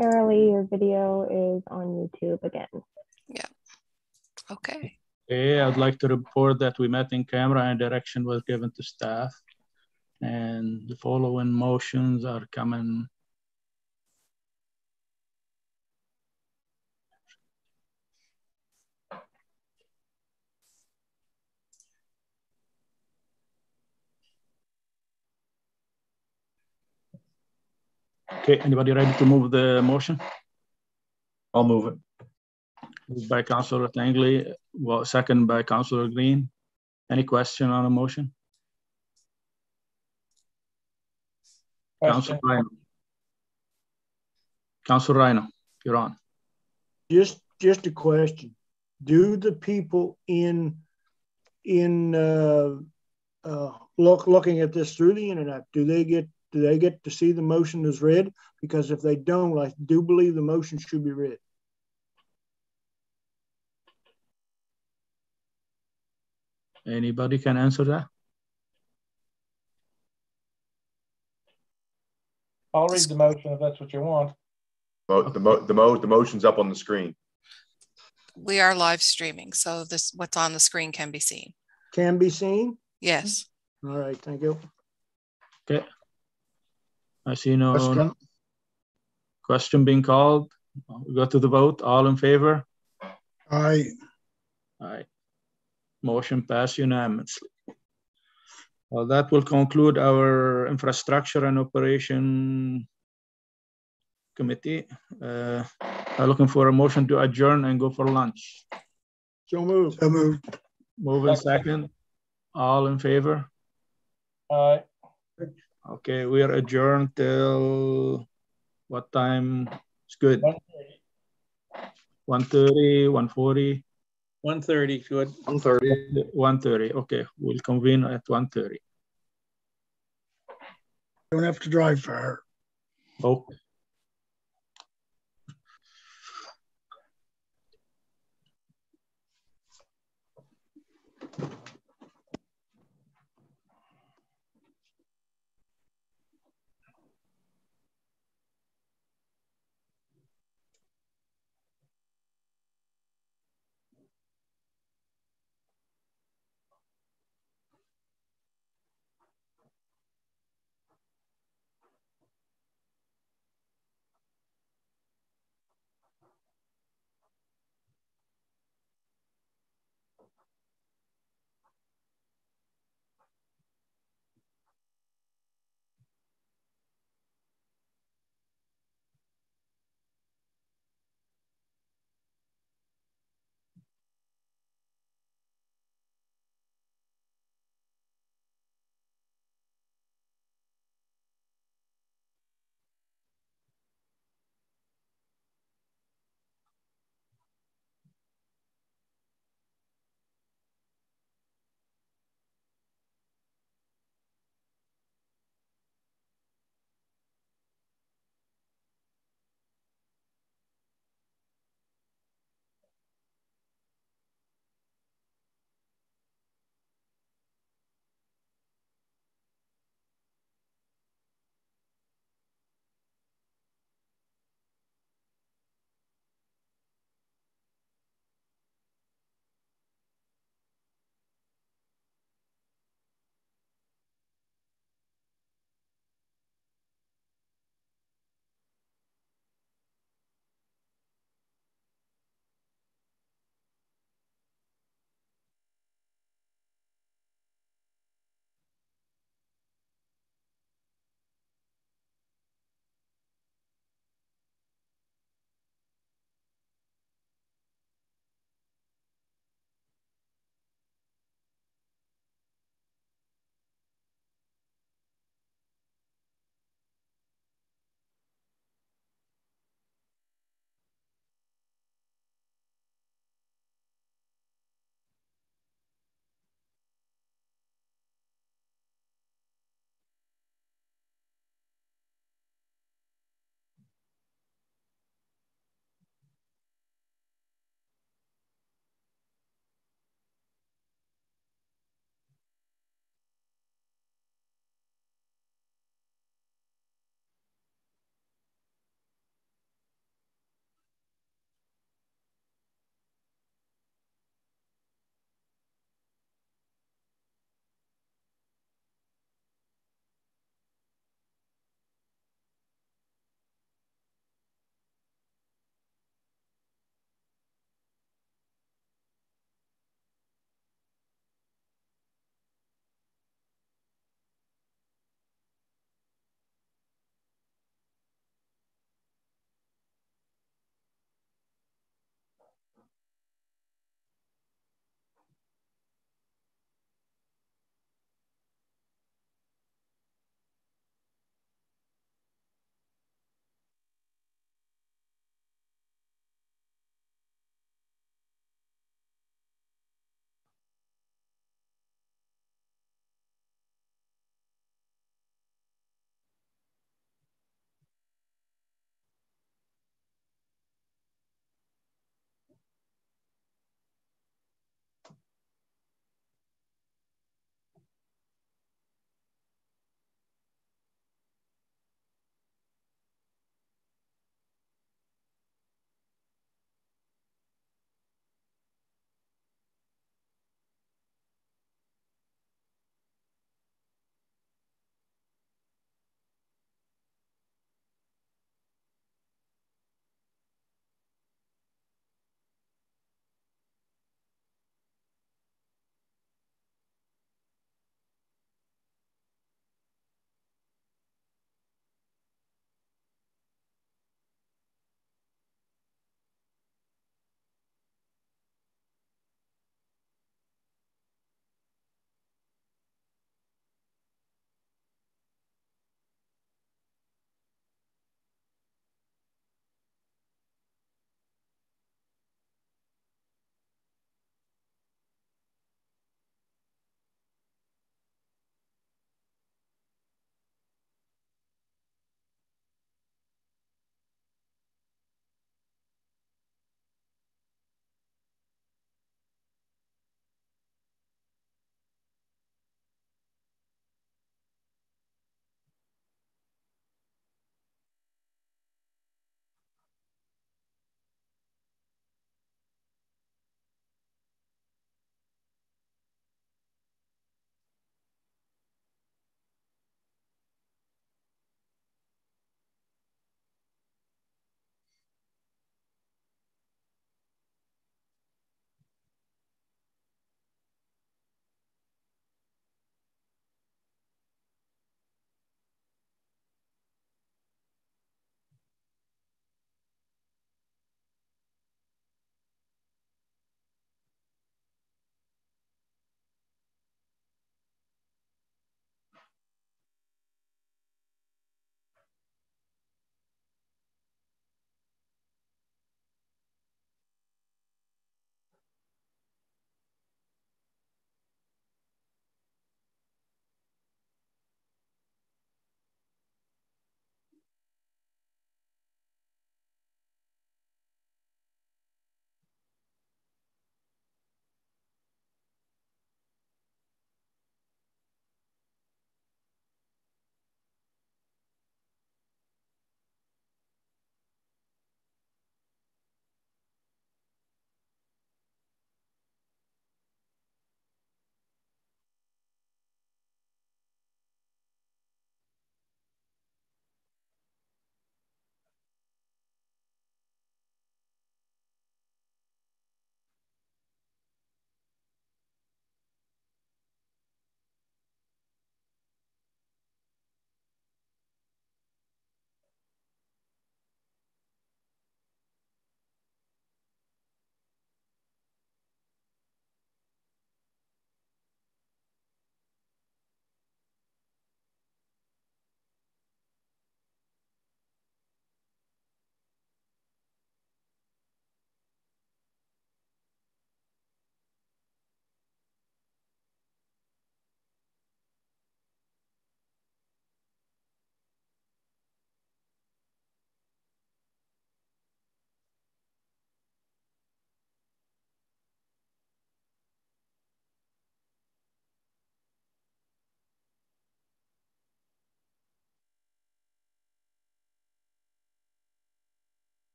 Shirley, your video is on YouTube again. Yeah. Okay. Okay, I'd like to report that we met in camera and direction was given to staff. And the following motions are coming. Okay, anybody ready to move the motion? I'll move it. Moved by Councilor Langley, well, second by Councilor Green. Any question on a motion? Council Rhyno. Council Rhyno, you're on. Just, just a question. Do the people in, in, uh, uh, look, looking at this through the internet, do they get, do they get to see the motion as read? Because if they don't, I do believe the motion should be read. Anybody can answer that? I'll read the motion if that's what you want. Mo- The mo, the mo, the motion's up on the screen. We are live streaming, so this, what's on the screen can be seen. Can be seen? Yes. All right, thank you. I see no Question? question being called. We go to the vote. All in favor? Aye. Aye. Motion passed unanimously. Well, that will conclude our infrastructure and operation committee. Uh, I'm looking for a motion to adjourn and go for lunch. So moved. So moved. Moving second. All in favor? All right. Okay, we are adjourned till what time? It's good. 1:30, 1:40, One thirty, good. One thirty. 1:30. Okay, we'll convene at 1:30. Don't have to drive far. Oh,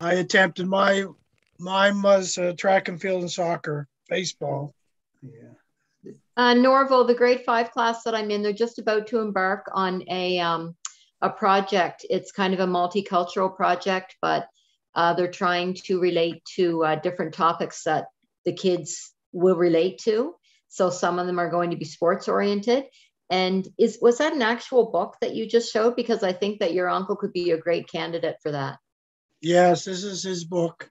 I attempted my, mine was uh, track and field and soccer, baseball. Yeah. Uh, Norval, the grade five class that I'm in, they're just about to embark on a um, a project. It's kind of a multicultural project, but uh, they're trying to relate to uh, different topics that the kids will relate to. So some of them are going to be sports oriented. And is was that an actual book that you just showed? Because I think that your uncle could be a great candidate for that. Yes, this is his book.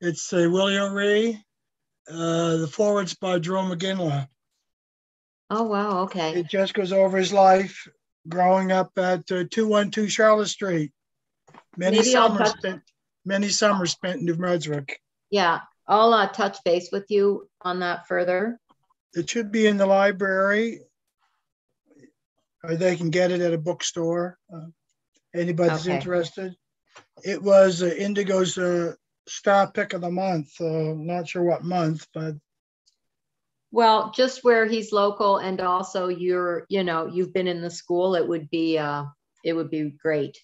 It's uh, William Ray. Uh, the forwards by Jerome McGinley. Oh wow, okay. It just goes over his life growing up at uh, 212 Charlotte Street. Many Maybe summers touch- spent, many summers spent in New Brunswick. Yeah, I'll uh, touch base with you on that further. It should be in the library. Or they can get it at a bookstore. Uh, Anybody that's Okay. interested. It was uh, Indigo's uh, star pick of the month. Uh, not sure what month, but Well, just where he's local and also you're, you know, you've been in the school, it would be, uh, it would be great.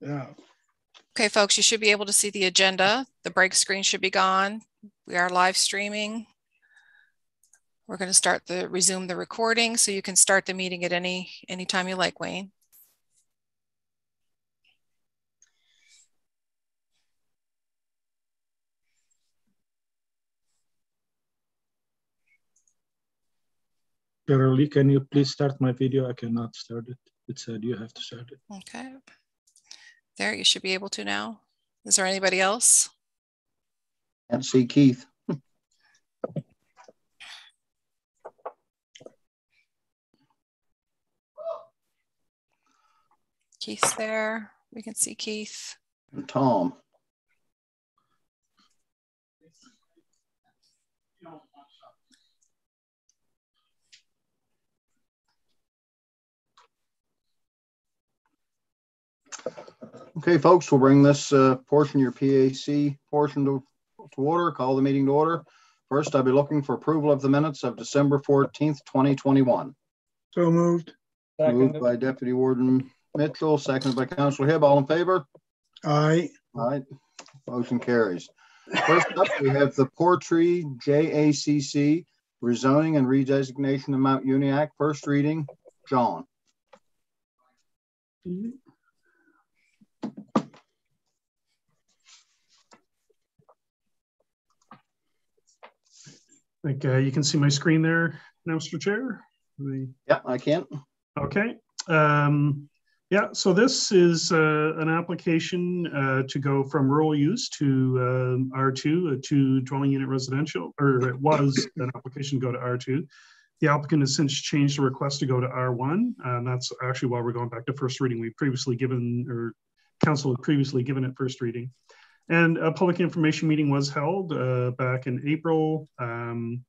yeah. Okay, folks, you should be able to see the agenda. The break screen should be gone. We are live streaming. We're going to start the, resume the recording, so you can start the meeting at any, any time you like, Wayne. Carolee, can you please start my video? I cannot start it. It said you have to start it. Okay. There, you should be able to now. Is there anybody else? I can't see Keith. Keith's there. We can see Keith. And Tom. Okay, folks, we'll bring this uh, portion, your PAC portion to, to order, call the meeting to order. First, I'll be looking for approval of the minutes of December 14th, 2021. So moved. Moved by Deputy Warden Mitchell, seconded by Councilor Hibb. All in favor? Aye. All right, motion carries. First up, we have the Portree JACC rezoning and redesignation of Mount Uniacke. First reading, John. Like uh, you can see my screen there now, Mr. Chair. The- Yeah, I can. Okay. Um, yeah, so this is uh, an application uh, to go from rural use to um, R2 uh, to dwelling unit residential, or it was an application to go to R2. The applicant has since changed the request to go to R1. And that's actually why we're going back to first reading. We've previously given, or council had previously given it first reading. And a public information meeting was held uh, back in April. Um,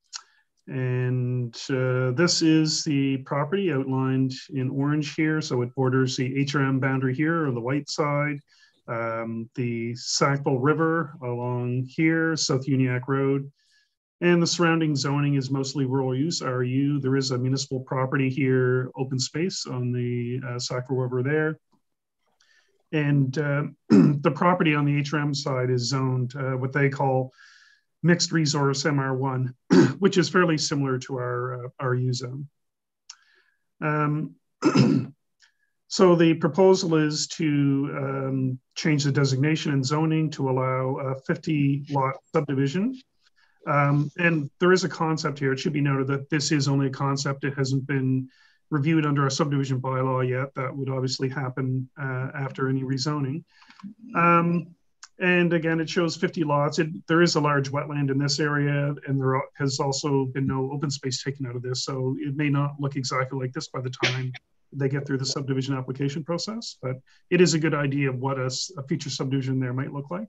and uh, this is the property outlined in orange here. So it borders the HRM boundary here on the white side, um, the Sackville River along here, South Uniacke Road. And the surrounding zoning is mostly rural use, RU. There is a municipal property here, open space on the uh, Sackville River there. And uh, the property on the HRM side is zoned uh, what they call mixed resource MR1, which is fairly similar to our uh, RU zone. Um, so the proposal is to um, change the designation and zoning to allow a 50 lot subdivision. Um, and there is a concept here. It should be noted that this is only a concept. It hasn't been reviewed under a subdivision bylaw yet. That would obviously happen uh, after any rezoning. Um, and again, it shows 50 lots. It, there is a large wetland in this area, and there has also been no open space taken out of this. So it may not look exactly like this by the time they get through the subdivision application process, but it is a good idea of what a, a future subdivision there might look like.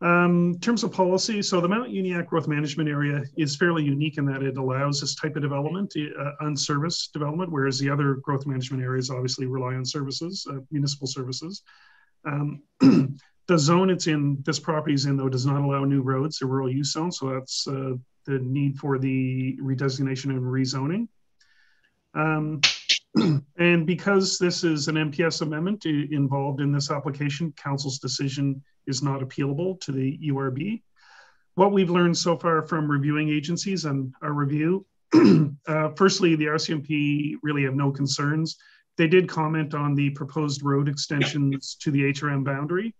Um, in terms of policy, so the Mount Uniacke Growth Management Area is fairly unique in that it allows this type of development, uh, development, whereas the other growth management areas obviously rely on services, uh, municipal services. Um, the zone it's in, this property is in though, does not allow new roads, a rural use zone. So that's uh, the need for the redesignation and rezoning. Um, and because this is an MPS amendment involved in this application, council's decision is not appealable to the URB. What we've learned so far from reviewing agencies and our review, uh, firstly, the RCMP really have no concerns. They did comment on the proposed road extensions to the HRM boundary.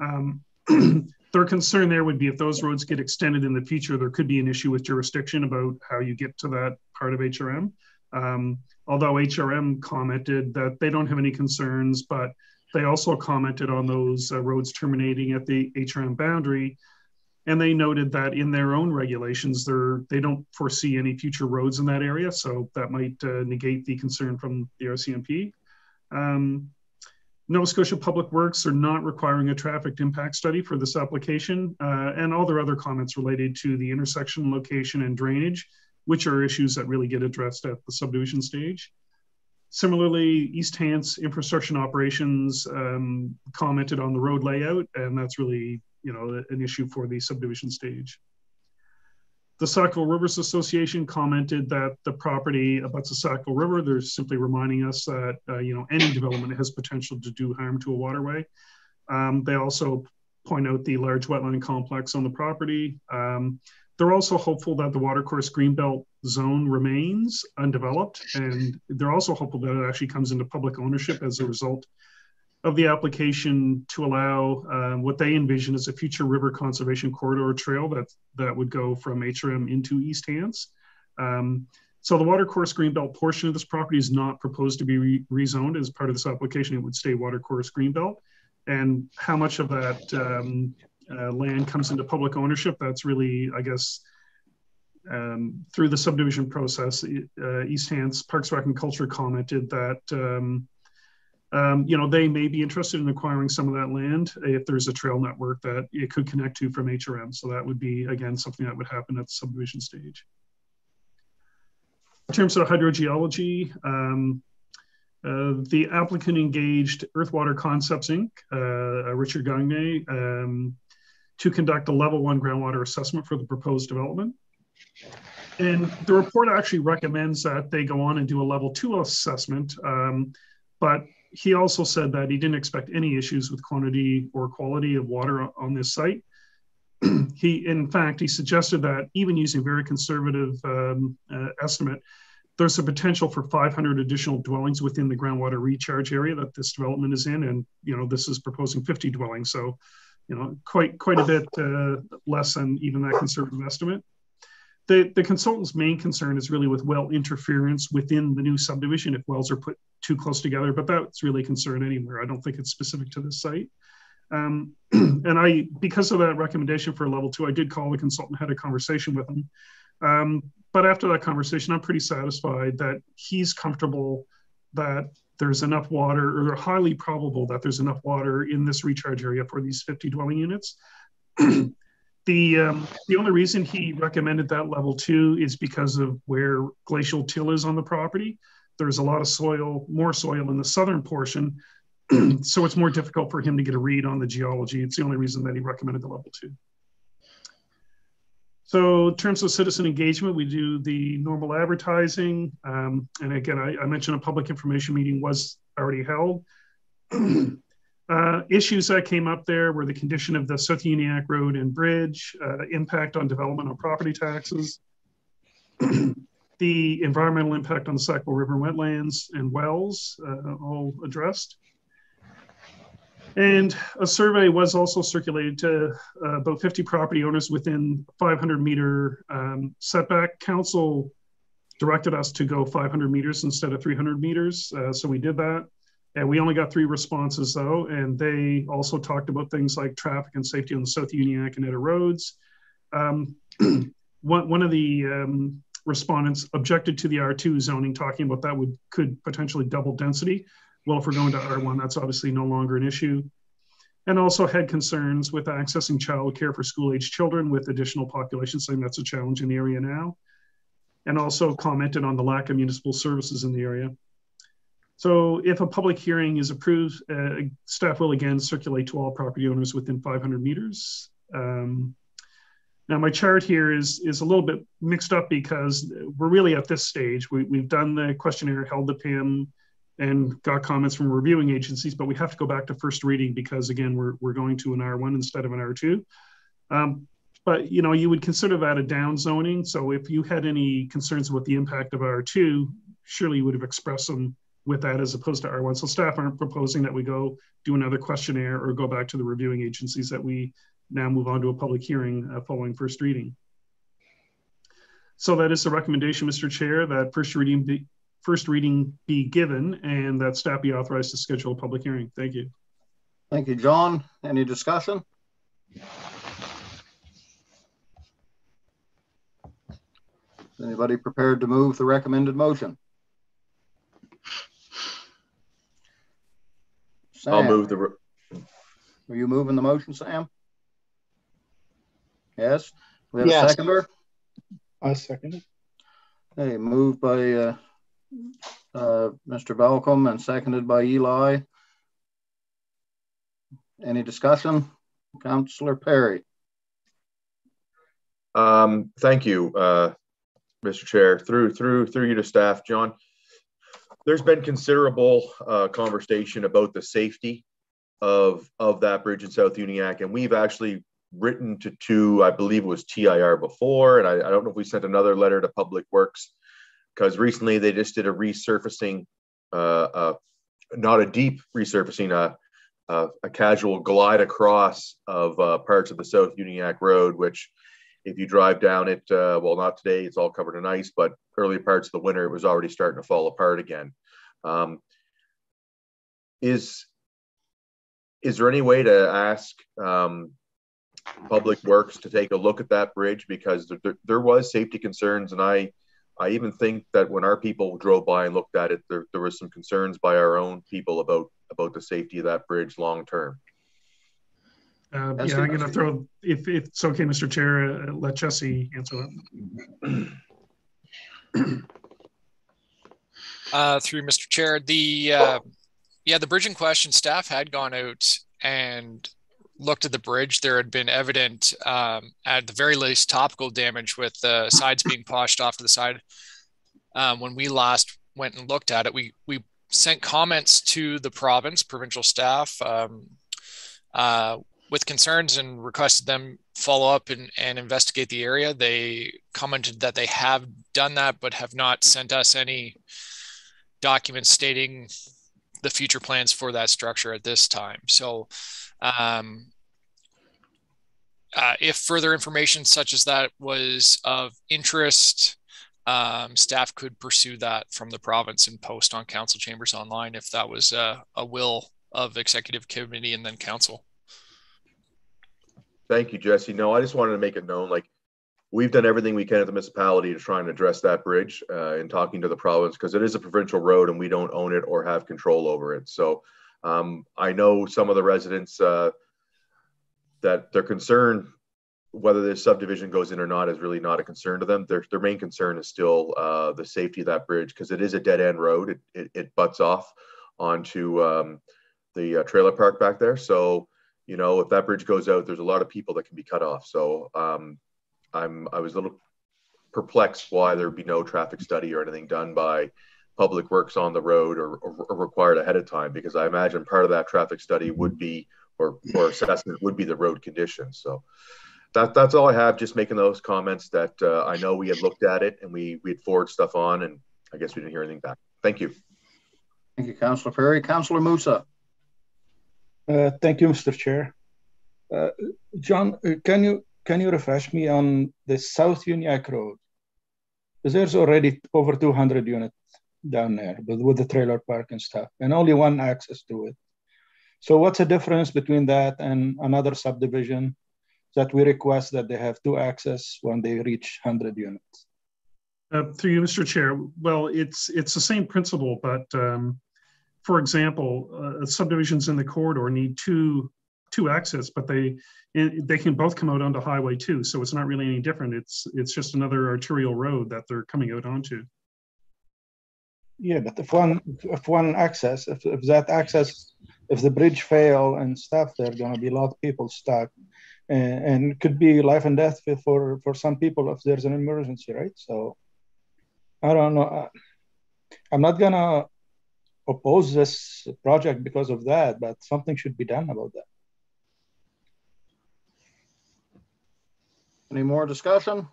Um, their concern there would be if those roads get extended in the future, there could be an issue with jurisdiction about how you get to that part of HRM. Um, although HRM commented that they don't have any concerns, but they also commented on those uh, roads terminating at the HRM boundary. And they noted that in their own regulations, they're, they don't foresee any future roads in that area. So that might uh, negate the concern from the RCMP. Um, Nova Scotia Public Works are not requiring a traffic impact study for this application, uh, and all their other comments related to the intersection location and drainage which are issues that really get addressed at the subdivision stage. Similarly, East Hants Infrastructure and Operations um, commented on the road layout, and that's really you know an issue for the subdivision stage. The Sackville Rivers Association commented that the property abuts the Sackville River. They're simply reminding us that uh, you know any development has potential to do harm to a waterway. Um, they also point out the large wetland complex on the property. Um, they're also hopeful that the watercourse greenbelt zone remains undeveloped, and they're also hopeful that it actually comes into public ownership as a result of the application to allow um, what they envision as a future river conservation corridor trail that that would go from HRM into East Hants. Um, so the watercourse greenbelt portion of this property is not proposed to be re rezoned as part of this application. It would stay watercourse greenbelt. And how much of that um, uh, land comes into public ownership, that's really, I guess, um, through the subdivision process, uh, East Hants Parks Rec and Culture commented that um, um, you know they may be interested in acquiring some of that land if there's a trail network that it could connect to from HRM. So that would be again something that would happen at the subdivision stage. In terms of hydrogeology, um, uh, the applicant engaged Earthwater Concepts Inc., uh, Richard Gagne, um, to conduct a level one groundwater assessment for the proposed development. And the report actually recommends that they go on and do a level two assessment. Um, but he also said that he didn't expect any issues with quantity or quality of water on this site. he, in fact, he suggested that even using very conservative um, uh, estimate, there's a potential for 500 additional dwellings within the groundwater recharge area that this development is in. And, you know, this is proposing 50 dwellings. So you know, quite quite a bit uh, less than even that conservative estimate. The, the consultant's main concern is really with well interference within the new subdivision if wells are put too close together, but that's really a concern anywhere. I don't think it's specific to this site. Um, and I, because of that recommendation for level two, I did call the consultant, had a conversation with him. Um, but after that conversation, I'm pretty satisfied that he's comfortable that there's enough water, or highly probable that there's enough water in this recharge area for these 50 dwelling units. the um, the only reason he recommended that level two is because of where glacial till is on the property. There's a lot of soil, more soil in the southern portion, so it's more difficult for him to get a read on the geology. It's the only reason that he recommended the level two. So in terms of citizen engagement, we do the normal advertising. Um, and again, I, I, mentioned a public information meeting was already held. uh, issues that came up there were the condition of the South Uniacke Road and Bridge, uh, impact on development on property taxes, the environmental impact on the Sackville River wetlands and wells, uh, all addressed. And a survey was also circulated to uh, about 50 property owners within 500 meter um, setback. Council directed us to go 500 meters instead of 300 meters. Uh, so we did that. And we only got three responses though. And they also talked about things like traffic and safety on the South Uniacke roads. Um, one, one of the um, respondents objected to the R2 zoning, talking about that would could potentially double density. Well, if we're going to R1, that's obviously no longer an issue. And also had concerns with accessing childcare for school age children with additional population, saying that's a challenge in the area now. And also commented on the lack of municipal services in the area. So if a public hearing is approved, uh, staff will again circulate to all property owners within 500 meters. Um, Now my chart here is is a little bit mixed up because we're really at this stage. We, we've done the questionnaire, held the PIM, and got comments from reviewing agencies, but we have to go back to first reading because again, we're, we're going to an R1 instead of an R2. Um, but you know, you would consider that a down zoning. So if you had any concerns about the impact of R2, surely you would have expressed them with that as opposed to R1. So staff aren't proposing that we go do another questionnaire or go back to the reviewing agencies that we now move on to a public hearing uh, following first reading. So that is the recommendation, Mr. Chair, that first reading be, first reading be given and that staff be authorized to schedule a public hearing. Thank you. Thank you, John. Any discussion? Anybody prepared to move the recommended motion? I'll move the, re- Are you moving the motion, Sam? Yes? We have a Yes. seconder? I second it. Hey, moved by uh, uh, Mr. Balcom and seconded by Eli. Any discussion? Councillor Perry? um, thank you, uh, Mr. Chair, through, through, through you to staff, John. There's been considerable, uh, conversation about the safety of, of that bridge in South Uniacke, and we've actually written to two, I believe it was TIR before, and I, I don't know if we sent another letter to Public Works, because recently they just did a resurfacing, uh, uh, not a deep resurfacing, uh, uh, a casual glide across of uh, parts of the South Uniacke Road, which if you drive down it, uh, well, not today, it's all covered in ice, but early parts of the winter, it was already starting to fall apart again. Um, is is there any way to ask um, Public Works to take a look at that bridge because there, there, there was safety concerns, and I I even think that when our people drove by and looked at it, there, there was some concerns by our own people about about the safety of that bridge long term. Uh, yeah, I'm going to throw, if, if it's okay, Mr. Chair, uh, let Jesse answer that. Uh, through Mr. Chair, the uh, yeah, the bridge in question staff had gone out and looked at the bridge. There had been evident, um, at the very least, topical damage with the sides being poshed off to the side. Um, when we last went and looked at it, we we sent comments to the province, provincial staff, um, uh, with concerns and requested them follow up and, and investigate the area. They commented that they have done that, but have not sent us any documents stating the future plans for that structure at this time. So, um, uh, if further information such as that was of interest, um, staff could pursue that from the province and post on council chambers online if that was uh, a will of executive committee and then council. Thank you, Jesse. No, I just wanted to make it known, like, we've done everything we can at the municipality to try and address that bridge uh, in talking to the province because it is a provincial road and we don't own it or have control over it. So um, I know some of the residents uh, that they're concerned whether this subdivision goes in or not is really not a concern to them. Their, their main concern is still uh, the safety of that bridge because it is a dead end road. It, it, it butts off onto um, the uh, trailer park back there. So, you know, if that bridge goes out, there's a lot of people that can be cut off. So um, I'm I was a little perplexed why there'd be no traffic study or anything done by Public Works on the road or, or, or required ahead of time because I imagine part of that traffic study would be or or assessment would be the road conditions. So that that's all I have. Just making those comments that uh, I know we had looked at it and we we'd forward stuff on and I guess we didn't hear anything back. Thank you. Thank you, Councillor Perry. Councillor Moussa. Uh, thank you, Mr. Chair. Uh, John, uh, can you can you refresh me on the South Uniacke Road? There's already over 200 units down there with, with the trailer park and stuff, and only one access to it. So what's the difference between that and another subdivision that we request that they have two access when they reach 100 units? Uh, through you, Mr. Chair. Well, it's it's the same principle, but um, for example, uh, subdivisions in the corridor need two two access, but they they can both come out onto Highway two, so it's not really any different. It's it's just another arterial road that they're coming out onto. Yeah, but if one if one access, if, if that access, if the bridge fail and stuff, there are gonna be a lot of people stuck. and, and it could be life and death for for some people if there's an emergency, right? So I don't know. I'm not gonna oppose this project because of that, but something should be done about that. Any more discussion?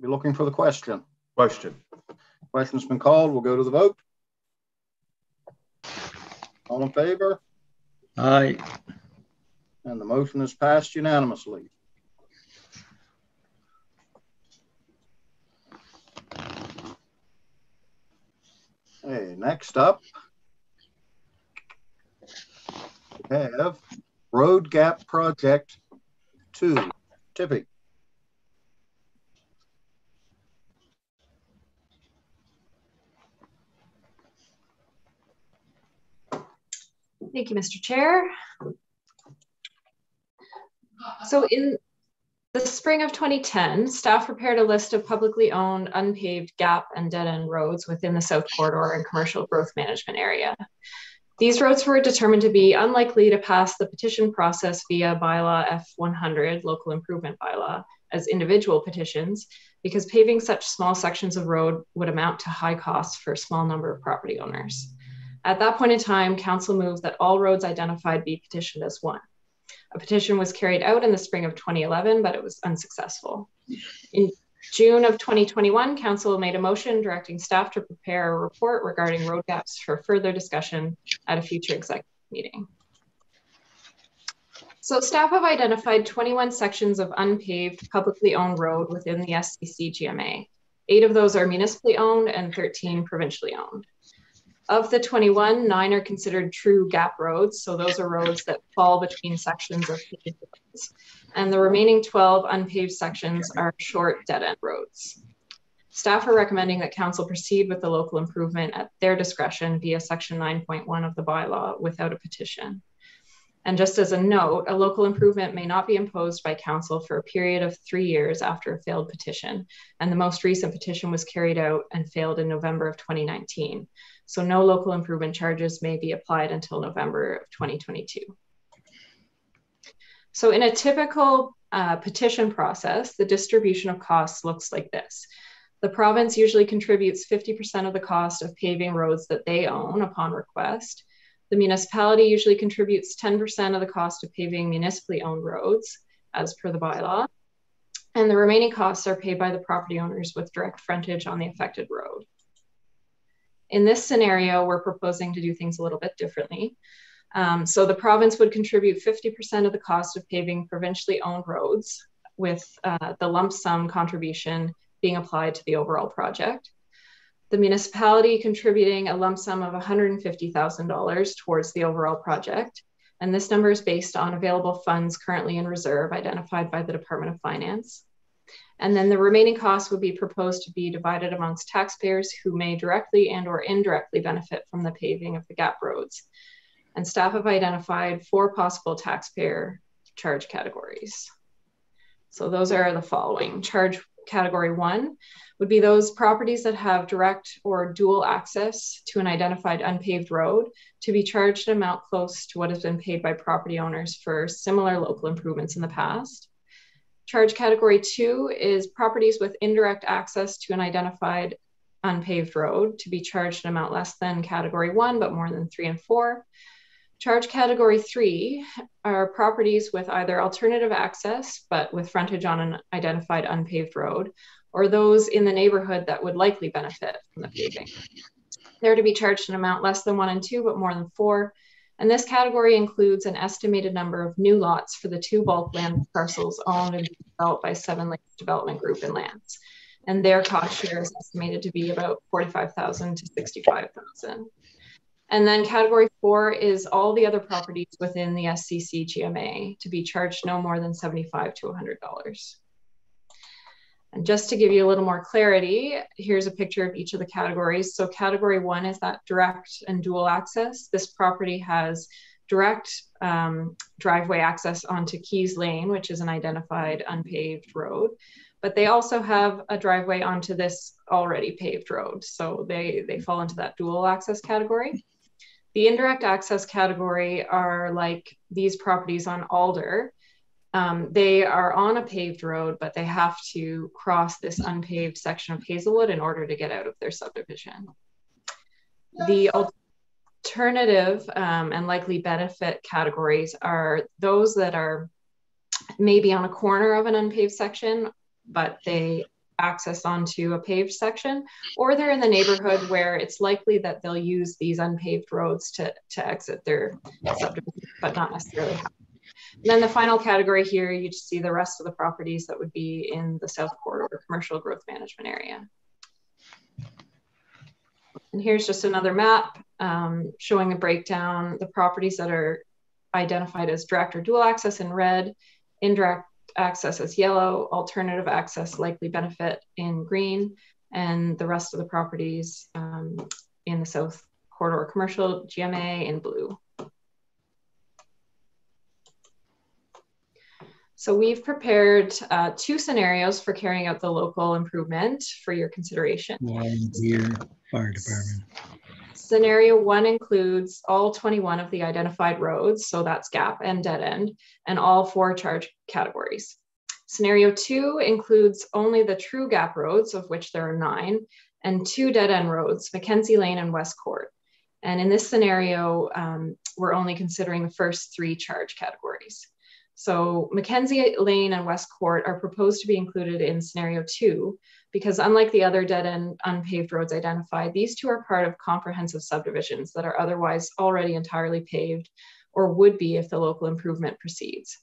Be looking for the question. Question. Question's been called. We'll go to the vote. All in favor? Aye. And the motion is passed unanimously. Okay, next up, we have Road Gap Project Two. Tippy. Thank you, Mr. Chair. So in the spring of 2010, staff prepared a list of publicly owned, unpaved gap and dead end roads within the South Corridor and Commercial Growth Management Area. These roads were determined to be unlikely to pass the petition process via bylaw F100, local improvement bylaw, as individual petitions, because paving such small sections of road would amount to high costs for a small number of property owners. At that point in time, council moved that all roads identified be petitioned as one. A petition was carried out in the spring of 2011, but it was unsuccessful. In June of 2021, council made a motion directing staff to prepare a report regarding road gaps for further discussion at a future executive meeting. So staff have identified 21 sections of unpaved publicly owned road within the SCC GMA. Eight of those are municipally owned and 13 provincially owned. Of the 21, nine are considered true gap roads. So those are roads that fall between sections of paved roads. And the remaining 12 unpaved sections are short dead end roads. Staff are recommending that council proceed with the local improvement at their discretion via section 9.1 of the bylaw without a petition. And just as a note, a local improvement may not be imposed by council for a period of three years after a failed petition. And the most recent petition was carried out and failed in November of 2019. So no local improvement charges may be applied until November of 2022. So in a typical uh, petition process, the distribution of costs looks like this. The province usually contributes 50% of the cost of paving roads that they own upon request. The municipality usually contributes 10% of the cost of paving municipally owned roads as per the bylaw. And the remaining costs are paid by the property owners with direct frontage on the affected road. In this scenario, we're proposing to do things a little bit differently. Um, so the province would contribute 50% of the cost of paving provincially owned roads, with uh, the lump sum contribution being applied to the overall project. The municipality contributing a lump sum of $150,000 towards the overall project. And this number is based on available funds currently in reserve identified by the Department of Finance. And then the remaining costs would be proposed to be divided amongst taxpayers who may directly and or indirectly benefit from the paving of the gap roads. And staff have identified four possible taxpayer charge categories. So those are the following. Charge category one would be those properties that have direct or dual access to an identified unpaved road to be charged an amount close to what has been paid by property owners for similar local improvements in the past. Charge category two is properties with indirect access to an identified unpaved road to be charged an amount less than category one, but more than three and four. Charge category three are properties with either alternative access, but with frontage on an identified unpaved road, or those in the neighborhood that would likely benefit from the paving. They're to be charged an amount less than one and two, but more than four, and this category includes an estimated number of new lots for the two bulk land parcels owned and developed by Seven Lakes Development Group and Lands. And their cost share is estimated to be about 45,000 to 65,000. And then category four is all the other properties within the SCC GMA to be charged no more than 75 to $100. And just to give you a little more clarity, here's a picture of each of the categories. So category one is that direct and dual access. This property has direct um, driveway access onto Keys Lane, which is an identified unpaved road. But they also have a driveway onto this already paved road. So they, they fall into that dual access category. The indirect access category are like these properties on Alder Um, they are on a paved road, but they have to cross this unpaved section of Hazelwood in order to get out of their subdivision. The alternative um, and likely benefit categories are those that are maybe on a corner of an unpaved section, but they access onto a paved section, or they're in the neighborhood where it's likely that they'll use these unpaved roads to, to exit their subdivision, but not necessarily. And then the final category here, you see the rest of the properties that would be in the South Corridor Commercial Growth Management Area. And here's just another map um, showing the breakdown, the properties that are identified as direct or dual access in red, indirect access as yellow, alternative access likely benefit in green, and the rest of the properties um, in the South Corridor Commercial GMA in blue. So we've prepared uh, two scenarios for carrying out the local improvement for your consideration. Volunteer Fire Department. Scenario one includes all 21 of the identified roads, so that's gap and dead end, and all four charge categories. Scenario two includes only the true gap roads, of which there are nine, and two dead end roads, Mackenzie Lane and West Court. And in this scenario, um, we're only considering the first three charge categories. So Mackenzie Lane and West Court are proposed to be included in scenario two, because unlike the other dead end unpaved roads identified, these two are part of comprehensive subdivisions that are otherwise already entirely paved or would be if the local improvement proceeds.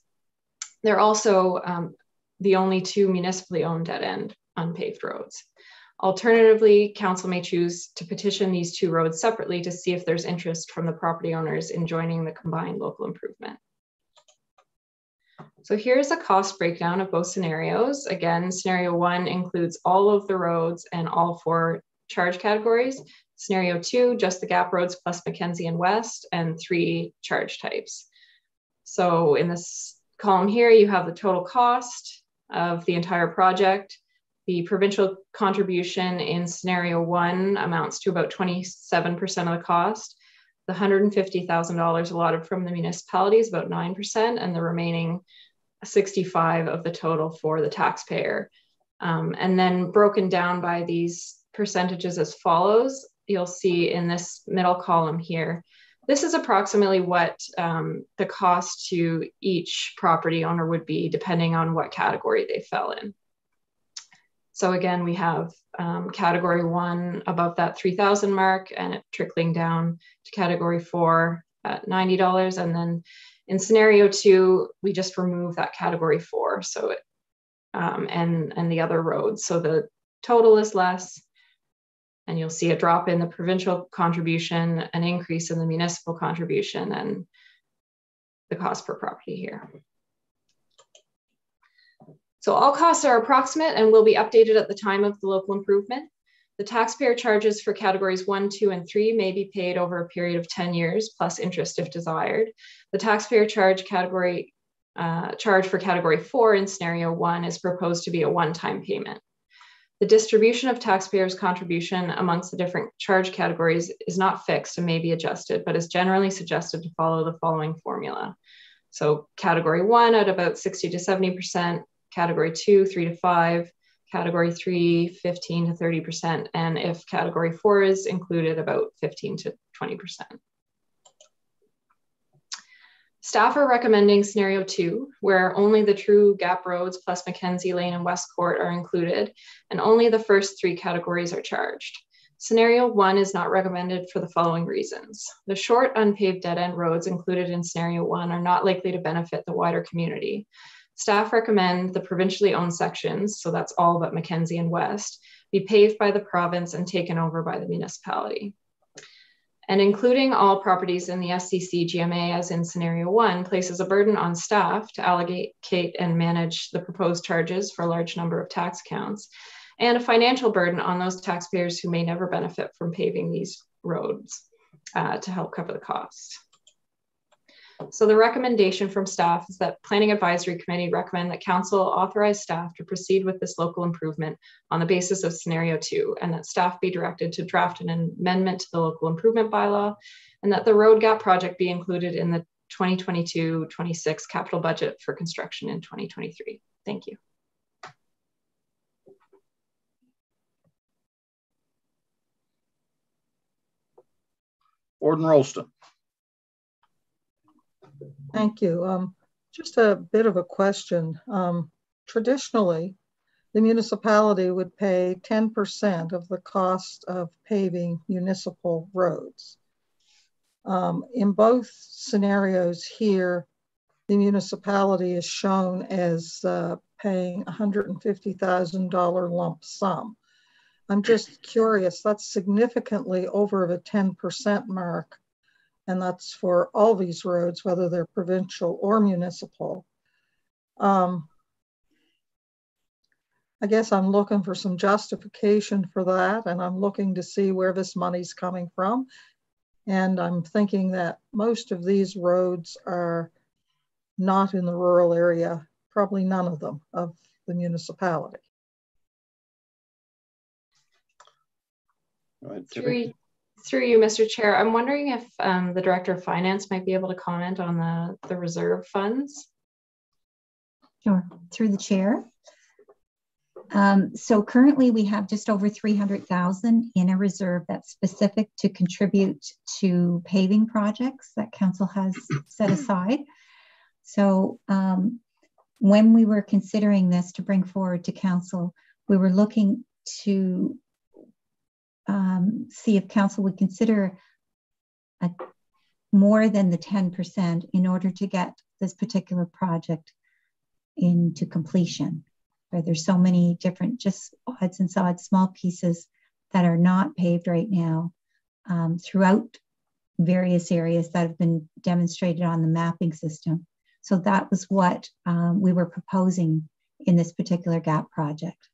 They're also um, the only two municipally owned dead end unpaved roads. Alternatively, council may choose to petition these two roads separately to see if there's interest from the property owners in joining the combined local improvement. So here's a cost breakdown of both scenarios. Again, scenario one includes all of the roads and all four charge categories. Scenario two, just the gap roads plus Mackenzie and West and three charge types. So in this column here, you have the total cost of the entire project. The provincial contribution in scenario one amounts to about 27% of the cost. The $150,000 allotted from the municipalities, about 9%, and the remaining 65 of the total for the taxpayer. Um, and then broken down by these percentages as follows, you'll see in this middle column here, this is approximately what um, the cost to each property owner would be depending on what category they fell in. So again, we have um, category one above that 3,000 mark and it trickling down to category four at $90. And then in scenario two, we just remove that category four. So it, um, and, and the other roads. So the total is less and you'll see a drop in the provincial contribution, an increase in the municipal contribution and the cost per property here. So all costs are approximate and will be updated at the time of the local improvement. The taxpayer charges for categories one, two, and three may be paid over a period of 10 years plus interest if desired. The taxpayer charge category uh, charge for category four in scenario one is proposed to be a one-time payment. The distribution of taxpayers' contribution amongst the different charge categories is not fixed and may be adjusted, but is generally suggested to follow the following formula. So category one at about 60 to 70%, category two, three to five, category three, 15 to 30%, and if category four is included, about 15 to 20%. Staff are recommending scenario two, where only the true gap roads plus Mackenzie Lane and West Court are included, and only the first three categories are charged. Scenario one is not recommended for the following reasons. The short unpaved dead end roads included in scenario one are not likely to benefit the wider community. Staff recommend the provincially owned sections, so that's all but Mackenzie and West, be paved by the province and taken over by the municipality. And including all properties in the SCC GMA as in scenario one places a burden on staff to allocate and manage the proposed charges for a large number of tax accounts and a financial burden on those taxpayers who may never benefit from paving these roads uh, to help cover the costs. So the recommendation from staff is that Planning Advisory Committee recommend that Council authorize staff to proceed with this local improvement on the basis of scenario two, and that staff be directed to draft an amendment to the local improvement bylaw, and that the road gap project be included in the 2022-26 capital budget for construction in 2023. Thank you. Warden Roulston. Thank you. Um, just a bit of a question. Um, traditionally, the municipality would pay 10% of the cost of paving municipal roads. Um, in both scenarios here, the municipality is shown as uh, paying $150,000 lump sum. I'm just curious, that's significantly over the 10% mark, and that's for all these roads, whether they're provincial or municipal. Um, I guess I'm looking for some justification for that, and I'm looking to see where this money's coming from. And I'm thinking that most of these roads are not in the rural area, probably none of them of the municipality. through, you, through you, Mr. Chair, I'm wondering if um, the Director of Finance might be able to comment on the, the reserve funds. Sure, through the chair. Um, so currently we have just over 300,000 in a reserve that's specific to contribute to paving projects that council has set aside. So um, when we were considering this to bring forward to council, we were looking to um, see if council would consider a, more than the 10% in order to get this particular project into completion where there's so many different just odds and sods, small pieces that are not paved right now um, throughout various areas that have been demonstrated on the mapping system. So that was what um, we were proposing in this particular GAP project.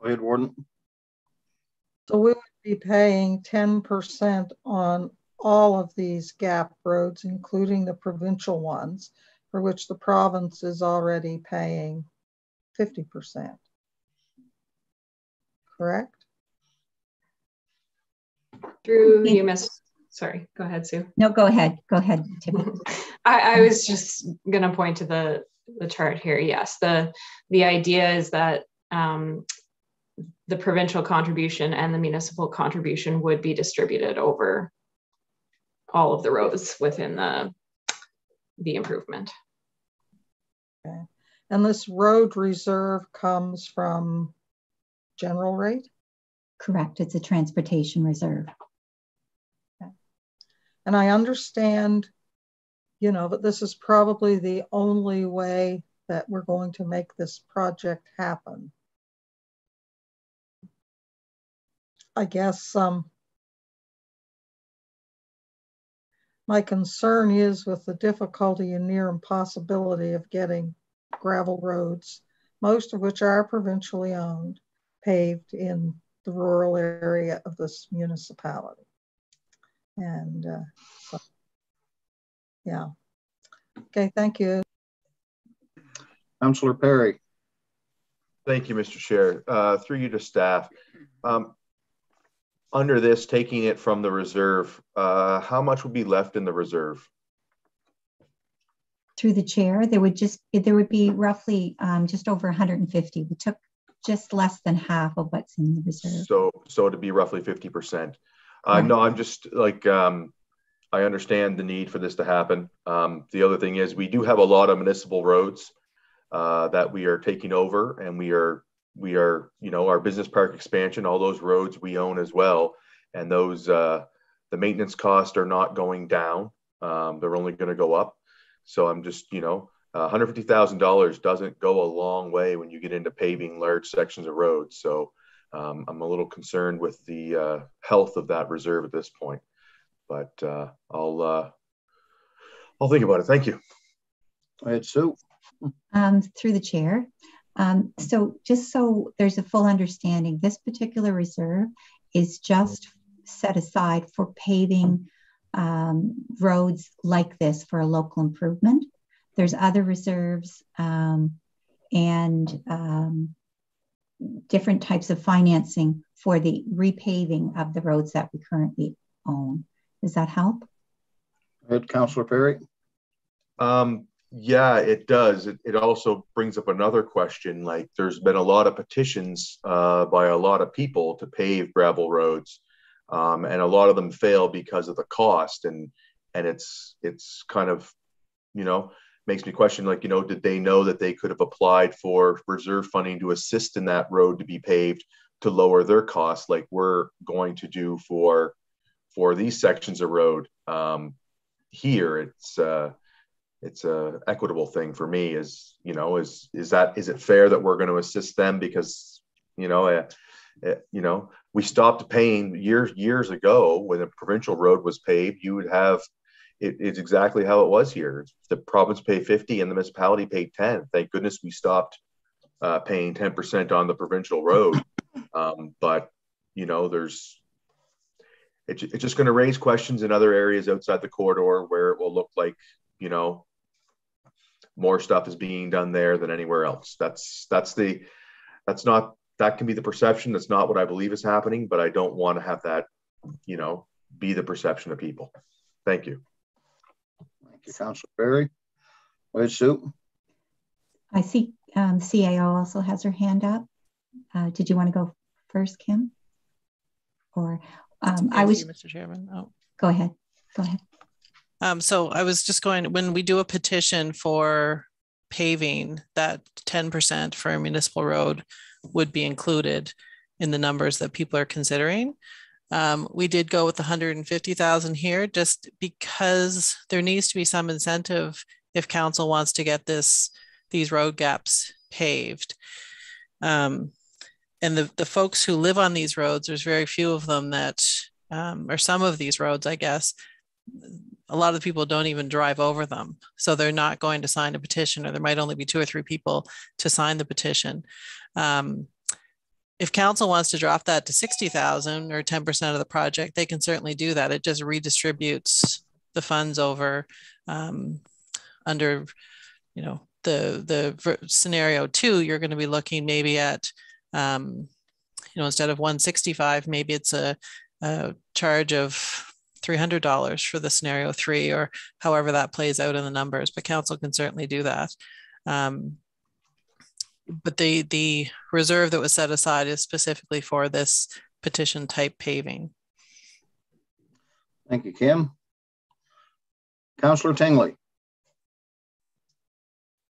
Go ahead, Warden. So we would be paying 10% on all of these GAP roads, including the provincial ones for which the province is already paying 50%. Correct? Through you, Miss. Sorry, go ahead, Sue. No, go ahead. Go ahead, I, I was just going to point to the the chart here. Yes, the the idea is that um, the provincial contribution and the municipal contribution would be distributed over all of the roads within the the improvement. Okay. And this road reserve comes from general rate? Correct. It's a transportation reserve. Okay. And I understand, you know, that this is probably the only way that we're going to make this project happen. I guess um, My concern is with the difficulty and near impossibility of getting gravel roads, most of which are provincially owned, paved in the rural area of this municipality. And uh, so, yeah. Okay, thank you. Councillor Perry. Thank you, Mr. Chair. Uh, through you to staff. Um, under this, taking it from the reserve, uh, how much would be left in the reserve? Through the chair, there would just there would be roughly um, just over 150. We took just less than half of what's in the reserve. So, so to be roughly 50 percent. Uh, No, I'm just like um, I understand the need for this to happen. Um, the other thing is we do have a lot of municipal roads uh, that we are taking over, and we are we are, you know, our business park expansion, all those roads we own as well. And those, uh, the maintenance costs are not going down. Um, they're only going to go up. So I'm just, you know, uh, $150,000 doesn't go a long way when you get into paving large sections of roads. So um, I'm a little concerned with the uh, health of that reserve at this point. But uh, I'll, uh, I'll think about it. Thank you. Go ahead, Sue. Um, through the chair. Um, so just so there's a full understanding, this particular reserve is just set aside for paving um, roads like this for a local improvement. There's other reserves um, and um, different types of financing for the repaving of the roads that we currently own. Does that help? Head Councillor Perry. Um, yeah, it does. It, it also brings up another question. Like, there's been a lot of petitions uh, by a lot of people to pave gravel roads, um, and a lot of them fail because of the cost. And and it's it's kind of, you know, makes me question. Like, you know, did they know that they could have applied for reserve funding to assist in that road to be paved to lower their costs, like we're going to do for for these sections of road? Um, here, it's. Uh, it's a equitable thing for me is you know is is that is it fair that we're going to assist them? Because you know uh, uh, you know we stopped paying years years ago when a provincial road was paved. You would have it, it's exactly how it was here. The province paid 50 and the municipality paid 10 thank goodness we stopped uh, paying 10% on the provincial road. Um, but you know there's it, it's just going to raise questions in other areas outside the corridor where it will look like you know more stuff is being done there than anywhere else. That's that's the that's not that can be the perception. That's not what I believe is happening, but I don't want to have that, you know, be the perception of people. Thank you. Thank you, Councilor Perry. Wait, Sue. I see um, CAO also has her hand up. Uh, did you want to go first, Kim? Or um, I was, you, Mr. Chairman. Oh, go ahead. Go ahead. Um, so I was just going, when we do a petition for paving, that 10% for a municipal road would be included in the numbers that people are considering. Um, we did go with 150,000 here just because there needs to be some incentive if council wants to get this these road gaps paved. Um, and the, the folks who live on these roads, there's very few of them that, um, or some of these roads, I guess, a lot of the people don't even drive over them. So they're not going to sign a petition, or there might only be two or three people to sign the petition. Um, if council wants to drop that to 60,000 or 10% of the project, they can certainly do that. It just redistributes the funds over um, under, you know, the, the scenario two, you're going to be looking maybe at, um, you know, instead of 165, maybe it's a, a charge of $300 for the scenario three, or however that plays out in the numbers, but council can certainly do that. Um, but the, the reserve that was set aside is specifically for this petition type paving. Thank you, Kim. Councillor Tingley.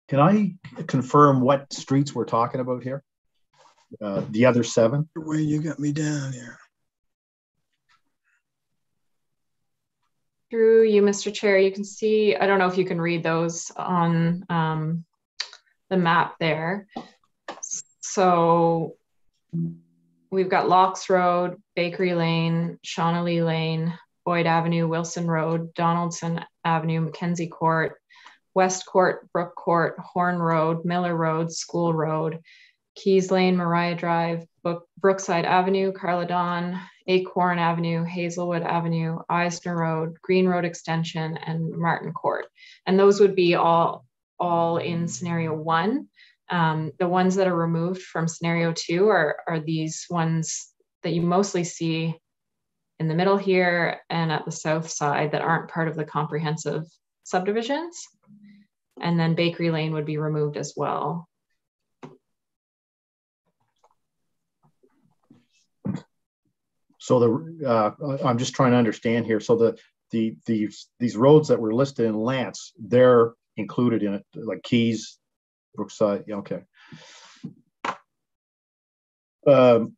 Can I confirm what streets we're talking about here? Uh, the other seven? The way you got me down here. Through you, Mr. Chair, you can see, I don't know if you can read those on um, the map there. So we've got Locks Road, Bakery Lane, Shawnee Lane, Boyd Avenue, Wilson Road, Donaldson Avenue, Mackenzie Court, West Court, Brook Court, Horn Road, Miller Road, School Road, Keys Lane, Mariah Drive, Brookside Avenue, Carla Don, Acorn Avenue, Hazelwood Avenue, Eisner Road, Green Road Extension, and Martin Court. And those would be all, all in scenario one. Um, the ones that are removed from scenario two are, are these ones that you mostly see in the middle here and at the south side that aren't part of the comprehensive subdivisions. And then Bakery Lane would be removed as well. So the uh, I'm just trying to understand here. So the the these these roads that were listed in Lantz, they're included in it, like Keys, Brookside. Yeah, okay. Um,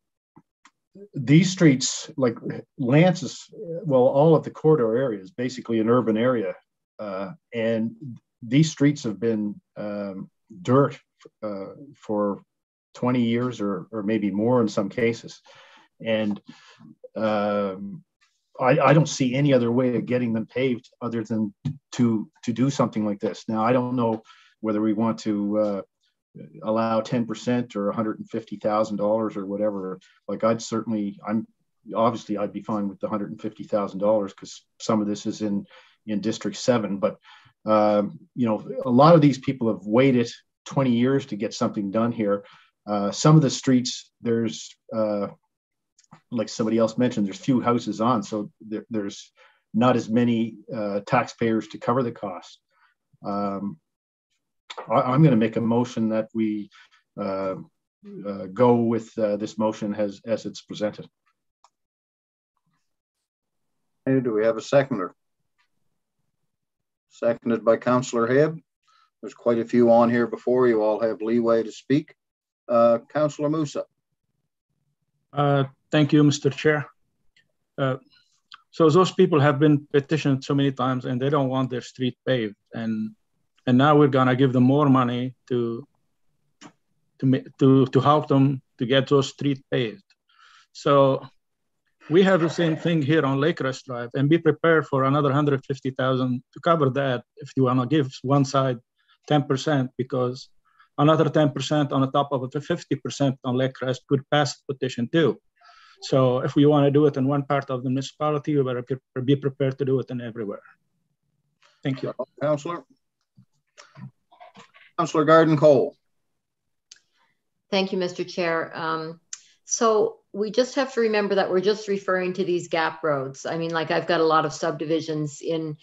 these streets, like Lantz is, well, all of the corridor area is basically an urban area, uh, and these streets have been um, dirt uh, for 20 years or, or maybe more in some cases. And um, I, I, don't see any other way of getting them paved other than to to do something like this. Now I don't know whether we want to uh, allow 10% or $150,000 or whatever. Like I'd certainly, I'm obviously I'd be fine with the $150,000 because some of this is in in District Seven. But um, you know, a lot of these people have waited 20 years to get something done here. Uh, some of the streets, there's uh, like somebody else mentioned, there's few houses on, so there, there's not as many uh, taxpayers to cover the cost. Um, I, am going to make a motion that we uh, uh, go with uh, this motion as, as it's presented. Hey, do we have a seconder? Seconded by Councillor Hebb. There's quite a few on here before you all have leeway to speak. Uh, Councillor Moussa. Uh, thank you, Mr. Chair. Uh, so those people have been petitioned so many times and they don't want their street paved. And and now we're gonna give them more money to to to to help them to get those street paved. So we have the same thing here on Lakecrest Drive, and be prepared for another 150,000 to cover that if you want to give one side 10%, because another 10% on the top of the 50% on Lakecrest could pass the petition too. So if we want to do it in one part of the municipality, we better be prepared to do it in everywhere. Thank you. Councillor. Councillor Garden Cole. Thank you, Mr. Chair. Um, so we just have to remember that we're just referring to these gap roads. I mean, like I've got a lot of subdivisions in,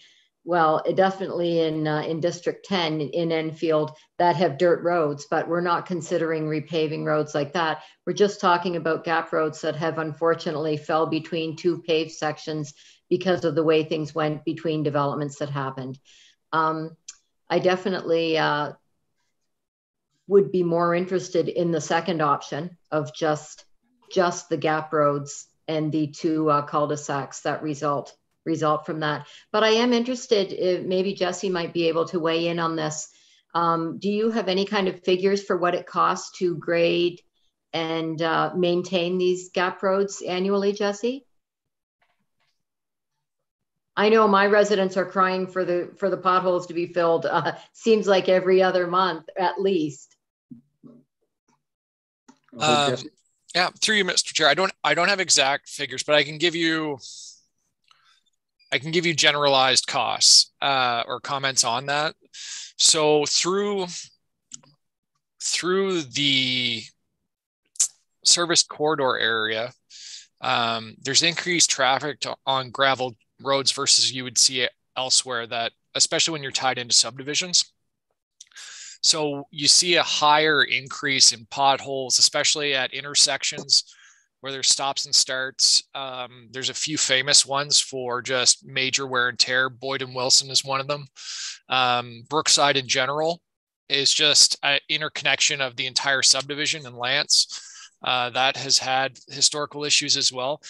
well, definitely in uh, in District 10 in Enfield that have dirt roads, but we're not considering repaving roads like that. We're just talking about gap roads that have unfortunately fell between two paved sections because of the way things went between developments that happened. Um, I definitely uh, would be more interested in the second option of just just the gap roads and the two uh, cul-de-sacs that result result from that. But I am interested, if maybe Jesse might be able to weigh in on this. Um, do you have any kind of figures for what it costs to grade and uh, maintain these gap roads annually, Jesse? I know my residents are crying for the for the potholes to be filled. Uh, seems like every other month at least. Um, yeah, through you, Mr. Chair. I don't I don't have exact figures, but I can give you I can give you generalized costs uh, or comments on that. So through through the service corridor area, um, there's increased traffic to, on gravel roads versus you would see it elsewhere. That especially when you're tied into subdivisions. So you see a higher increase in potholes, especially at intersections where there's stops and starts. Um, there's a few famous ones for just major wear and tear. Boyd and Wilson is one of them. Um, Brookside in general is just an interconnection of the entire subdivision and Lantz. Uh, that has had historical issues as well.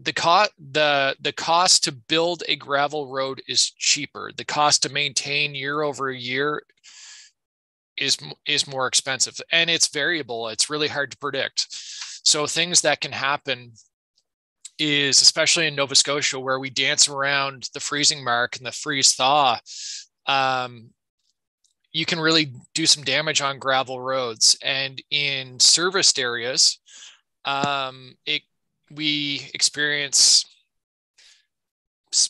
The cost the the cost to build a gravel road is cheaper. The cost to maintain year over year is is more expensive and it's variable it's really hard to predict so things that can happen is especially in nova scotia where we dance around the freezing mark and the freeze thaw um, you can really do some damage on gravel roads. And in serviced areas um, it we experience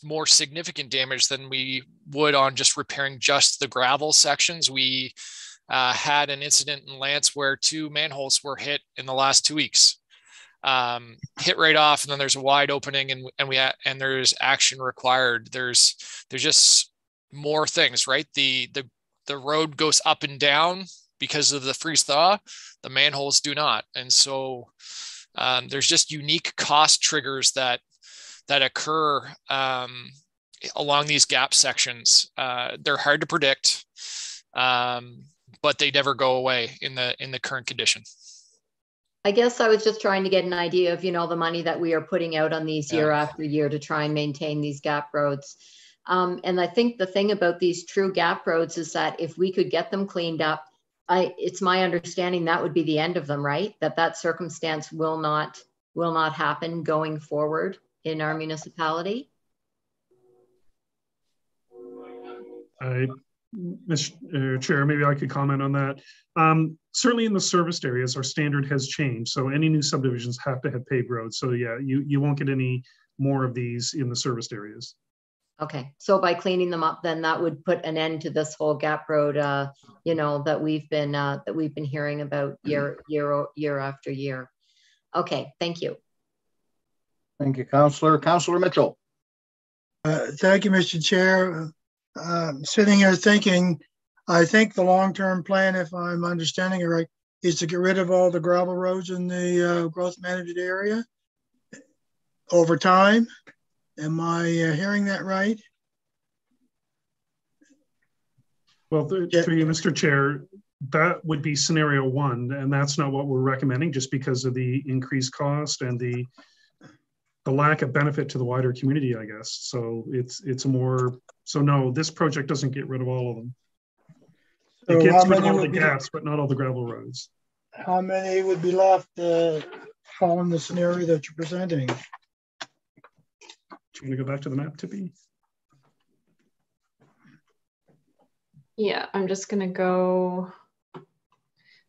more significant damage than we would on just repairing just the gravel sections. We uh, had an incident in Lantz where two manholes were hit in the last two weeks. Um, hit right off, and then there's a wide opening, and and we and there's action required. There's there's just more things, right? The the the road goes up and down because of the freeze thaw. The manholes do not, and so um, there's just unique cost triggers that that occur um, along these gap sections. Uh, they're hard to predict. Um, but they never go away in the in the current condition. I guess I was just trying to get an idea of, you know, the money that we are putting out on these yeah. year after year to try and maintain these gap roads. Um, and I think the thing about these true gap roads is that if we could get them cleaned up, I, it's my understanding that would be the end of them, right? That that circumstance will not will not happen going forward in our municipality. I Mr. Uh, Chair, maybe I could comment on that. Um, certainly in the serviced areas, our standard has changed. So any new subdivisions have to have paved roads. So yeah, you, you won't get any more of these in the serviced areas. Okay, so by cleaning them up, then that would put an end to this whole gap road, uh, you know, that we've been uh, that we've been hearing about year year year after year. Okay, thank you. Thank you, Councillor. Councillor Mitchell. Uh, thank you, Mr. Chair. Uh, sitting here thinking, I think the long-term plan, if I'm understanding it right, is to get rid of all the gravel roads in the uh, growth managed area over time. Am I uh, hearing that right? Well, th- through you, Mr. Chair, that would be scenario one, and that's not what we're recommending just because of the increased cost and the the lack of benefit to the wider community, I guess. So it's it's a more so no, this project doesn't get rid of all of them. So it gets rid of all the would be- gaps, but not all the gravel roads. How many would be left uh, following the scenario that you're presenting? Do you want to go back to the map, Tippy? Yeah, I'm just gonna go.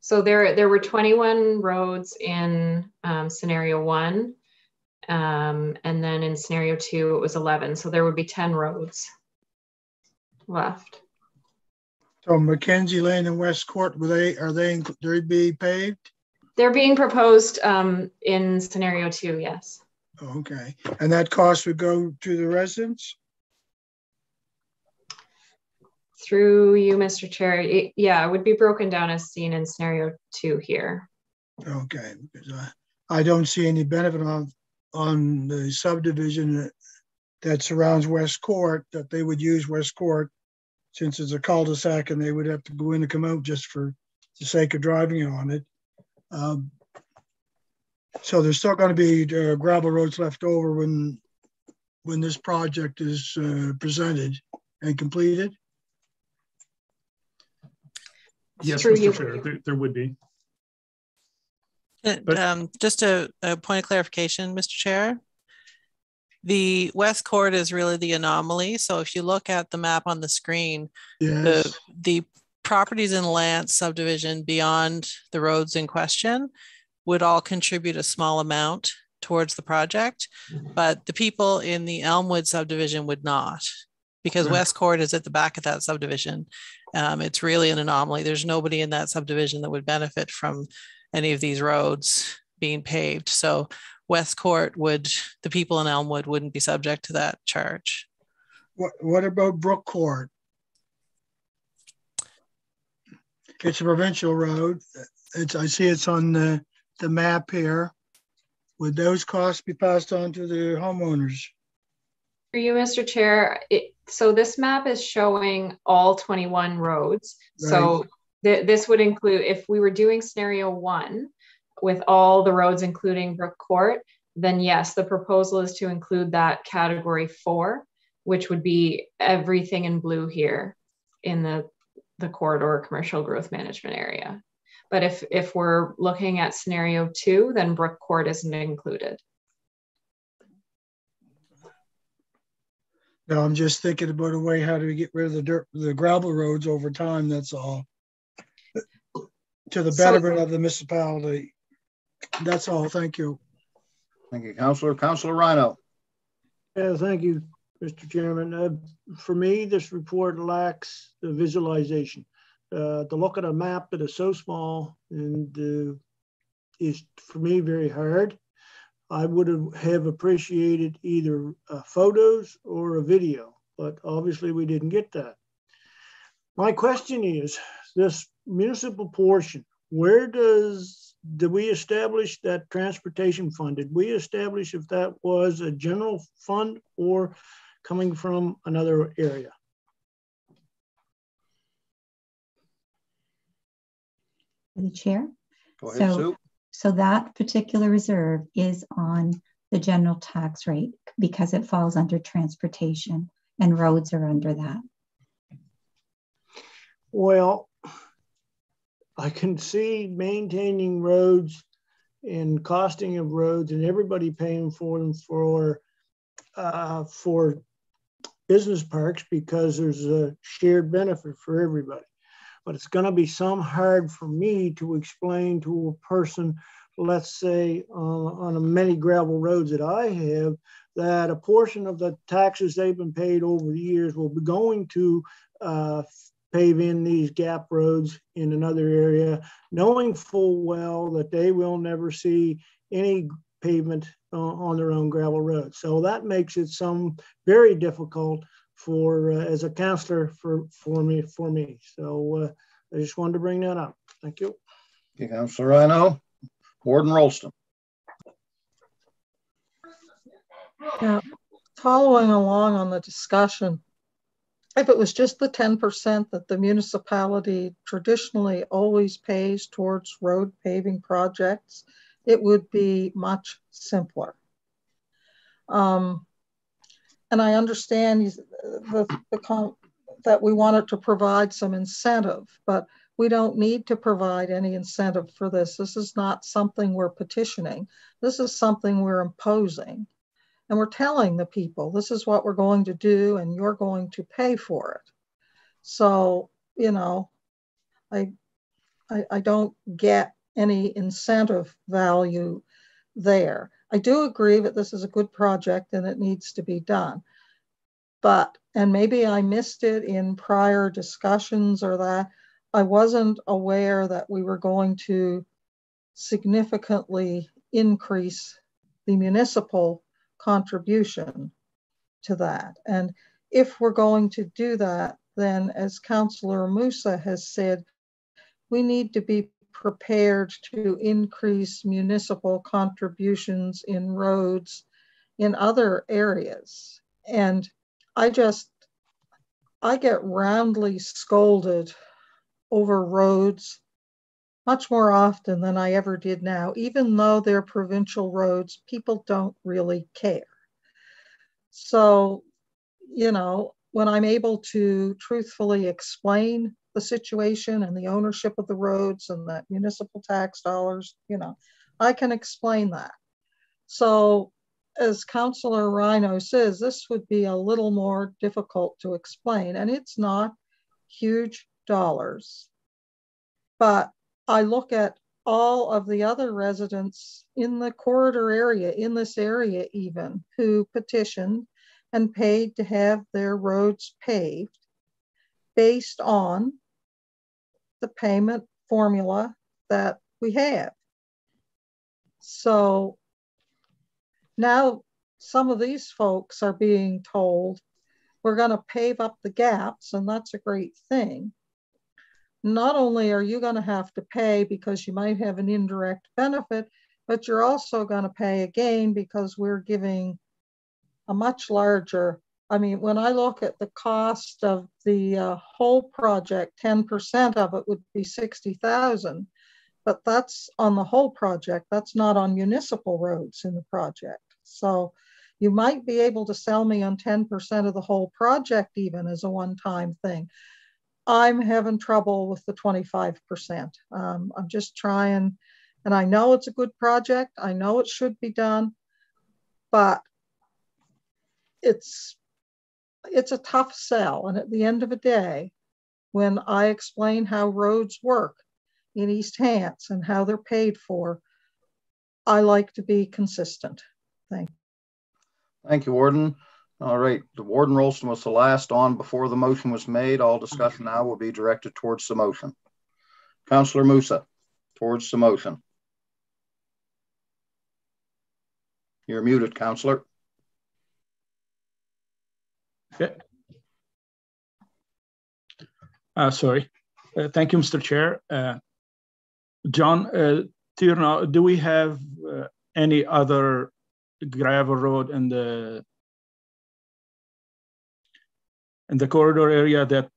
So there, there were 21 roads in um, scenario one. Um, and then in scenario two, it was 11. So there would be 10 roads left. So Mackenzie Lane and West Court, were they, are they, they be paved? They're being proposed um, in scenario two, yes. Okay, and that cost would go to the residents? Through you, Mr. Chair, it, yeah, it would be broken down as seen in scenario two here. Okay, because I, I don't see any benefit on, on the subdivision that, that surrounds West Court, that they would use West Court since it's a cul-de-sac and they would have to go in and come out just for the sake of driving on it. Um, So there's still gonna be uh, gravel roads left over when, when this project is uh, presented and completed? Yes, Mr. Chair, there, there would be. Uh, Um, just a, a point of clarification, Mr. Chair. The West Court is really the anomaly. So if you look at the map on the screen, Yes. the, the properties in Lantz subdivision beyond the roads in question would all contribute a small amount towards the project, but the people in the Elmwood subdivision would not. Because Right. West Court is at the back of that subdivision. Um, it's really an anomaly. There's nobody in that subdivision that would benefit from any of these roads being paved. So West Court would, the people in Elmwood wouldn't be subject to that charge. What, what about Brook Court? It's a provincial road. It's, I see it's on the, the map here. Would those costs be passed on to the homeowners? For you, Mr. Chair, it, so this map is showing all 21 roads. So th- this would include, if we were doing scenario one with all the roads, including Brook Court, then yes, the proposal is to include that category four, which would be everything in blue here in the, the corridor commercial growth management area. But if, if we're looking at scenario two, then Brook Court isn't included. No, I'm just thinking about a way, how do we get rid of the dirt, the gravel roads over time, that's all. To the So- betterment of the municipality. That's all, thank you. Thank you, Counselor. Counselor Rhyno. Yeah, thank you, Mr. Chairman. Uh, For me, this report lacks the visualization. Uh, To look at a map that is so small and uh, is, for me, very hard. I would have- have appreciated either uh, photos or a video, but obviously we didn't get that. My question is, this municipal portion, where does, did we establish that transportation fund? Did we establish if that was a general fund or coming from another area? The chair. Go ahead, So- Sue. So that particular reserve is on the general tax rate because it falls under transportation and roads are under that. Well, I can see maintaining roads and costing of roads and everybody paying for them for, uh, for business parks because there's a shared benefit for everybody. But it's gonna be some hard for me to explain to a person, let's say, uh, on the many gravel roads that I have, that a portion of the taxes they've been paid over the years will be going to uh, pave in these gap roads in another area, knowing full well that they will never see any pavement uh, on their own gravel roads. So that makes it some very difficult for uh, as a counselor for for me for me. So uh, I just wanted to bring that up. Thank you. Okay, Councillor Rhyno. Warden Roulston. Yeah, following along on the discussion, if it was just the 10% that the municipality traditionally always pays towards road paving projects, it would be much simpler. Um, and I understand the, the that we wanted to provide some incentive, but we don't need to provide any incentive for this. This is not something we're petitioning. This is something we're imposing. And we're telling the people, this is what we're going to do, and you're going to pay for it. So, you know, I, I, I don't get any incentive value there. I do agree that this is a good project and it needs to be done. But, and maybe I missed it in prior discussions or that, I wasn't aware that we were going to significantly increase the municipal contribution to that. And if we're going to do that, then as Councillor Moussa has said, we need to be prepared to increase municipal contributions in roads in other areas. And I just, I get roundly scolded over roads much more often than I ever did now. Even though they're provincial roads, people don't really care. So, you know, when I'm able to truthfully explain the situation and the ownership of the roads and the municipal tax dollars, you know, I can explain that. So, as Councillor Rhyno says, this would be a little more difficult to explain, and it's not huge dollars. But I look at all of the other residents in the corridor area, in this area even, who petitioned and paid to have their roads paved based on the payment formula that we have. So now some of these folks are being told we're going to pave up the gaps, and that's a great thing not only are you going to have to pay because you might have an indirect benefit, but you're also going to pay again because we're giving a much larger. I mean, when I look at the cost of the uh, whole project, 10% of it would be 60,000, but that's on the whole project. That's not on municipal roads in the project. So you might be able to sell me on 10% of the whole project even as a one-time thing. I'm having trouble with the 25%. Um, I'm just trying, and I know it's a good project. I know it should be done, but it's it's a tough sell. And at the end of the day, when I explain how roads work in East Hants and how they're paid for, I like to be consistent. Thank you. Thank you, Warden. All right, the Warden Roulston was the last on before the motion was made. All discussion now will be directed towards the motion. Councillor Moussa, towards the motion. You're muted, Councillor. Okay. Uh, sorry. Uh, thank you, Mr. Chair. Uh, John, uh, do we have uh, any other gravel road in the in the corridor area that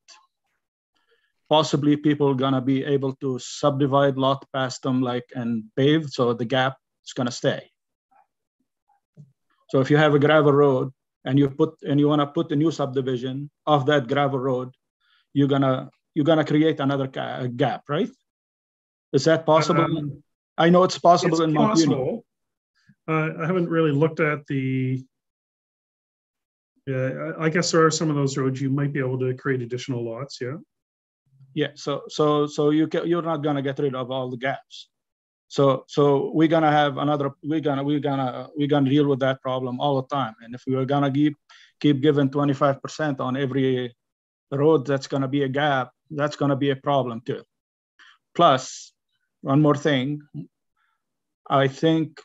possibly people gonna be able to subdivide lot past them like and pave so the gap is gonna stay. So if you have a gravel road and you put and you want to put a new subdivision of that gravel road you're gonna you're gonna create another gap right? Is that possible? Um, i know it's possible it's in possible. Uh, i haven't really looked at the yeah, I guess there are some of those roads you might be able to create additional lots. Yeah. Yeah. So so so you can, you're not gonna get rid of all the gaps. So so we're gonna have another. We're gonna we're gonna we're gonna deal with that problem all the time. And if we're gonna keep keep giving 25% on every road, that's gonna be a gap. That's gonna be a problem too. Plus, one more thing. I think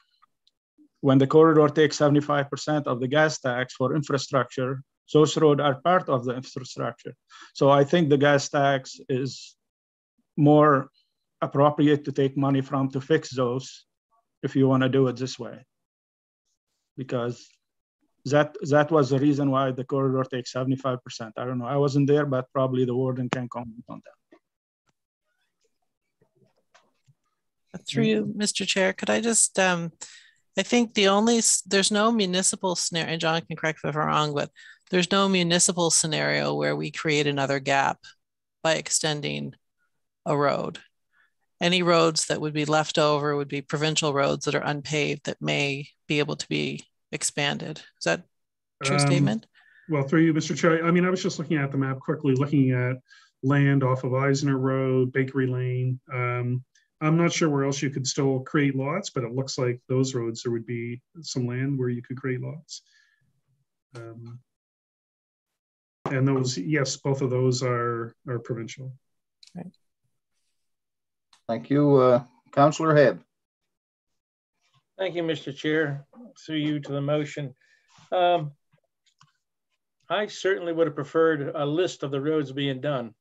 when the corridor takes 75% of the gas tax for infrastructure, those roads are part of the infrastructure. So I think the gas tax is more appropriate to take money from to fix those if you want to do it this way. Because that that was the reason why the corridor takes 75%. I don't know. I wasn't there, but probably the warden can comment on that. Through you, Mr. Chair, could I just, um, I think the only, there's no municipal scenario, and John can correct me if I'm wrong, but there's no municipal scenario where we create another gap by extending a road. Any roads that would be left over would be provincial roads that are unpaved that may be able to be expanded. Is that true Um, statement? Well, through you, Mr. Chair, I mean, I was just looking at the map quickly, looking at land off of Eisner Road, Bakery Lane. Um, I'm not sure where else you could still create lots, but it looks like those roads, there would be some land where you could create lots. Um, And those, yes, both of those are, are provincial. Thank you. Uh, Councillor Hebb. Thank you, Mr. Chair. Through you to the motion. Um, I certainly would have preferred a list of the roads being done.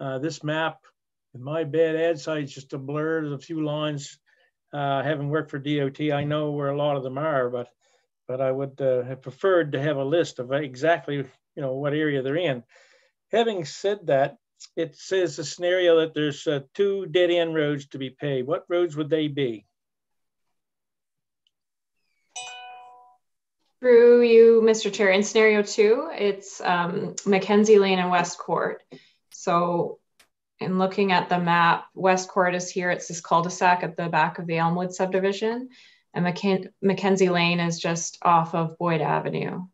Uh, this map, my bad ad site, is just a blur, there's a few lines. Uh, having worked for DOT, I know where a lot of them are, but but I would uh, have preferred to have a list of exactly, you know, what area they're in. Having said that, it says a scenario that there's uh, two dead end roads to be paved. What roads would they be? Through you, Mr. Chair, in scenario two, it's um, Mackenzie Lane and West Court. So in looking at the map, West Court is here. It's this cul-de-sac at the back of the Elmwood subdivision. And McKen Mackenzie Lane is just off of Boyd Avenue.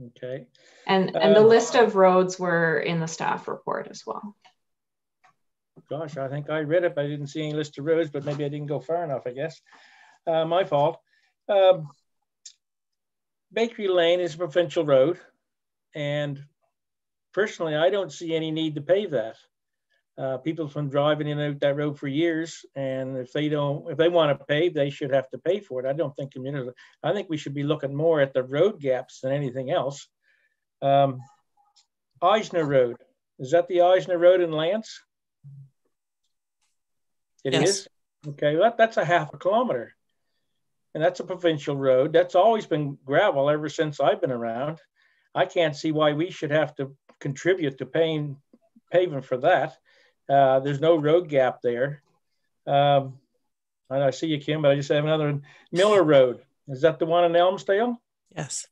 Okay. And, and the Um, list of roads were in the staff report as well. Gosh, I think I read it, but I didn't see any list of roads, but maybe I didn't go far enough, I guess. Uh, my fault. Um, Bakery Lane is a provincial road. And personally, I don't see any need to pave that. Uh, people's been driving in and out that road for years. And if they don't, if they want to pave, they should have to pay for it. I don't think community, I think we should be looking more at the road gaps than anything else. Um, Eisner Road, is that the Eisner Road in Lantz? It is. Yes. Okay, well, that, that's a half a kilometer. And that's a provincial road. That's always been gravel ever since I've been around. I can't see why we should have to contribute to paying paving for that. Uh, there's no road gap there. Um, and I see you, Kim, but I just have another one. Miller Road. Is that the one in Elmsdale? Yes.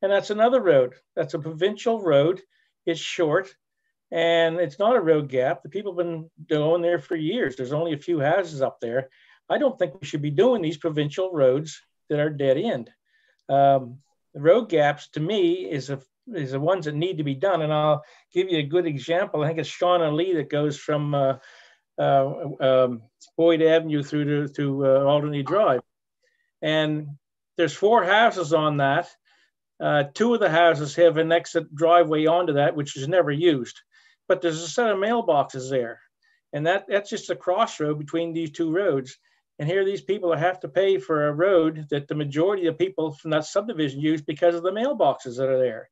And that's another road. That's a provincial road. It's short and it's not a road gap. The people have been going there for years. There's only a few houses up there. I don't think we should be doing these provincial roads that are dead end. Um, the road gaps to me is a is the ones that need to be done. And I'll give you a good example. I think it's Shauna Lee that goes from uh, uh, um, Boyd Avenue through to, to uh, Alderney Drive. And there's four houses on that. Uh, two of the houses have an exit driveway onto that, which is never used. But there's a set of mailboxes there. And that, that's just a crossroad between these two roads. And here these people have to pay for a road that the majority of people from that subdivision use because of the mailboxes that are there.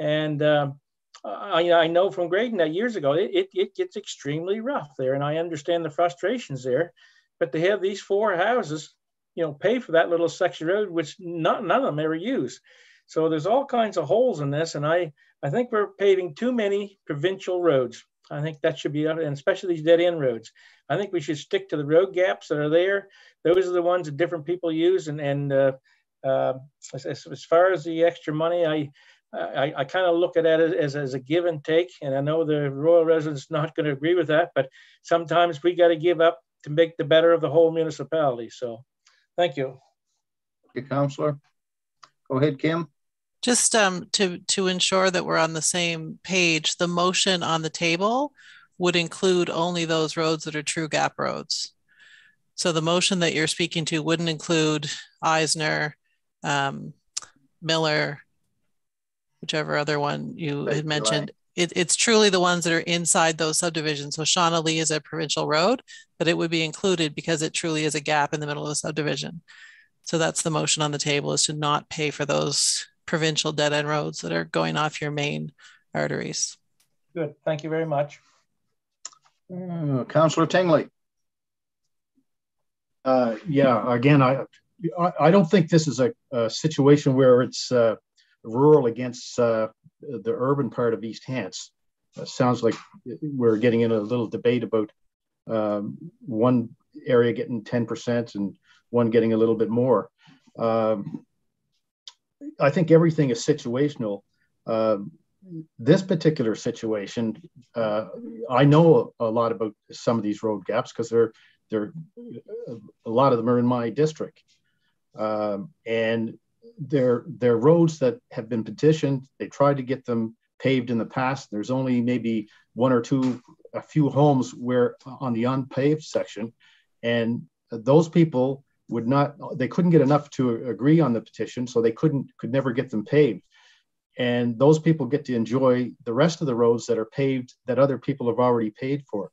And um, I, I know from grading that years ago, it, it, it gets extremely rough there. And I understand the frustrations there. But to have these four houses, you know, pay for that little section road, which not, none of them ever use. So there's all kinds of holes in this. And I, I think we're paving too many provincial roads. I think that should be, and especially these dead end roads. I think we should stick to the road gaps that are there. Those are the ones that different people use. And, and uh, uh, as, as far as the extra money, I, I, I kind of look at that as, as a give and take. And I know the Royal residents not going to agree with that, but sometimes we got to give up to make the better of the whole municipality. So thank you. Thank you, Councillor. Go ahead, Kim. Just um, to, to ensure that we're on the same page, the motion on the table would include only those roads that are true gap roads. So the motion that you're speaking to wouldn't include Eisner, um, Miller, whichever other one you had mentioned. It, it's truly the ones that are inside those subdivisions. So Shauna Lee is a provincial road, but it would be included because it truly is a gap in the middle of the subdivision. So that's the motion on the table is to not pay for those provincial dead end roads that are going off your main arteries. Good. Thank you very much. Uh, Councillor Tingley. Uh, yeah, again, I, I, I don't think this is a, a situation where it's uh, rural against uh, the urban part of East Hants. It sounds like we're getting in a little debate about um, one area getting 10% and one getting a little bit more. Um, I think everything is situational. Um, this particular situation, uh, I know a lot about some of these road gaps because they're they're a lot of them are in my district, um, and they're they're roads that have been petitioned. They tried to get them paved in the past. There's only maybe one or two, a few homes where on the unpaved section, and those people would not. They couldn't get enough to agree on the petition, so they couldn't could never get them paved and those people get to enjoy the rest of the roads that are paved that other people have already paid for.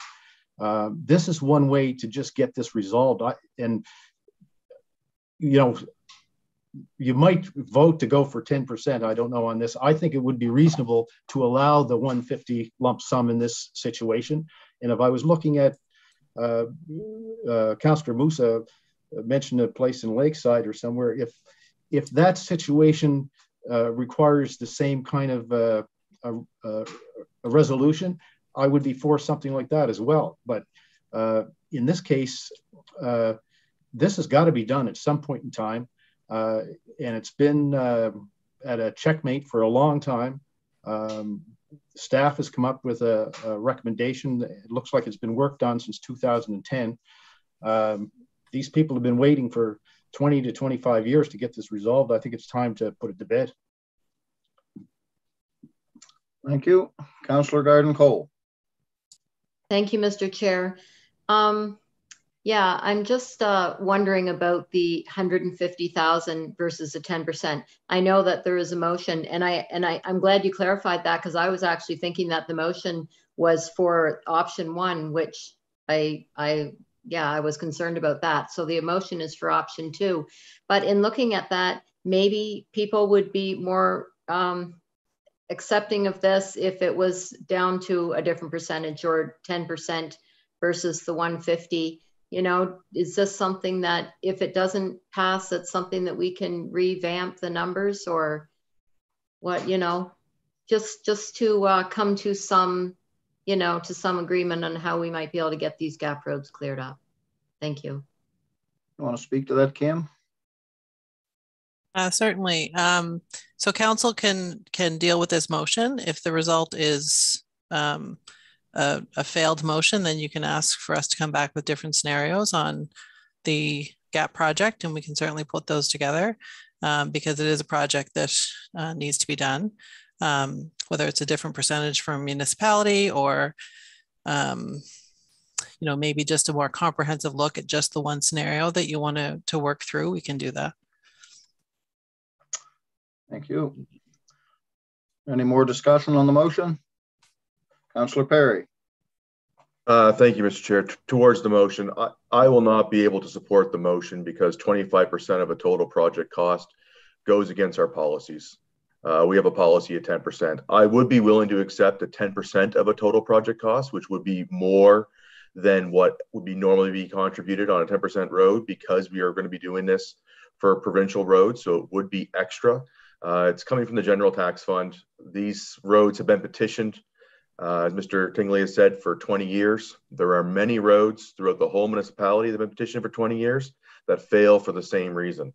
Uh, this is one way to just get this resolved. I, and you know, you might vote to go for 10%. I don't know on this. I think it would be reasonable to allow the 150 lump sum in this situation. And if I was looking at uh, uh, Councillor Moussa mentioned a place in Lakeside or somewhere, if if that situation uh, requires the same kind of uh, a, a, a, resolution, I would be for something like that as well. But uh, in this case, uh, this has got to be done at some point in time. Uh, and it's been at a checkmate for a long time. Um, staff has come up with a, a, recommendation. It looks like it's been worked on since 2010. Um, these people have been waiting for 20 to 25 years to get this resolved, I think it's time to put it to bed. Thank you. Councillor Garden Cole. Thank you, Mr. Chair. Um, yeah, I'm just uh, wondering about the 150,000 versus the 10%. I know that there is a motion, and I and I, I'm glad you clarified that because I was actually thinking that the motion was for option one, which I I yeah, I was concerned about that. So the emotion is for option two. But in looking at that, maybe people would be more um, accepting of this if it was down to a different percentage or 10% versus the 150. You know, is this something that if it doesn't pass, it's something that we can revamp the numbers or what, you know, just just to uh, come to some you know, to some agreement on how we might be able to get these gap roads cleared up. Thank you. You want to speak to that, Kim? Uh, certainly. Um, so council can can deal with this motion. If the result is um, a, a, failed motion, then you can ask for us to come back with different scenarios on the GAP project, and we can certainly put those together um, because it is a project that uh, needs to be done. Um, whether it's a different percentage from municipality or um, you know maybe just a more comprehensive look at just the one scenario that you want to to work through we can do that. Thank you. Any more discussion on the motion councillor perry uh, thank you, Mr. Chair. T towards the motion, I, I, will not be able to support the motion because 25% of a total project cost goes against our policies. Uh, we have a policy at 10%. I would be willing to accept a 10% of a total project cost, which would be more than what would be normally be contributed on a 10% road because we are going to be doing this for provincial roads. So it would be extra. Uh, it's coming from the general tax fund. These roads have been petitioned, uh, as Mr. Tingley has said, for 20 years. There are many roads throughout the whole municipality that have been petitioned for 20 years that fail for the same reason.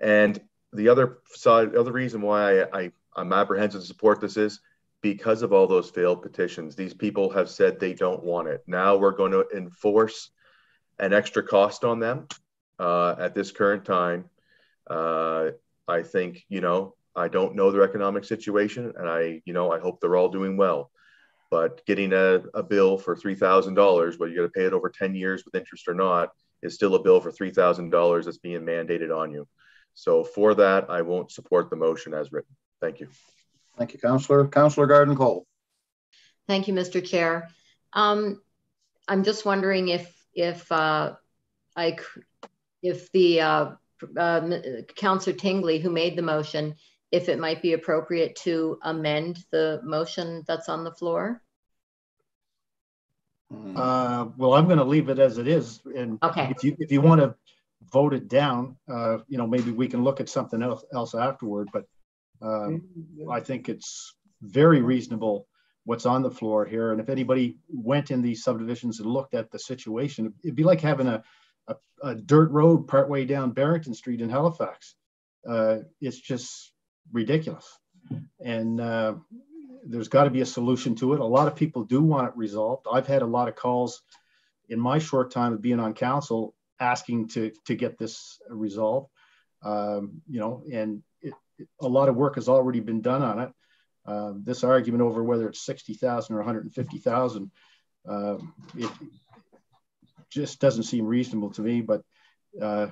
And the other side, the other reason why I, I, I'm apprehensive to support this is because of all those failed petitions. These people have said they don't want it. Now we're going to enforce an extra cost on them uh, at this current time. Uh, I think, you know, I don't know their economic situation and I, you know, I hope they're all doing well. But getting a, a bill for $3,000, whether you got to pay it over 10 years with interest or not, is still a bill for $3,000 that's being mandated on you. So for that, I won't support the motion as written. Thank you. Thank you, Councillor. Councillor Garden Cole. Thank you, Mr. Chair. Um, I'm just wondering if if uh, I if the uh, um, Councillor Tingley, who made the motion, if it might be appropriate to amend the motion that's on the floor. Uh, well, I'm going to leave it as it is, and Okay. if you if you want to vote it down, uh, you know, maybe we can look at something else else afterward. But um, I think it's very reasonable what's on the floor here. And if anybody went in these subdivisions and looked at the situation, it'd be like having a a, a dirt road partway down Barrington Street in Halifax. Uh, it's just ridiculous, and uh, there's got to be a solution to it. A lot of people do want it resolved. I've had a lot of calls in my short time of being on council asking to to get this resolved. Um, you know, and it, it, a lot of work has already been done on it. Uh, this argument over whether it's sixty thousand or one hundred and fifty thousand, uh, it just doesn't seem reasonable to me. But uh,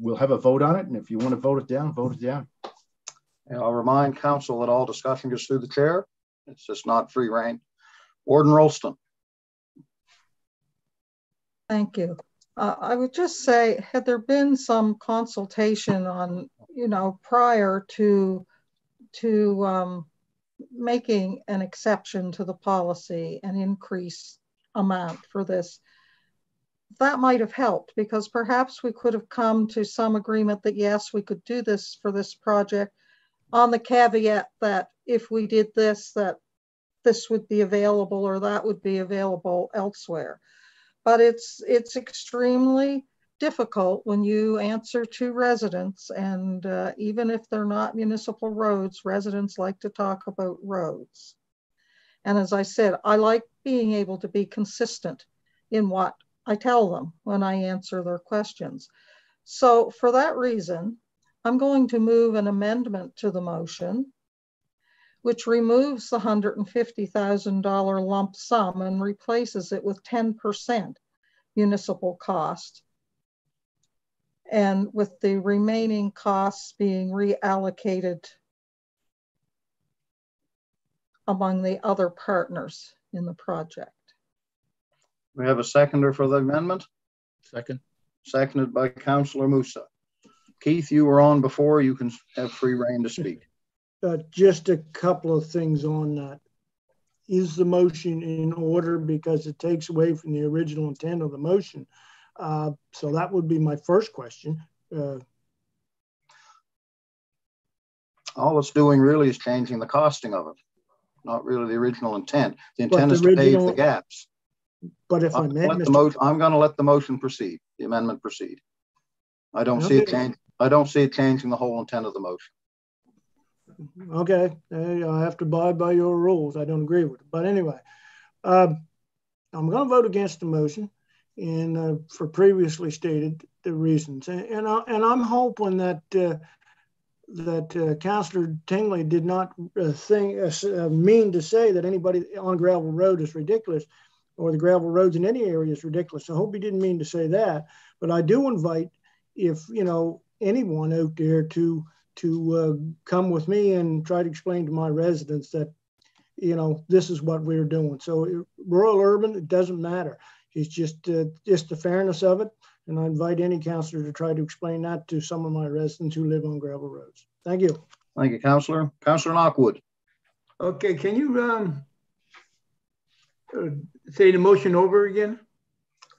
we'll have a vote on it, and if you want to vote it down, vote it down. And I'll remind council that all discussion goes through the chair. It's just not free reign. Warden Roulston. Thank you. Uh, I would just say, had there been some consultation on, you know, prior to to um, making an exception to the policy and increase amount for this, that might have helped because perhaps we could have come to some agreement that yes, we could do this for this project on the caveat that if we did this, that this would be available or that would be available elsewhere. But it's it's extremely difficult when you answer to residents and uh, even if they're not municipal roads, residents like to talk about roads. And as I said, I like being able to be consistent in what I tell them when I answer their questions. So for that reason, I'm going to move an amendment to the motion, which removes the $150,000 lump sum and replaces it with 10% municipal cost. And with the remaining costs being reallocated among the other partners in the project. We have a seconder for the amendment. Second. Seconded by Councillor Moussa. Keith, you were on before. You can have free reign to speak. Uh, just a couple of things on that. Is the motion in order because it takes away from the original intent of the motion? Uh, so that would be my first question. Uh, All it's doing really is changing the costing of it, not really the original intent. The intent the is to pave the gaps. but if I I'm may, let the Mr. mo- I'm going to let the motion proceed, the amendment proceed. I don't see it change. I don't see it changing the whole intent of the motion. Okay, uh, I have to abide by your rules. I don't agree with it. But anyway, um, I'm going to vote against the motion and uh, for previously stated the reasons. And, and, I, and I'm hoping that uh, that uh, Councillor Tingley did not uh, think, uh, uh, mean to say that anybody on gravel road is ridiculous or the gravel roads in any area is ridiculous. I hope he didn't mean to say that. But I do invite, if, you know, anyone out there to to uh, come with me and try to explain to my residents that, you know, this is what we're doing. So rural, urban, it doesn't matter. It's just uh, just the fairness of it. And I invite any counselor to try to explain that to some of my residents who live on gravel roads. Thank you. Thank you, Councillor. Councillor Knockwood. Okay, can you um, uh, say the motion over again?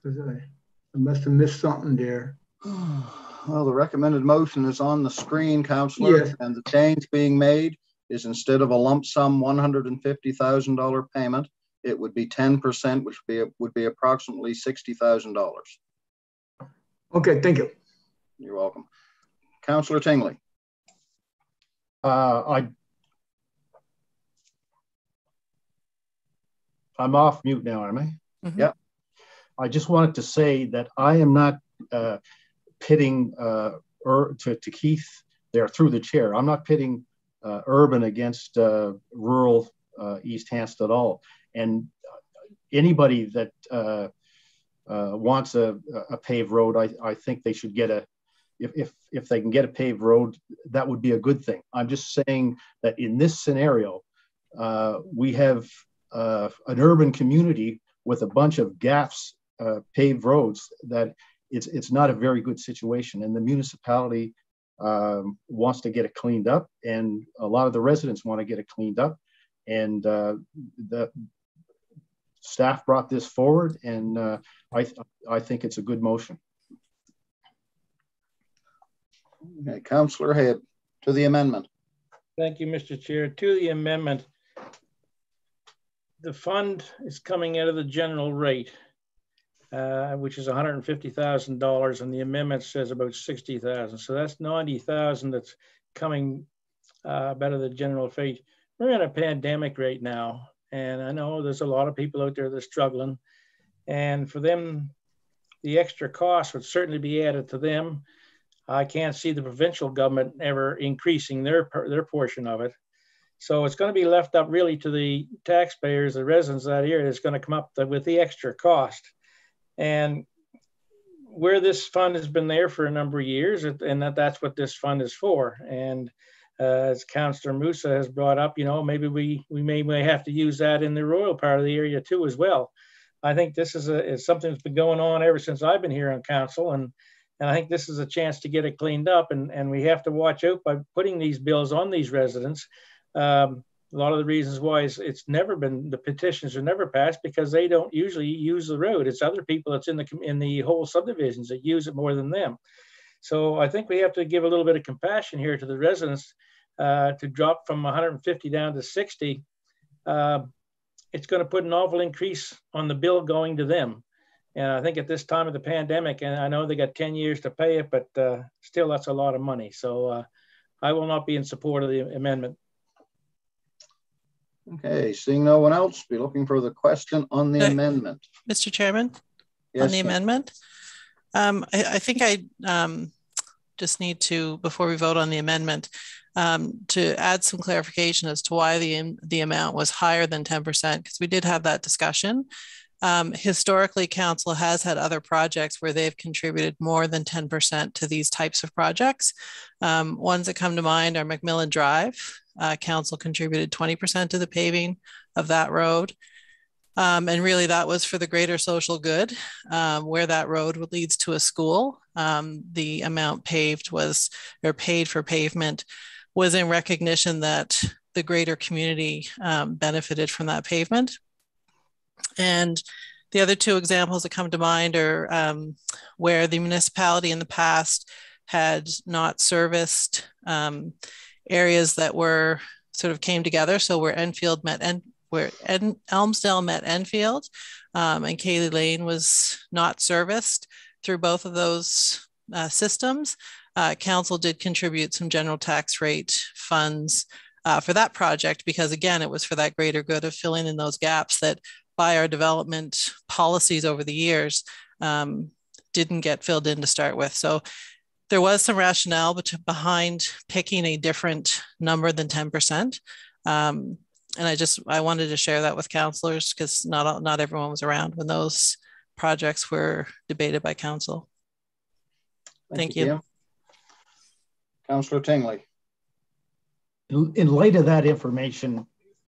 I, I must have missed something there. Well, the recommended motion is on the screen, Councillor, Yes. and the change being made is instead of a lump sum one hundred and fifty thousand dollar payment, it would be ten percent, which would be would be approximately sixty thousand dollars. Okay, thank you. You're welcome. Councillor Tingley. Uh, I I'm off mute now, am I? Mhm. Yeah. I just wanted to say that I am not uh, pitting uh, ur- to, to Keith there through the chair. I'm not pitting uh, urban against uh, rural uh, East Hampstead at all. And anybody that uh, uh, wants a, a paved road, I, I think they should get a, if, if, if they can get a paved road, that would be a good thing. I'm just saying that in this scenario, we have an urban community with a bunch of gaps, uh, paved roads that it's it's not a very good situation, and the municipality um, wants to get it cleaned up, and a lot of the residents want to get it cleaned up, and uh, the staff brought this forward, and uh, I I think it's a good motion. Okay, Councillor Hebb to the amendment. Thank you, Mr. Chair. To the amendment, the fund is coming out of the general rate, uh, which is $150,000, and the amendment says about 60,000. So that's 90,000 that's coming uh, out of the general rate. We're in a pandemic right now, and I know there's a lot of people out there that are struggling, and for them, the extra cost would certainly be added to them. I can't see the provincial government ever increasing their their portion of it. So it's going to be left up really to the taxpayers, the residents of that area, that's going to come up with the extra cost. And where this fund has been there for a number of years, and that that's what this fund is for. And uh, as Councillor Moussa has brought up, you know, maybe we we may, may have to use that in the rural part of the area too as well. I think this is, a, is something that's been going on ever since I've been here on council, and and I think this is a chance to get it cleaned up. And and we have to watch out by putting these bills on these residents um, a lot of the reasons why is it's never been the petitions are never passed because they don't usually use the road. It's other people that's in the in the whole subdivisions that use it more than them. So I think we have to give a little bit of compassion here to the residents uh, to drop from 150 down to 60. Uh, it's going to put an awful increase on the bill going to them. And I think at this time of the pandemic, and I know they got 10 years to pay it, but uh, still that's a lot of money. So uh, I will not be in support of the amendment. Okay, seeing no one else, be looking for the question on the amendment. Mr. Chairman, yes, on the amendment, um, I, I, think I um, just need to, before we vote on the amendment, um, to add some clarification as to why the, the amount was higher than 10%, because we did have that discussion. Um, historically, council has had other projects where they've contributed more than 10% to these types of projects. Um, ones that come to mind are McMillan Drive. Uh, council contributed 20% to the paving of that road. Um, and really that was for the greater social good, um, where that road leads to a school. Um, the amount paved was, or paid for pavement was in recognition that the greater community um, benefited from that pavement. And the other two examples that come to mind are um, where the municipality in the past had not serviced um, areas that were sort of came together. So where Enfield met and where en- Elmsdale met Enfield, um, and Kaylee Lane was not serviced through both of those uh, systems. Uh, council did contribute some general tax rate funds uh, for that project because again, it was for that greater good of filling in those gaps that by our development policies over the years um, didn't get filled in to start with. So there was some rationale behind picking a different number than 10%. Um, and I just, I wanted to share that with councilors because not, not everyone was around when those projects were debated by council. Thank, Thank you. you. Councillor Tingley. In light of that information,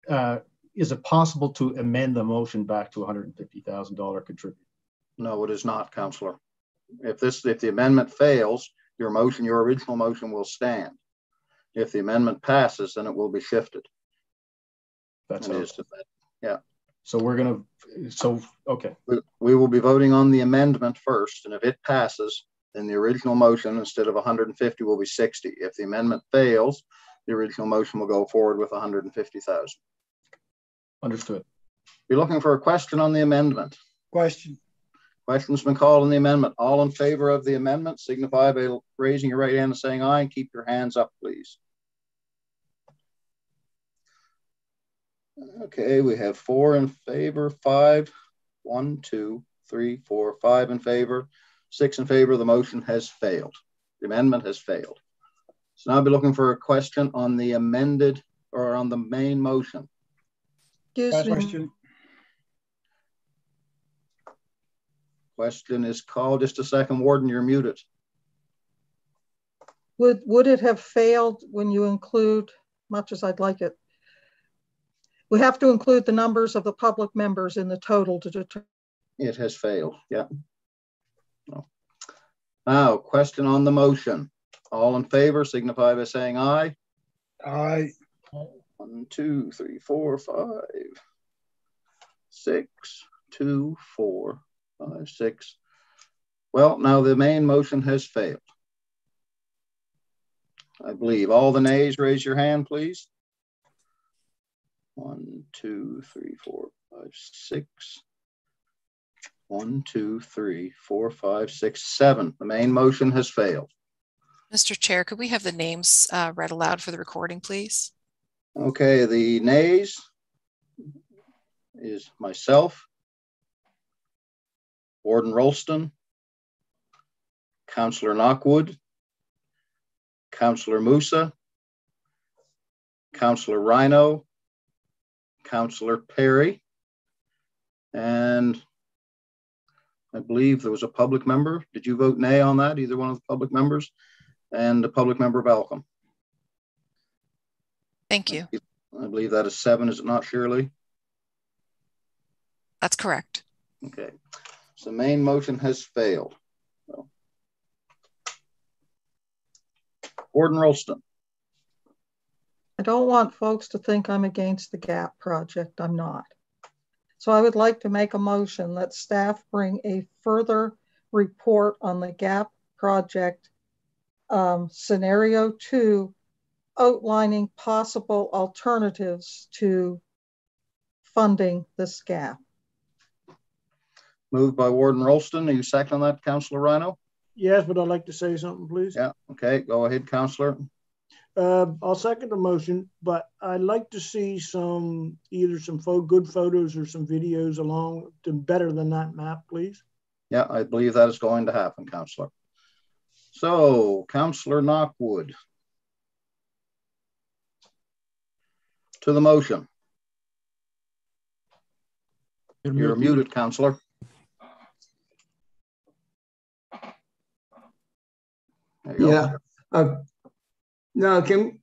uh, is it possible to amend the motion back to $150,000 contribute? No, it is not, Councillor. If this, if the amendment fails, your motion, your original motion will stand. If the amendment passes, then it will be shifted. That's it. Yeah. So we're gonna, so, okay. We, we will be voting on the amendment first, and if it passes, then the original motion, instead of 150, will be 60. If the amendment fails, the original motion will go forward with 150,000. Understood. Be looking for a question on the amendment. Question. Question's been called on the amendment. All in favor of the amendment signify by raising your right hand and saying aye and keep your hands up, please. Okay, we have four in favor, five, one, two, three, four, five in favor, six in favor. The motion has failed. The amendment has failed. So now I'll be looking for a question on the amended or on the main motion. Excuse Question. Question is called. Just a second, Warden, you're muted. Would, would it have failed when you include, much as I'd like it, we have to include the numbers of the public members in the total to determine. It has failed, yeah. No. Now, question on the motion. All in favor signify by saying aye. Aye. One, two, three, four, five, six, two, four, five, six. Well, now the main motion has failed. I believe all the nays, raise your hand, please. One, two, three, four, five, six. One, two, three, four, five, six, seven. The main motion has failed. Mr. Chair, could we have the names uh, read aloud for the recording, please? Okay, the nays is myself, Warden Roulston, Councillor Knockwood, Councillor Moussa, Councillor Rhyno, Councillor Perry, and I believe there was a public member. Did you vote nay on that, either one of the public members? And the public member Balcom. Thank you. I believe that is seven, is it not, Shirley? That's correct. Okay, so main motion has failed. So. Warden Roulston. I don't want folks to think I'm against the GAP project. I'm not. So I would like to make a motion that staff bring a further report on the GAP project um, scenario two, outlining possible alternatives to funding this gap. Moved by Warden Roulston. Are you second on that, Councillor Rhyno? Yes, but I'd like to say something, please. Yeah, okay, go ahead, Councillor. Uh, I'll second the motion, but I'd like to see some, either some fo good photos or some videos along to better than that map, please. Yeah, I believe that is going to happen, Councillor. So, Councillor Knockwood. To the motion. You're, You're muted, muted Councillor. Yeah. Uh, now, can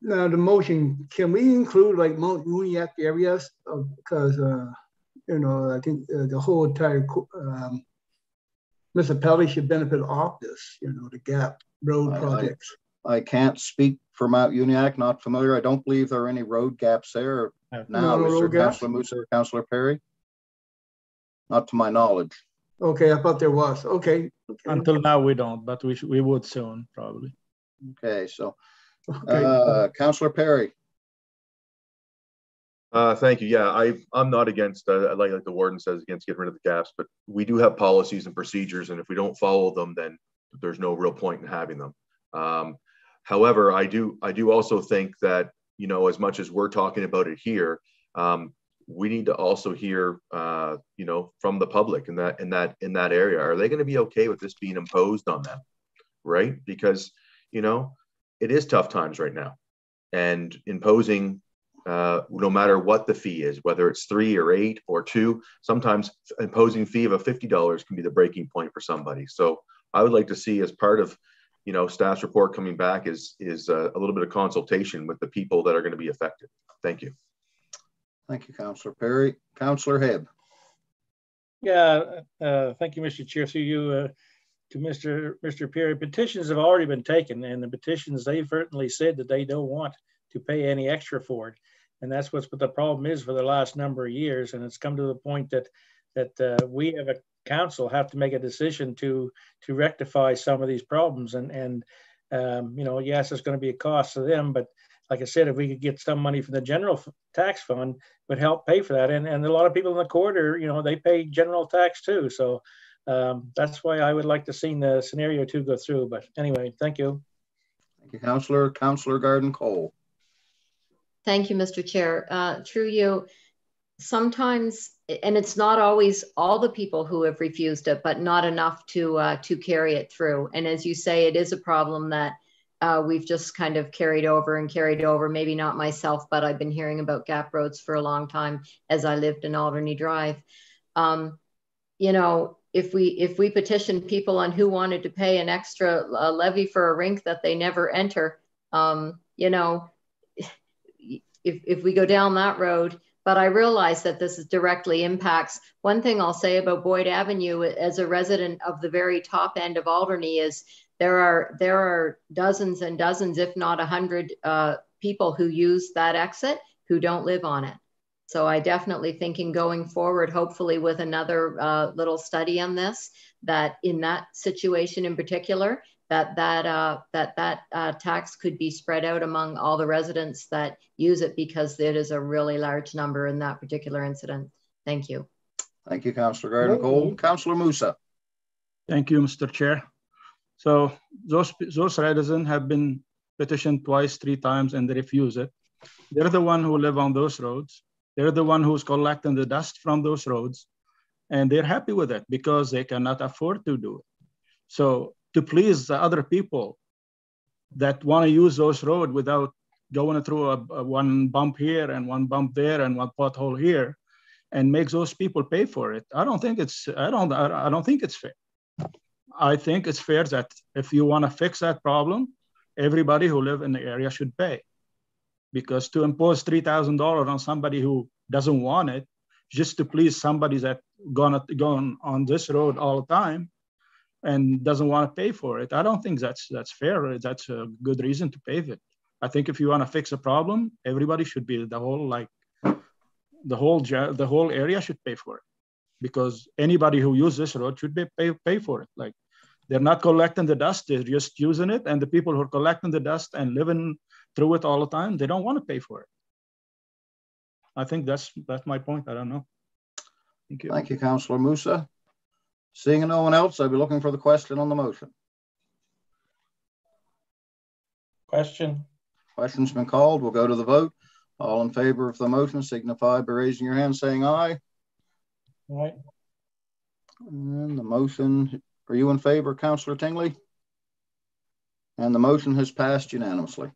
now the motion can we include like Mount Uniacke areas because uh, you know I think uh, the whole entire um, municipality should benefit off this. You know the Gap Road I, projects. I, I, can't speak for Mount Uniacke. Not familiar. I don't believe there are any road gaps there now. No, is there Councilor Moussa or Councilor Perry? Not to my knowledge. Okay, I thought there was. Okay. okay. Until now, we don't, but we we would soon probably. Okay, so okay. uh, Councillor Perry. Uh, thank you. Yeah, I I'm not against uh, like like the warden says against getting rid of the gaps, but we do have policies and procedures, and if we don't follow them, then there's no real point in having them. Um, however, I do I do also think that you know as much as we're talking about it here, um, we need to also hear uh, you know from the public in that in that in that area. Are they going to be okay with this being imposed on them? Right? Because you know it is tough times right now. And imposing uh, no matter what the fee is whether it's three or eight or two sometimes imposing fee of a $50 can be the breaking point for somebody. So i would like to see as part of you know staff's report coming back is is uh, a little bit of consultation with the people that are going to be affected thank you Thank you, Councillor Perry. Councillor Hebb. Yeah, uh, thank you, Mr. Chair. Through you uh, to Mr. Mr. Perry. Petitions have already been taken, and the petitions they've certainly said that they don't want to pay any extra for it, and that's what's what the problem is for the last number of years. And it's come to the point that that uh, we have a council have to make a decision to to rectify some of these problems. And and um, you know, yes, it's going to be a cost to them, but like I said, if we could get some money from the general tax fund, would help pay for that. And, and a lot of people in the quarter, you know, they pay general tax too. So um, that's why I would like to see the scenario two go through. But anyway, thank you. Thank you, Councillor. Councillor Garden Cole. Thank you, Mr. Chair. Uh, through you, sometimes, and it's not always all the people who have refused it, but not enough to uh, to carry it through. And as you say, it is a problem that uh, we've just kind of carried over and carried over. Maybe not myself, but I've been hearing about gap roads for a long time as I lived in Alderney Drive. Um, you know, if we if we petition people on who wanted to pay an extra levy for a rink that they never enter, um, you know, if if we go down that road, but I realize that this directly impacts. One thing I'll say about Boyd Avenue as a resident of the very top end of Alderney is there are there are dozens and dozens, if not a hundred uh, people who use that exit who don't live on it. So I definitely think in going forward, hopefully with another uh, little study on this, that in that situation in particular, that that uh, that that uh, tax could be spread out among all the residents that use it because it is a really large number in that particular incident. Thank you. Thank you, Councillor Garden Cole. Councillor Moussa. Thank you, Mr. Chair. So those those residents have been petitioned twice, three times, and they refuse it. They're the one who live on those roads. They're the one who's collecting the dust from those roads, and they're happy with it because they cannot afford to do it. So to please the other people that want to use those roads without going through a, a, one bump here and one bump there and one pothole here and make those people pay for it. I don't think it's i don't i don't think it's fair. I think it's fair that if you want to fix that problem everybody who live in the area should pay. Because to impose $3000 on somebody who doesn't want it just to please somebody that gonna going on this road all the time and doesn't want to pay for it. I don't think that's that's fair. That's a good reason to pay it. I think if you want to fix a problem, everybody should be the whole like the whole the whole area should pay for it because anybody who uses this road should be pay pay for it. Like they're not collecting the dust; they're just using it, and the people who are collecting the dust and living through it all the time, they don't want to pay for it. I think that's that's my point. I don't know. Thank you. Thank you, Councillor Musa. Seeing no one else, I'll be looking for the question on the motion. Question. Question's been called. We'll go to the vote. All in favor of the motion signify by raising your hand saying aye. Aye. And the motion, are you in favor, Councillor Tingley? And the motion has passed unanimously.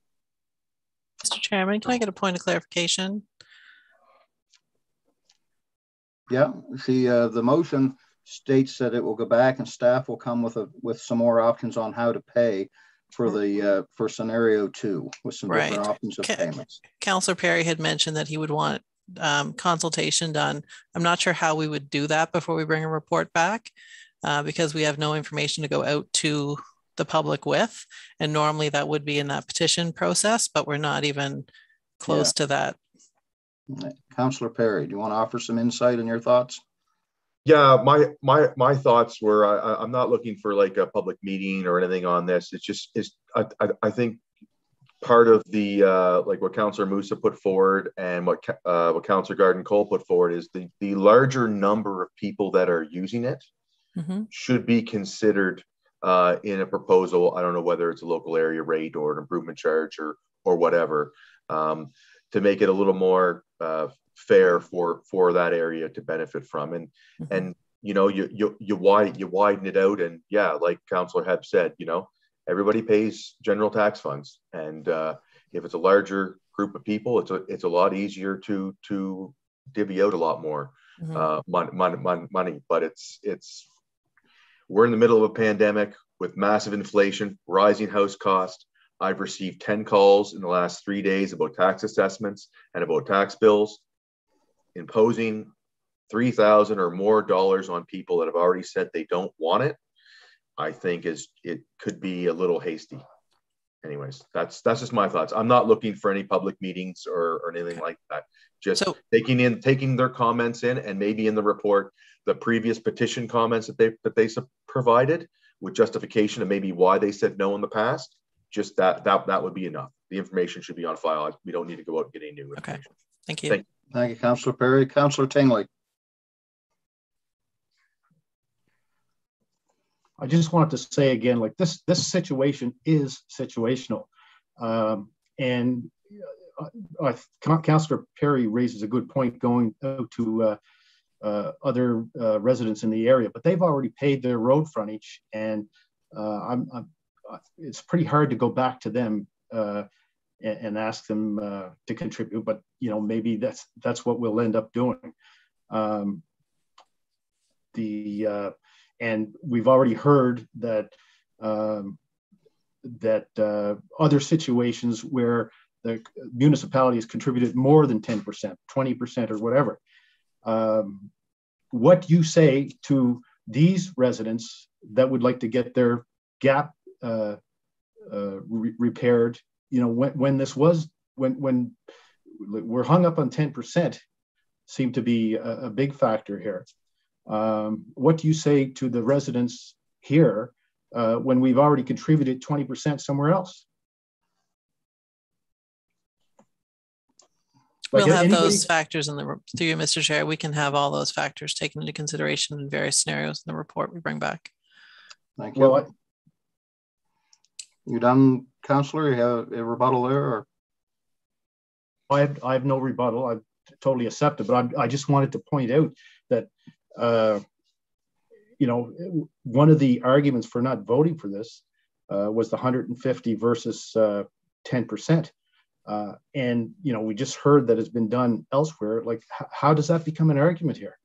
Mr. Chairman, can I get a point of clarification? Yeah, see, uh, the motion states that it will go back and staff will come with a with some more options on how to pay for the uh, for scenario two with some right. different options of payments. Councillor Perry had mentioned that he would want um, consultation done. I'm not sure how we would do that before we bring a report back uh, because we have no information to go out to the public with. And normally that would be in that petition process, but we're not even close yeah. to that. Councillor Perry, do you want to offer some insight and in your thoughts? Yeah, my my my thoughts were I, I'm not looking for like a public meeting or anything on this. It's just is I, I, I think part of the uh, like what Councillor Moussa put forward and what uh, what Councillor Garden Cole put forward is the the larger number of people that are using it mm-hmm. should be considered uh, in a proposal. I don't know whether it's a local area rate or an improvement charge or or whatever um, to make it a little more uh, fair for for that area to benefit from. And mm-hmm. and you know you you you widen you widen it out and yeah like councillor Hebb said you know everybody pays general tax funds. And uh, if it's a larger group of people it's a it's a lot easier to to divvy out a lot more mm-hmm. uh, money, money, money. But it's it's we're in the middle of a pandemic with massive inflation rising house cost. I've received 10 calls in the last three days about tax assessments and about tax bills imposing 3000 or more dollars on people that have already said they don't want it i think is it could be a little hasty. Anyways that's that's just my thoughts. I'm not looking for any public meetings or, or anything like that. Just so, taking in taking their comments in and maybe in the report the previous petition comments that they that they provided with justification and maybe why they said no in the past just that that that would be enough. The information should be on file. We don't need to go out and get any new information. Okay thank you, thank you. Thank you, Councillor Perry. Councillor Tingley. I just wanted to say again, like this, this situation is situational. Um, and uh, uh, Councillor Perry raises a good point going out to uh, uh, other uh, residents in the area, but they've already paid their road frontage, and uh, I'm, I'm, it's pretty hard to go back to them and, and ask them uh, to contribute. But you know, maybe that's that's what we'll end up doing. Um, the uh, and we've already heard that um, that uh, other situations where the municipality has contributed more than 10%, 20%, or whatever. Um, what you say to these residents that would like to get their gap uh, uh, re repaired, you know, when, when this was, when, when we're hung up on 10% seemed to be a, a big factor here. Um, what do you say to the residents here uh, when we've already contributed 20% somewhere else? Like we'll have anybody... those factors in the through you, Mr. Chair. We can have all those factors taken into consideration in various scenarios in the report we bring back. Thank you. Well, I... you done, Councillor? You have a rebuttal there, or I have, I have no rebuttal. I totally accept it, but I'm, i just wanted to point out that uh, you know one of the arguments for not voting for this uh, was the 150 versus uh, 10 percent. Uh, and you know, we just heard that it's been done elsewhere. Like, how does that become an argument here?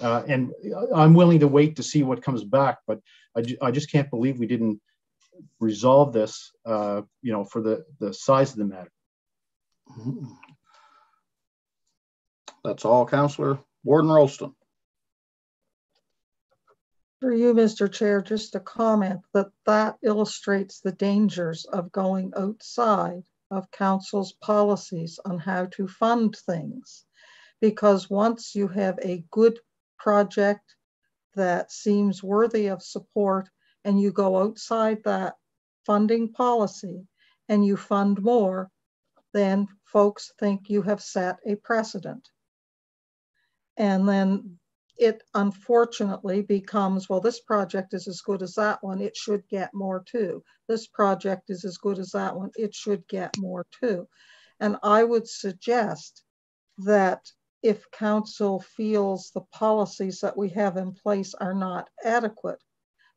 Uh, and I'm willing to wait to see what comes back, but I, I just can't believe we didn't resolve this. Uh, you know, for the the size of the matter. That's all, Councillor Warden Roulston. For you, Mr. Chair, just a comment that that illustrates the dangers of going outside of council's policies on how to fund things. Because once you have a good project that seems worthy of support and you go outside that funding policy and you fund more, then folks think you have set a precedent. And then it unfortunately becomes well, this project is as good as that one, it should get more too. This project is as good as that one, it should get more too. And I would suggest that if council feels the policies that we have in place are not adequate,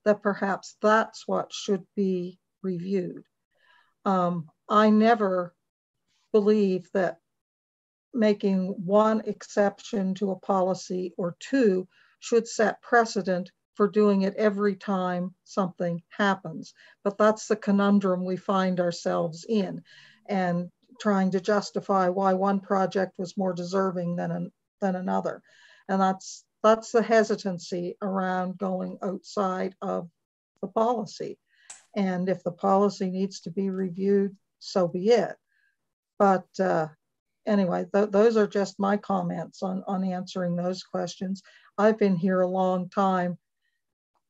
that perhaps that's what should be reviewed. Um, I never believe that making one exception to a policy or two should set precedent for doing it every time something happens. But that's the conundrum we find ourselves in and trying to justify why one project was more deserving than, an, than another. And that's, that's the hesitancy around going outside of the policy. And if the policy needs to be reviewed, so be it. But uh, anyway, th those are just my comments on, on answering those questions. I've been here a long time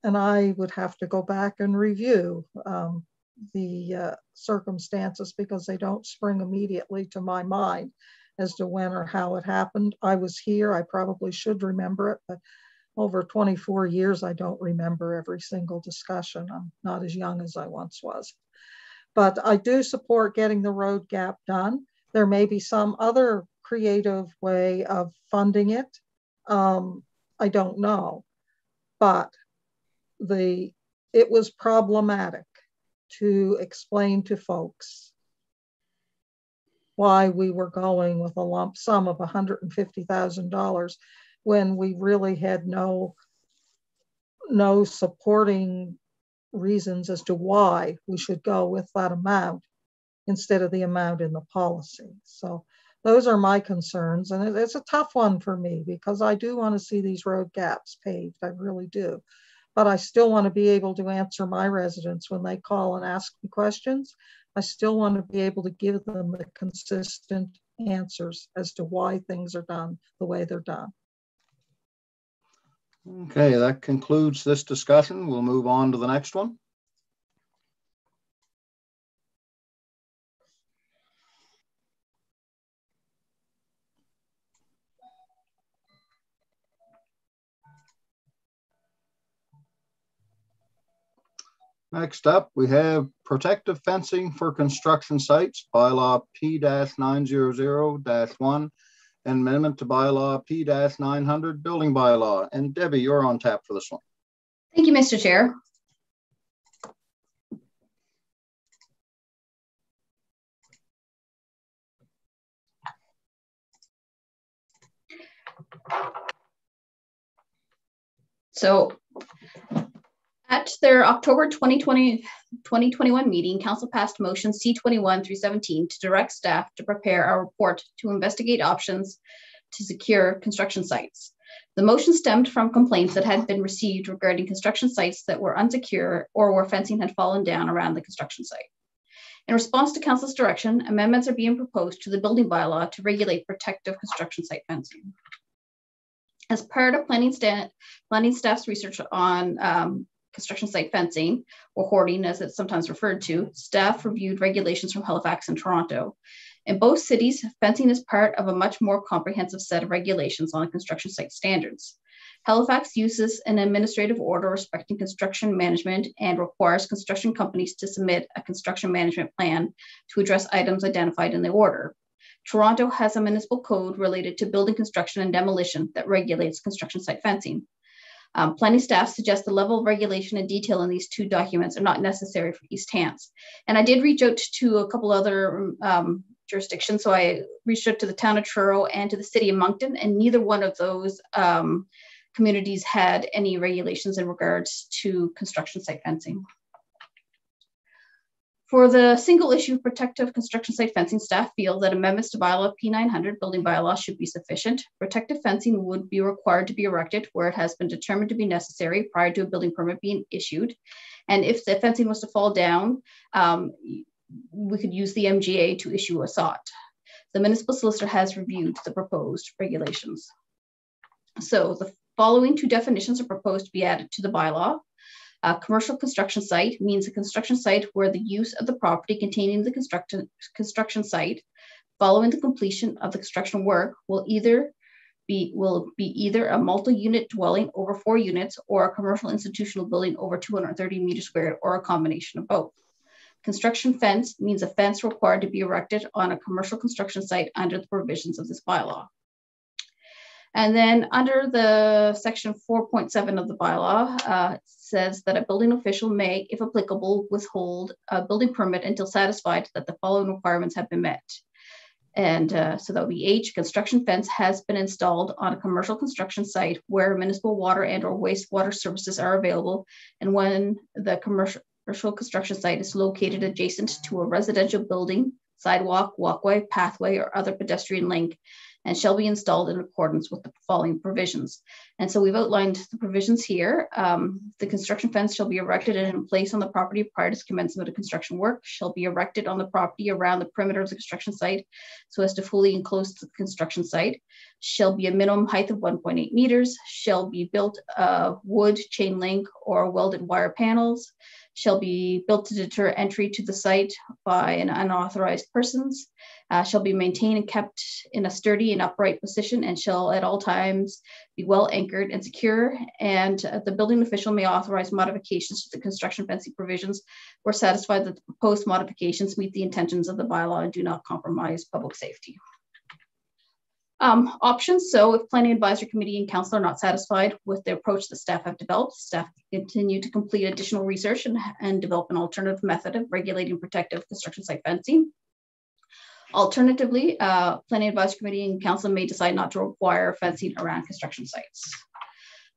and I would have to go back and review um, the uh, circumstances because they don't spring immediately to my mind as to when or how it happened. I was here, I probably should remember it, but over 24 years, I don't remember every single discussion. I'm not as young as I once was. But I do support getting the road gap done. There may be some other creative way of funding it. Um, I don't know. But the it was problematic to explain to folks why we were going with a lump sum of $150,000 when we really had no no supporting reasons as to why we should go with that amount instead of the amount in the policy. So those are my concerns. And it's a tough one for me because I do want to see these road gaps paved. I really do. But I still want to be able to answer my residents when they call and ask me questions. I still want to be able to give them the consistent answers as to why things are done the way they're done. Okay, that concludes this discussion. We'll move on to the next one. Next up, we have protective fencing for construction sites, bylaw P-900-1, and amendment to bylaw P-900, building bylaw. And Debbie, you're on tap for this one. Thank you, Mr. Chair. So At their October 2020, 2021 meeting, Council passed motion C21 through 17 to direct staff to prepare a report to investigate options to secure construction sites. The motion stemmed from complaints that had been received regarding construction sites that were unsecure or where fencing had fallen down around the construction site. In response to Council's direction, amendments are being proposed to the building bylaw to regulate protective construction site fencing. As part of planning, sta planning staff's research on um, construction site fencing, or hoarding as it's sometimes referred to, staff reviewed regulations from Halifax and Toronto. In both cities, fencing is part of a much more comprehensive set of regulations on construction site standards. Halifax uses an administrative order respecting construction management and requires construction companies to submit a construction management plan to address items identified in the order. Toronto has a municipal code related to building construction and demolition that regulates construction site fencing. Um, planning staff suggest the level of regulation and detail in these two documents are not necessary for East Hants. And I did reach out to a couple other um, jurisdictions. So I reached out to the town of Truro and to the city of Moncton, and neither one of those um, communities had any regulations in regards to construction site fencing. For the single issue protective construction site fencing, staff feel that amendments to bylaw P900 building bylaw should be sufficient. Protective fencing would be required to be erected where it has been determined to be necessary prior to a building permit being issued. And if the fencing was to fall down, um, we could use the MGA to issue a SOT. The municipal solicitor has reviewed the proposed regulations. So the following two definitions are proposed to be added to the bylaw. A commercial construction site means a construction site where the use of the property containing the construction, construction site following the completion of the construction work will either be will be either a multi-unit dwelling over four units or a commercial institutional building over 230 meters squared or a combination of both. Construction fence means a fence required to be erected on a commercial construction site under the provisions of this bylaw. And then under the section 4.7 of the bylaw, uh, says that a building official may, if applicable, withhold a building permit until satisfied that the following requirements have been met. And uh, so that would be H, construction fence has been installed on a commercial construction site where municipal water and or wastewater services are available. And when the commercial, commercial construction site is located adjacent to a residential building, sidewalk, walkway, pathway, or other pedestrian link, and shall be installed in accordance with the following provisions. And so we've outlined the provisions here. Um, the construction fence shall be erected and in place on the property prior to commencement of construction work, shall be erected on the property around the perimeter of the construction site so as to fully enclose the construction site, shall be a minimum height of 1.8 meters, shall be built of wood, chain link, or welded wire panels, shall be built to deter entry to the site by an unauthorized persons, uh, shall be maintained and kept in a sturdy and upright position, and shall at all times be well anchored and secure. And uh, the building official may authorize modifications to the construction fencing provisions where satisfied that the proposed modifications meet the intentions of the bylaw and do not compromise public safety. Um, options. So if planning advisory committee and council are not satisfied with the approach that staff have developed, staff continue to complete additional research and, and develop an alternative method of regulating protective construction site fencing. Alternatively, uh, planning advisory committee and council may decide not to require fencing around construction sites.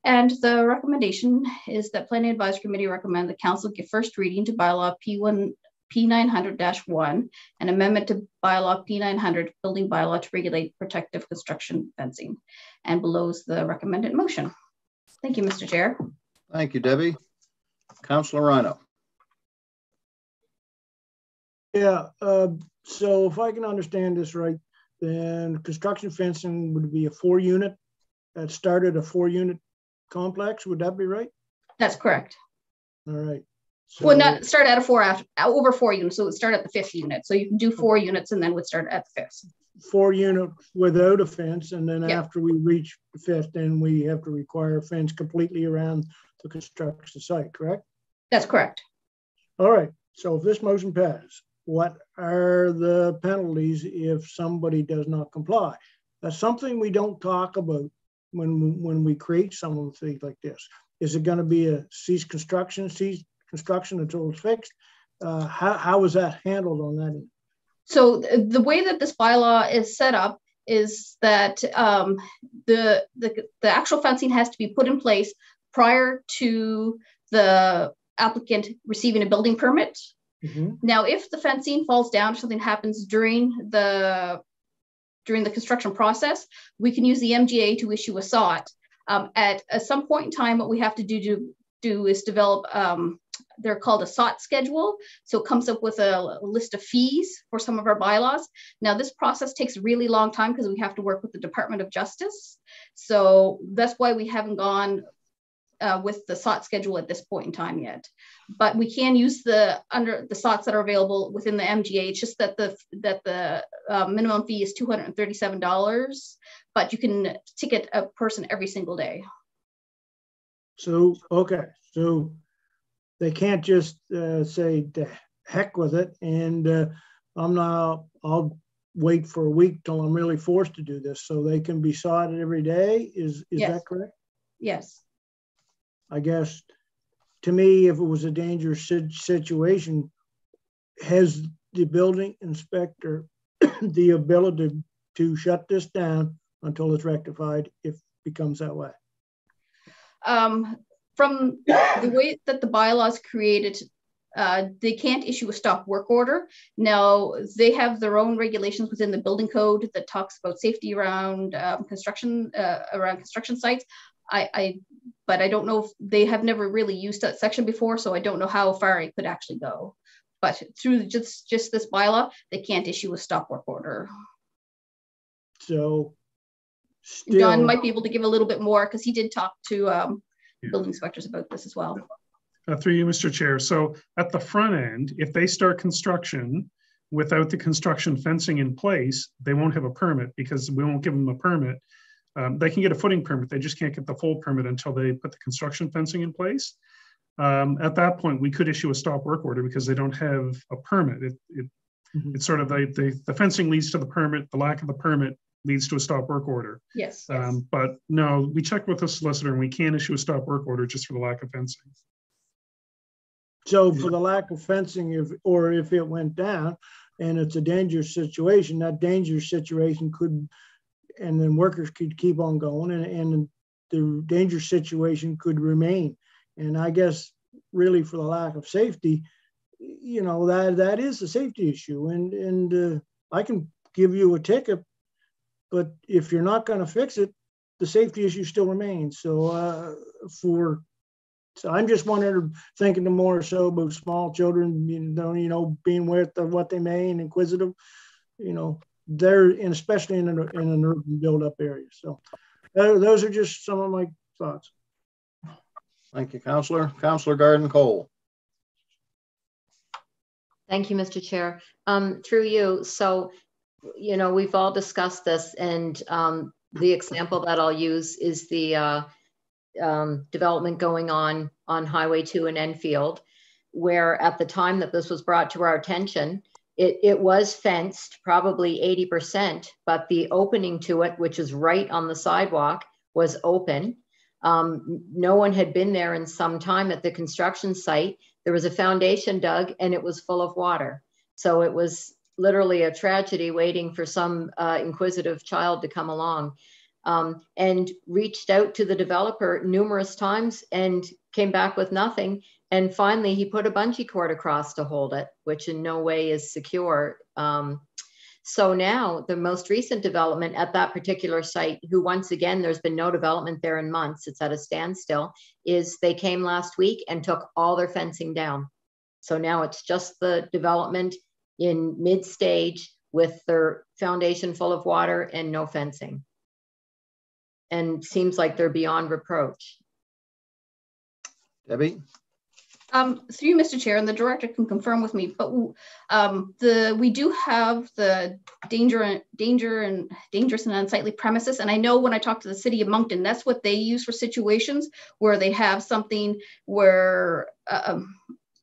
And the recommendation is that planning advisory committee recommend the council give first reading to bylaw P1 P900-1, an amendment to bylaw P900, building bylaw to regulate protective construction fencing. And below is the recommended motion. Thank you, Mr. Chair. Thank you, Debbie. Councillor Rhyno. Yeah, uh, so if I can understand this right, then construction fencing would be a four unit that started a four unit complex. Would that be right? That's correct. All right. So, well, not start at a four after over four units. So it would start at the fifth unit. So you can do four units and then would start at the fifth. Four unit without a fence, and then yep. after we reach the fifth, then we have to require a fence completely around the construction site. Correct? That's correct. All right. So if this motion passes, what are the penalties if somebody does not comply? That's something we don't talk about when when we create some of the things like this. Is it going to be a cease construction, cease construction until it's fixed. Uh, how, how was that handled on that end? So the way that this bylaw is set up is that um, the, the, the actual fencing has to be put in place prior to the applicant receiving a building permit. Mhm. Now, if the fencing falls down, something happens during the during the construction process, we can use the MGA to issue a SOT. Um, at, at some point in time, what we have to do to do is develop. Um, they're called a SOT schedule. So it comes up with a list of fees for some of our bylaws. Now, this process takes a really long time because we have to work with the Department of Justice. So that's why we haven't gone uh, with the SOT schedule at this point in time yet. But we can use the under the SOTs that are available within the MGA. It's just that the that the uh, minimum fee is two hundred and thirty-seven dollars, but you can ticket a person every single day. So, okay, so they can't just uh, say the heck with it and uh, I'm not, I'll wait for a week till I'm really forced to do this. So they can be sodded every day. Is, is Yes. that correct? Yes. I guess to me, if it was a dangerous situation, has the building inspector the ability to shut this down until it's rectified if it becomes that way? um, from the way that the bylaws created, uh, they can't issue a stop work order. Now, they have their own regulations within the building code that talks about safety around um, construction, uh, around construction sites. I, I, but I don't know if they have never really used that section before, so I don't know how far it could actually go. But through just just this bylaw, they can't issue a stop work order. So John might be able to give a little bit more because he did talk to um, building inspectors about this as well. Uh, through you, Mr. Chair. So at the front end, if they start construction without the construction fencing in place, they won't have a permit because we won't give them a permit. Um, they can get a footing permit. They just can't get the full permit until they put the construction fencing in place. Um, at that point, we could issue a stop work order because they don't have a permit. It, it, It's sort of the, the, the fencing leads to the permit, the lack of the permit leads to a stop work order. Yes. Um, but no, we checked with the solicitor and we can't issue a stop work order just for the lack of fencing. so for the lack of fencing, if, or if it went down and it's a dangerous situation, that dangerous situation could, and then workers could keep on going and, and the dangerous situation could remain. And I guess really for the lack of safety, you know, that, that is a safety issue and, and uh, I can give you a ticket, but if you're not gonna fix it, the safety issue still remains. So uh, for so I'm just wondering, thinking the more so about small children, you know, you know, being with what they may and inquisitive, you know, they're and especially in an, in an urban build-up area. So uh, those are just some of my thoughts. Thank you, Councillor. Councillor Garden Cole. Thank you, Mr. Chair. Um, through you, so, you know, we've all discussed this and um, the example that I'll use is the uh, um, development going on on Highway 2 in Enfield, where at the time that this was brought to our attention, it, it was fenced probably 80%, but the opening to it, which is right on the sidewalk, was open. Um, no one had been there in some time at the construction site. There was a foundation dug and it was full of water. So it was literally a tragedy waiting for some uh, inquisitive child to come along. Um, and reached out to the developer numerous times and came back with nothing. And finally, he put a bungee cord across to hold it, which in no way is secure. Um, so now, the most recent development at that particular site, who once again, there's been no development there in months, it's at a standstill, is they came last week and took all their fencing down. So now it's just the development in mid stage with their foundation full of water and no fencing. And seems like they're beyond reproach. Debbie? Um, through Mr. Chair, and the director can confirm with me, but um, the we do have the danger, danger, and dangerous and unsightly premises. And I know when I talked to the city of Moncton, that's what they use for situations where they have something where um,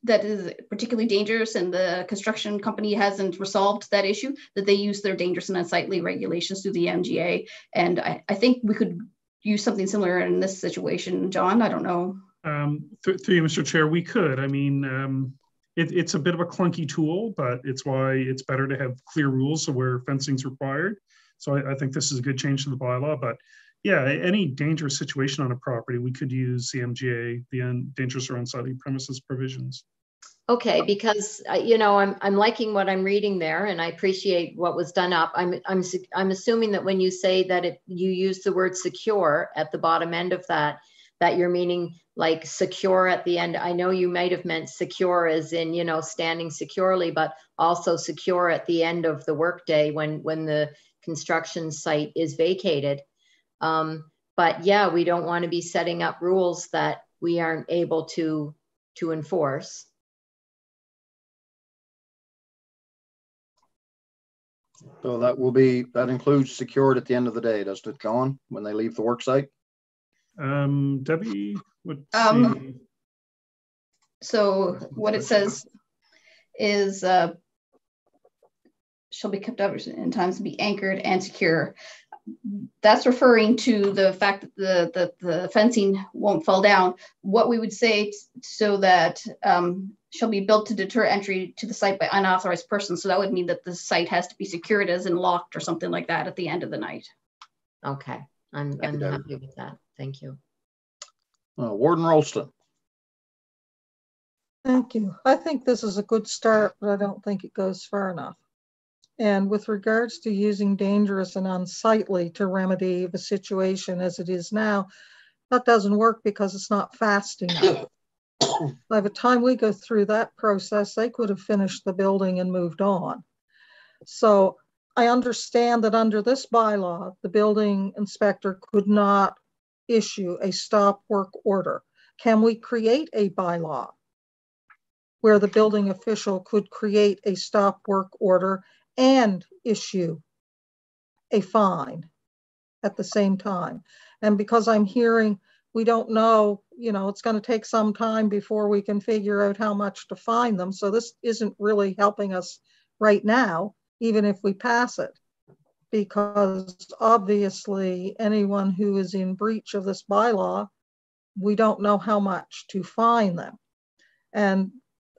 that is particularly dangerous, and the construction company hasn't resolved that issue. That they use their dangerous and unsightly regulations through the MGA. And I, I think we could use something similar in this situation, John. I don't know. Um, th- through you, Mr. Chair, we could. I mean, um, it, it's a bit of a clunky tool, but it's why it's better to have clear rules where fencing's required. So I, I think this is a good change to the bylaw. But yeah, any dangerous situation on a property, we could use the MGA, the dangerous or unsightly premises provisions. Okay, because uh, you know I'm I'm liking what I'm reading there, and I appreciate what was done up. I'm I'm I'm assuming that when you say that it you use the word secure at the bottom end of that, that you're meaning like secure at the end. I know you might have meant secure as in you know standing securely, but also secure at the end of the workday when when the construction site is vacated. Um, but yeah, we don't want to be setting up rules that we aren't able to to enforce. So that will be, that includes secured at the end of the day, doesn't it, John, when they leave the work site? Um, Debbie, what? Um, so what it says is uh, shall be kept up in times to be anchored and secure. That's referring to the fact that the, the, the fencing won't fall down. What we would say so that um, shall be built to deter entry to the site by unauthorized persons. So that would mean that the site has to be secured as in locked or something like that at the end of the night. Okay, I'm, I'm happy with that. Thank you. Uh, Warden Roulston. Thank you. I think this is a good start, but I don't think it goes far enough. And with regards to using dangerous and unsightly to remedy the situation as it is now, that doesn't work because it's not fast enough. By the time we go through that process, they could have finished the building and moved on. So I understand that under this bylaw, the building inspector could not issue a stop work order. Can we create a bylaw where the building official could create a stop work order and issue a fine at the same time? And because I'm hearing we don't know, you know, it's going to take some time before we can figure out how much to fine them. So this isn't really helping us right now, even if we pass it, because obviously anyone who is in breach of this bylaw, we don't know how much to fine them. And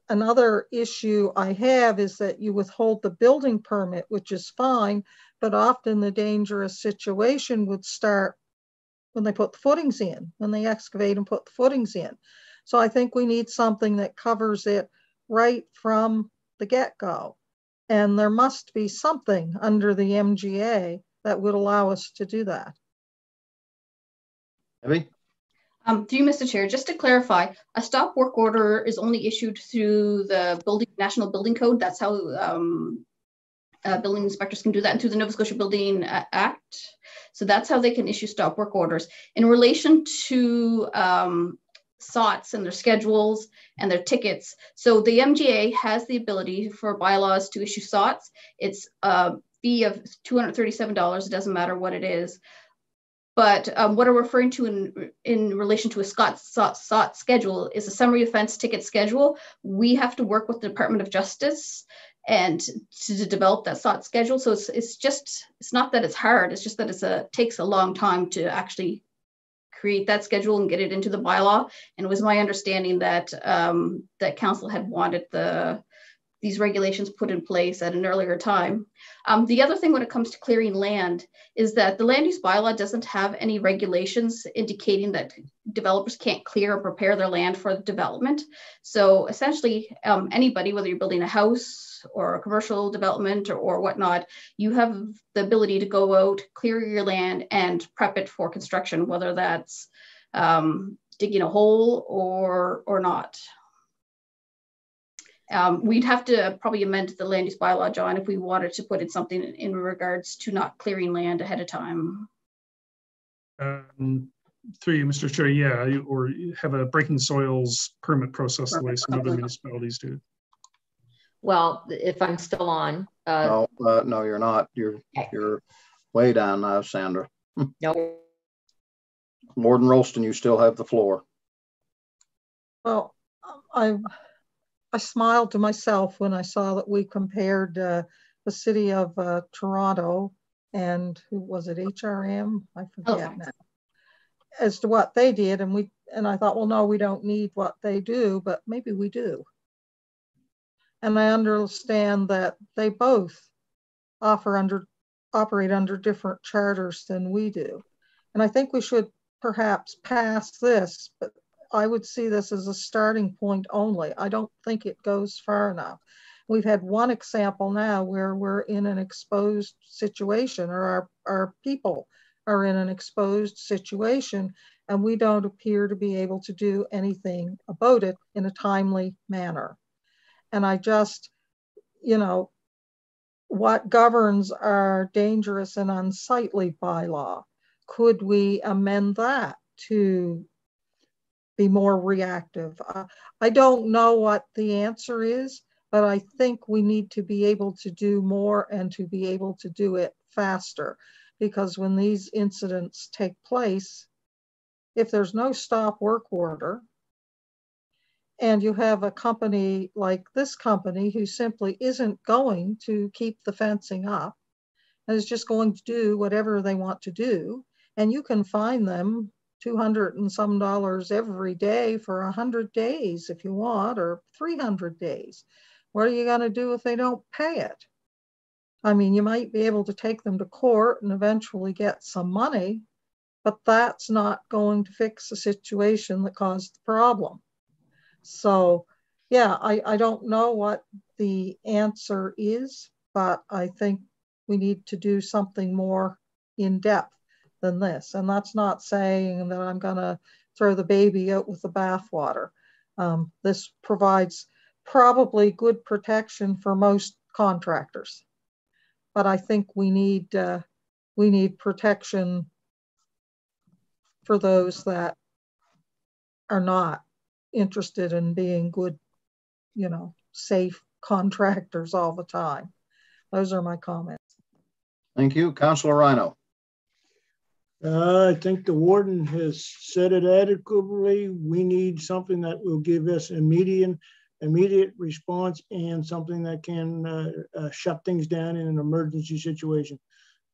another issue I have is that you withhold the building permit, which is fine, but often the dangerous situation would start when they put the footings in, when they excavate and put the footings in. So I think we need something that covers it right from the get-go. And there must be something under the MGA that would allow us to do that. Abby? Um, through you, Mr. Chair, just to clarify, a stop work order is only issued through the building National Building Code. That's how um, uh, building inspectors can do that, and through the Nova Scotia Building Act. So that's how they can issue stop work orders. In relation to um, SOTs and their schedules and their tickets, so the MGA has the ability for bylaws to issue SOTs. It's a fee of $237. It doesn't matter what it is. But um, what I'm referring to in, in relation to a Scott SOT, SOT schedule is a summary offense ticket schedule. We have to work with the Department of Justice and to, to, develop that SOT schedule. So it's it's just it's not that it's hard. It's just that it's a takes a long time to actually create that schedule and get it into the bylaw. And it was my understanding that um, that council had wanted the these regulations put in place at an earlier time. Um, the other thing when it comes to clearing land is that the land use bylaw doesn't have any regulations indicating that developers can't clear or prepare their land for development. So essentially, um, anybody, whether you're building a house or a commercial development or, or whatnot, you have the ability to go out, clear your land, and prep it for construction, whether that's um, digging a hole or or not. Um, we'd have to probably amend the land use bylaw, John, if we wanted to put in something in regards to not clearing land ahead of time. Um, through you, Mr. Chair, yeah, or have a breaking soils permit process the way some other municipalities do. Well, if I'm still on. Uh, no, uh, no, you're not. You're okay. you're way down now, Sandra. no. Warden Roulston, you still have the floor. Well, I I smiled to myself when I saw that we compared uh, the city of uh, Toronto and who was it, HRM? I forget oh. now. As to what they did, and we and I thought, well, no, we don't need what they do, but maybe we do. And I understand that they both offer under operate under different charters than we do. And I think we should perhaps pass this, but I would see this as a starting point only. I don't think it goes far enough. We've had one example now where we're in an exposed situation or our, our people are in an exposed situation and we don't appear to be able to do anything about it in a timely manner. And I just, you know, what governs our dangerous and unsightly bylaw? Could we amend that to be more reactive? Uh, I don't know what the answer is, but I think we need to be able to do more and to be able to do it faster because when these incidents take place, if there's no stop work order, and you have a company like this company who simply isn't going to keep the fencing up and is just going to do whatever they want to do, and you can find them 200 and some dollars every day for 100 days if you want, or 300 days. What are you going to do if they don't pay it? I mean, you might be able to take them to court and eventually get some money, but that's not going to fix the situation that caused the problem. So, yeah, I, I don't know what the answer is, but I think we need to do something more in depth than this. And that's not saying that I'm going to throw the baby out with the bathwater. Um, this provides probably good protection for most contractors, but I think we need uh, we need protection for those that are not interested in being good, you know, safe contractors all the time. Those are my comments. Thank you. Councillor Rhyno. Uh, I think the warden has said it adequately. We need something that will give us immediate, immediate response and something that can uh, uh, shut things down in an emergency situation.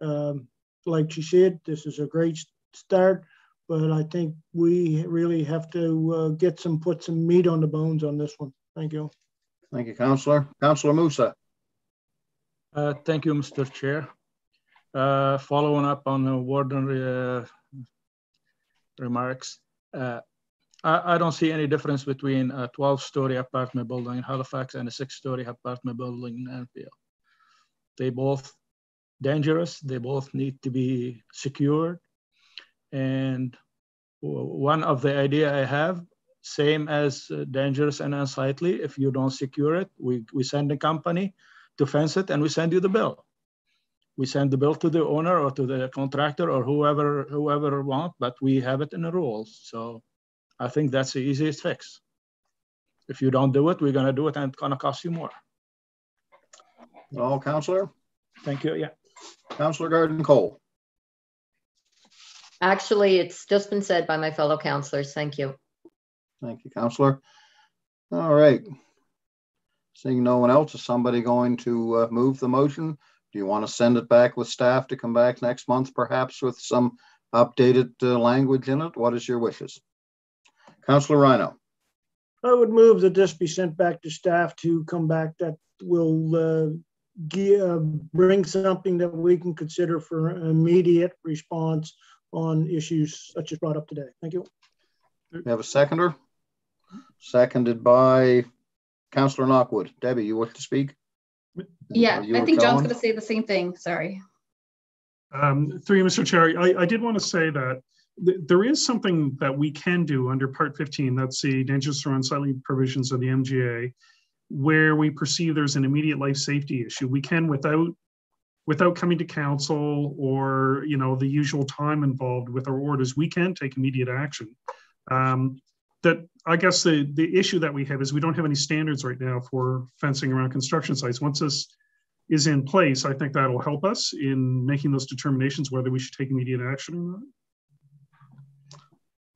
Um, like she said, this is a great start, but I think we really have to uh, get some, put some meat on the bones on this one. Thank you. Thank you, Councillor. Councillor Moussa. Uh, thank you, Mr. Chair. Uh, following up on the warden uh, remarks, uh, I, I, don't see any difference between a 12-story apartment building in Halifax and a six-story apartment building in Enfield. They both dangerous. They both need to be secured. And one of the idea I have, same as uh, dangerous and unsightly, if you don't secure it, we, we send a company to fence it and we send you the bill we send the bill to the owner or to the contractor or whoever whoever want, but we have it in the rules. So I think that's the easiest fix. If you don't do it, we're gonna do it and it's gonna cost you more. All councillor? Thank you, yeah. Councillor Garden Cole. Actually, it's just been said by my fellow councillors. Thank you. Thank you, councillor. All right. Seeing no one else, is somebody going to uh, move the motion do you want to send it back with staff to come back next month, perhaps with some updated uh, language in it? What is your wishes? Councillor Rhyno. I would move that this be sent back to staff to come back that will uh, give, uh, bring something that we can consider for immediate response on issues such as brought up today. Thank you. We have a seconder? Seconded by Councillor Knockwood. Debbie, you wish to speak? Yeah, I think John's going to say the same thing. Sorry. Um, through you, Mr. Chair, I, I did want to say that th there is something that we can do under Part 15, that's the dangerous or unsightly provisions of the MGA, where we perceive there's an immediate life safety issue. We can, without without coming to council or you know the usual time involved with our orders, we can take immediate action. Um, that I guess the the issue that we have is we don't have any standards right now for fencing around construction sites. Once this is in place, I think that'll help us in making those determinations whether we should take immediate action or not.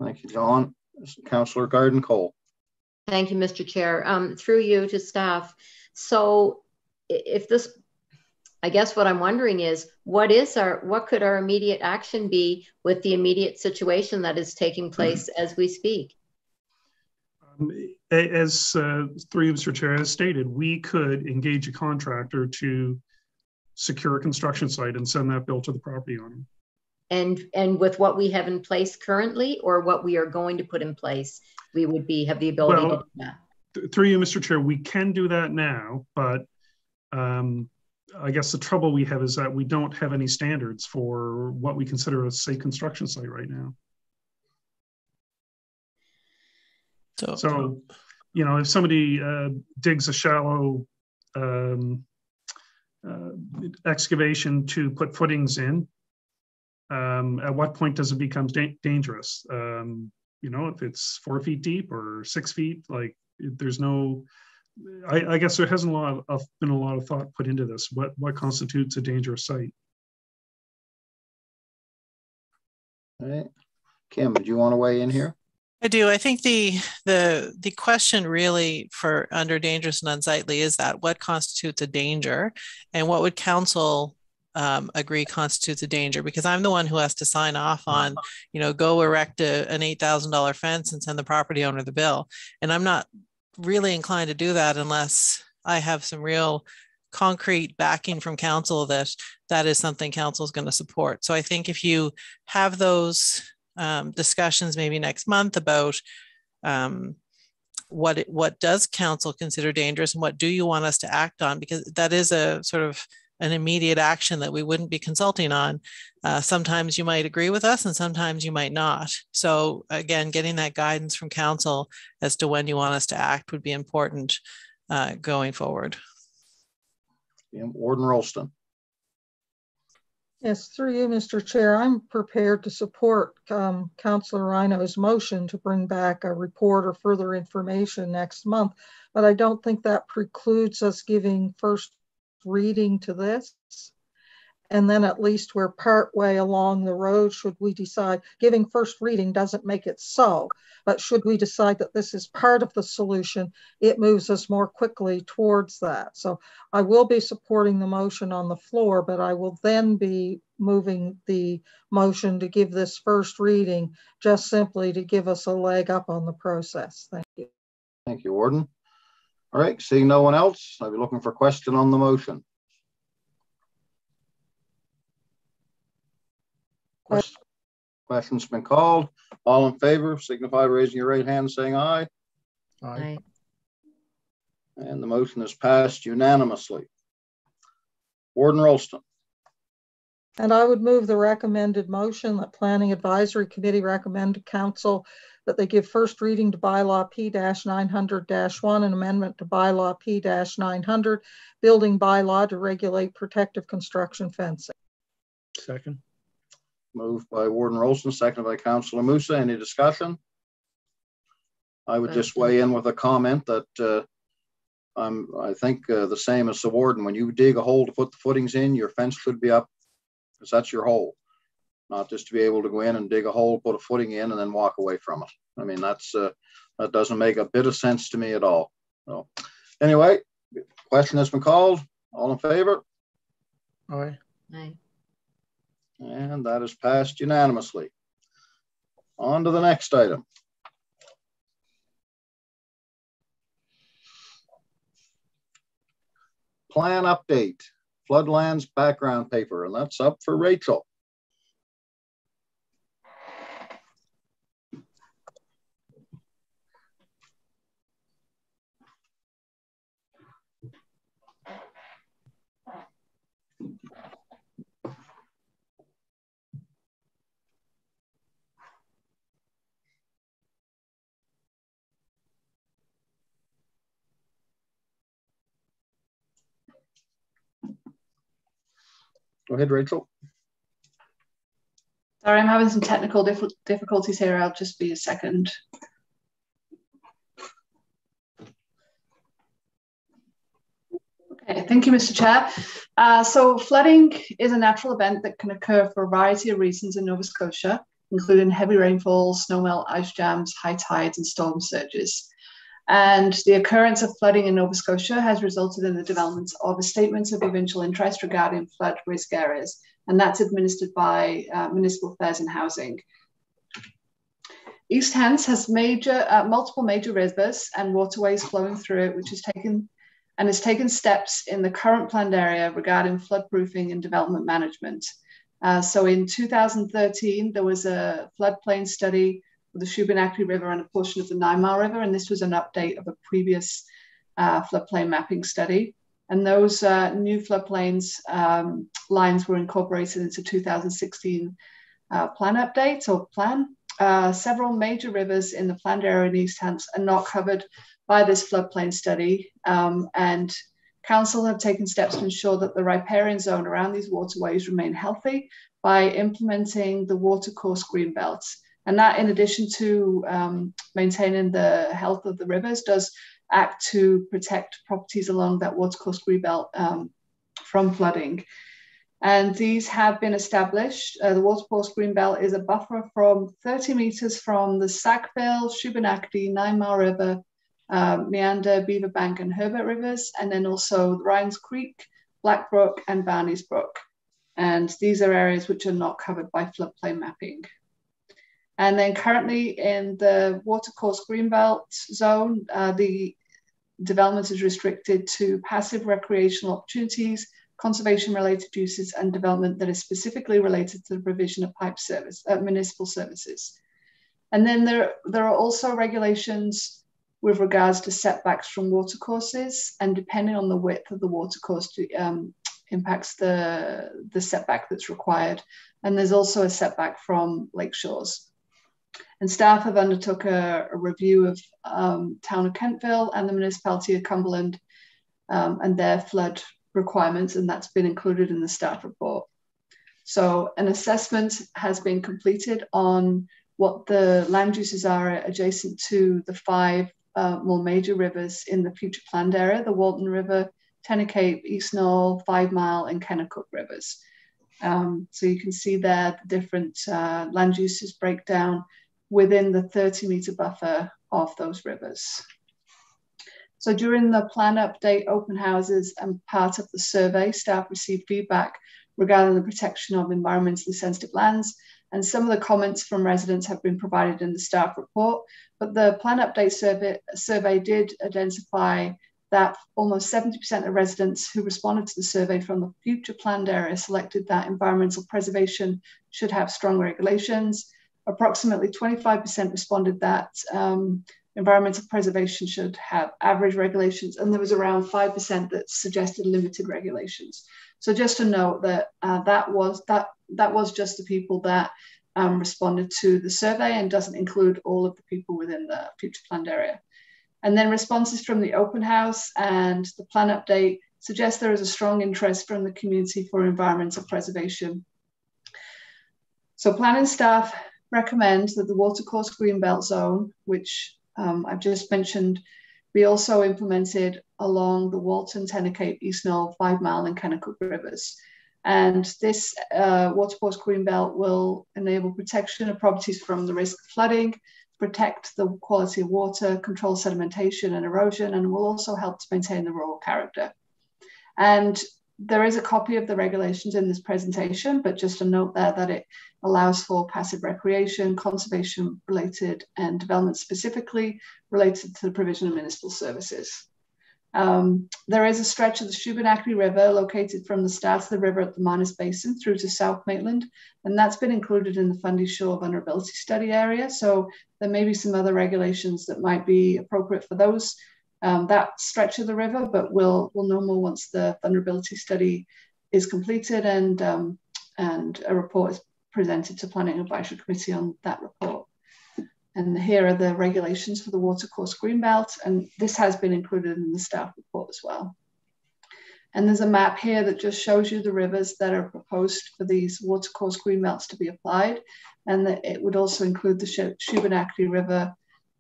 Thank you, John. Councillor Garden Cole. Thank you, Mr. Chair. Um, through you to staff. So if this, I guess what I'm wondering is what is our, what could our immediate action be with the immediate situation that is taking place mm -hmm. as we speak? As uh, three Mr. Chair has stated, we could engage a contractor to secure a construction site and send that bill to the property owner. and and with what we have in place currently or what we are going to put in place, we would be have the ability well, to do that. Th through you, Mr. Chair, we can do that now, but um, I guess the trouble we have is that we don't have any standards for what we consider a safe construction site right now. So, so you know, if somebody uh, digs a shallow um, uh, excavation to put footings in, um, at what point does it become da dangerous? Um, you know, if it's four feet deep or six feet, like there's no. I, I guess there hasn't a lot of, been a lot of thought put into this. What what constitutes a dangerous site? All right, Kim, do you want to weigh in here? I do. I think the the the question really for under dangerous and unsightly is that what constitutes a danger, and what would council um, agree constitutes a danger? Because I'm the one who has to sign off on, you know, go erect a, an eight thousand dollar fence and send the property owner the bill, and I'm not really inclined to do that unless I have some real concrete backing from council that that is something council is going to support. So I think if you have those um, discussions maybe next month about um, what it, what does council consider dangerous and what do you want us to act on because that is a sort of an immediate action that we wouldn't be consulting on. Uh, sometimes you might agree with us and sometimes you might not. So again, getting that guidance from council as to when you want us to act would be important uh, going forward. Warden Roulston. Yes, through you, Mr. Chair, I'm prepared to support um, Councillor Rhyno's motion to bring back a report or further information next month, but I don't think that precludes us giving first reading to this and then at least we're partway along the road should we decide giving first reading doesn't make it so but should we decide that this is part of the solution it moves us more quickly towards that. So i will be supporting the motion on the floor but i will then be moving the motion to give this first reading just simply to give us a leg up on the process. Thank you. Thank you warden. All right seeing no one else i'll be looking for question on the motion Question's been called. All in favor, signify by raising your right hand saying aye. Aye. And the motion is passed unanimously. Warden Roulston. And I would move the recommended motion that Planning Advisory Committee recommend to Council that they give first reading to bylaw P-900-1 an amendment to bylaw P-900 building bylaw to regulate protective construction fencing. Second. Moved by Warden Roulston, seconded by Councillor Moussa. Any discussion? I would just weigh in with a comment that uh, I'm, I think uh, the same as the warden. When you dig a hole to put the footings in, your fence should be up because that's your hole, not just to be able to go in and dig a hole, put a footing in, and then walk away from it. I mean, that's uh, that doesn't make a bit of sense to me at all. So, anyway, question has been called. All in favor? Aye. Aye. And that is passed unanimously. On to the next item. Plan update, floodlands background paper, and that's up for Rachel. Go ahead, Rachel. Sorry, I'm having some technical dif difficulties here. I'll just be a second. Okay, thank you, Mr. Chair. Uh, so flooding is a natural event that can occur for a variety of reasons in Nova Scotia, including heavy rainfall, snowmelt, ice jams, high tides, and storm surges. And the occurrence of flooding in Nova Scotia has resulted in the development of a statement of provincial interest regarding flood risk areas, and that's administered by uh, Municipal Affairs and Housing. East Hants has major, uh, multiple major rivers and waterways flowing through it, which has taken and has taken steps in the current planned area regarding floodproofing and development management. Uh, so in 2013, there was a floodplain study the Shubenacadie River and a portion of the Mile River, and this was an update of a previous uh, floodplain mapping study. And those uh, new floodplains um, lines were incorporated into 2016 uh, plan updates or plan. Uh, several major rivers in the planned area in East Hants are not covered by this floodplain study. Um, and Council have taken steps to ensure that the riparian zone around these waterways remain healthy by implementing the watercourse green belts. And that, in addition to um, maintaining the health of the rivers, does act to protect properties along that watercourse belt um, from flooding. And these have been established. Uh, the watercourse green belt is a buffer from 30 meters from the Sackville, Shubenacadie, Nine Mile River, uh, Meander, Beaverbank, and Herbert rivers, and then also Ryan's Creek, Black Brook, and Barney's Brook. And these are areas which are not covered by floodplain mapping. And then currently in the watercourse greenbelt zone, uh, the development is restricted to passive recreational opportunities, conservation related uses, and development that is specifically related to the provision of pipe service, uh, municipal services. And then there, there are also regulations with regards to setbacks from watercourses, and depending on the width of the watercourse, um, impacts the, the setback that's required. And there's also a setback from lake shores. And staff have undertook a, a review of um, town of Kentville and the municipality of Cumberland um, and their flood requirements, and that's been included in the staff report. So an assessment has been completed on what the land uses are adjacent to the five uh, more major rivers in the future planned area, the Walton River, Tennycape, East Noel, Five Mile, and Kennetcook rivers. Um, so you can see there the different uh, land uses breakdown within the 30 meter buffer of those rivers. So during the plan update open houses and part of the survey, staff received feedback regarding the protection of environmentally sensitive lands. And some of the comments from residents have been provided in the staff report, but the plan update survey, survey did identify that almost 70% of residents who responded to the survey from the future planned area selected that environmental preservation should have strong regulations approximately 25% responded that um, environmental preservation should have average regulations, and there was around 5% that suggested limited regulations. So just to note that uh, that was that that was just the people that um, responded to the survey and doesn't include all of the people within the future planned area. And then responses from the open house and the plan update suggest there is a strong interest from the community for environmental preservation. So planning staff recommend that the watercourse greenbelt zone, which um, I've just mentioned, be also implemented along the Walton, Tennycape, East Noel, Five Mile, and Kennetcook rivers. And this uh, watercourse greenbelt will enable protection of properties from the risk of flooding, protect the quality of water, control sedimentation and erosion, and will also help to maintain the rural character. And there is a copy of the regulations in this presentation, but just a note there that it allows for passive recreation, conservation related, and development specifically related to the provision of municipal services. Um, there is a stretch of the Shubenacadie River located from the start of the river at the Minas Basin through to South Maitland, and that's been included in the Fundy Shore Vulnerability Study area. So there may be some other regulations that might be appropriate for those um, that stretch of the river, but we'll, we'll know more once the vulnerability study is completed and, um, and a report is presented to Planning Advisory Committee on that report. And here are the regulations for the watercourse greenbelt, and this has been included in the staff report as well. And there's a map here that just shows you the rivers that are proposed for these watercourse greenbelts to be applied. And it would also include the Shubenacadie River,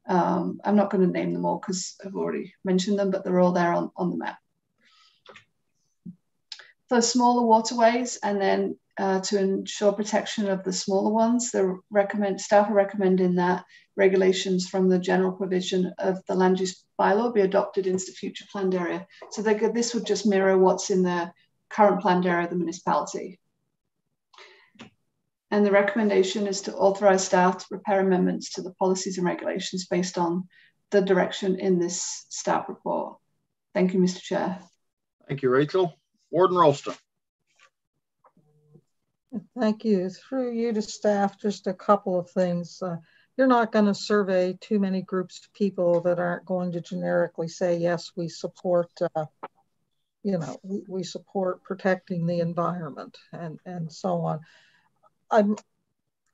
um, I'm not going to name them all because I've already mentioned them, but they're all there on, on the map. For smaller waterways, and then uh, to ensure protection of the smaller ones, the recommend staff are recommending that regulations from the general provision of the land use bylaw be adopted into the future planned area. So this would just mirror what's in the current planned area of the municipality. And the recommendation is to authorize staff to prepare amendments to the policies and regulations based on the direction in this staff report. Thank you, Mr. Chair. Thank you, Rachel. Warden Roulston. Thank you. Through you to staff, just a couple of things. Uh, you're not going to survey too many groups of people that aren't going to generically say, yes, we support, uh, you know, we, we support protecting the environment and, and so on. I'm,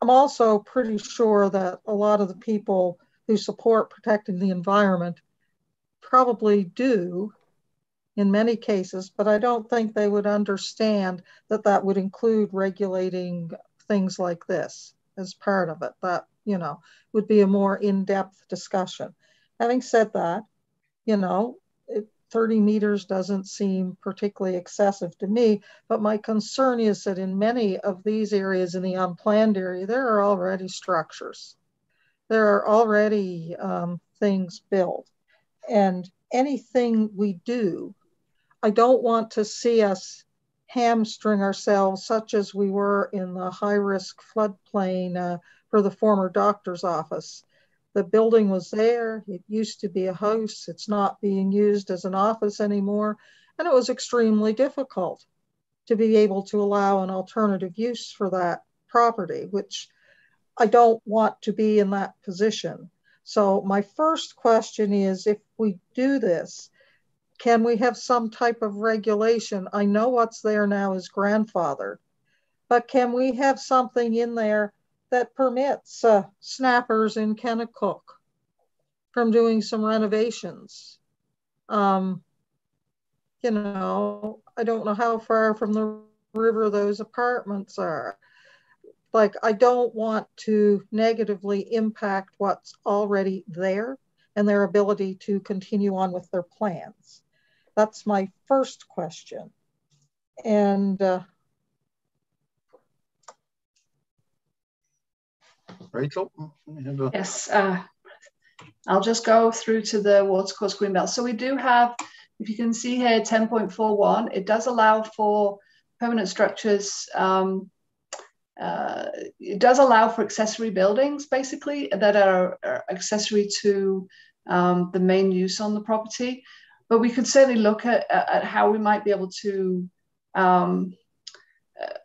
I'm also pretty sure that a lot of the people who support protecting the environment probably do in many cases, but I don't think they would understand that that would include regulating things like this as part of it. That, you know, would be a more in depth discussion. Having said that, you know, it, 30 meters doesn't seem particularly excessive to me, but my concern is that in many of these areas in the unplanned area, there are already structures. There are already um, things built. And anything we do I don't want to see us hamstring ourselves, such as we were in the high risk floodplain uh, for the former doctor's office. The building was there, it used to be a house, it's not being used as an office anymore, and it was extremely difficult to be able to allow an alternative use for that property, which I don't want to be in that position. So, my first question is if we do this, can we have some type of regulation? I know what's there now is grandfathered, but can we have something in there that permits uh, snappers in Kennetcook from doing some renovations? Um, you know, I don't know how far from the river those apartments are. Like, I don't want to negatively impact what's already there and their ability to continue on with their plans. That's my first question. And uh, Rachel? A... Yes, uh, I'll just go through to the watercourse greenbelt. So we do have, if you can see here, 10.41, it does allow for permanent structures. Um, uh, it does allow for accessory buildings, basically, that are, are accessory to um, the main use on the property but we could certainly look at, at how we might be able to um,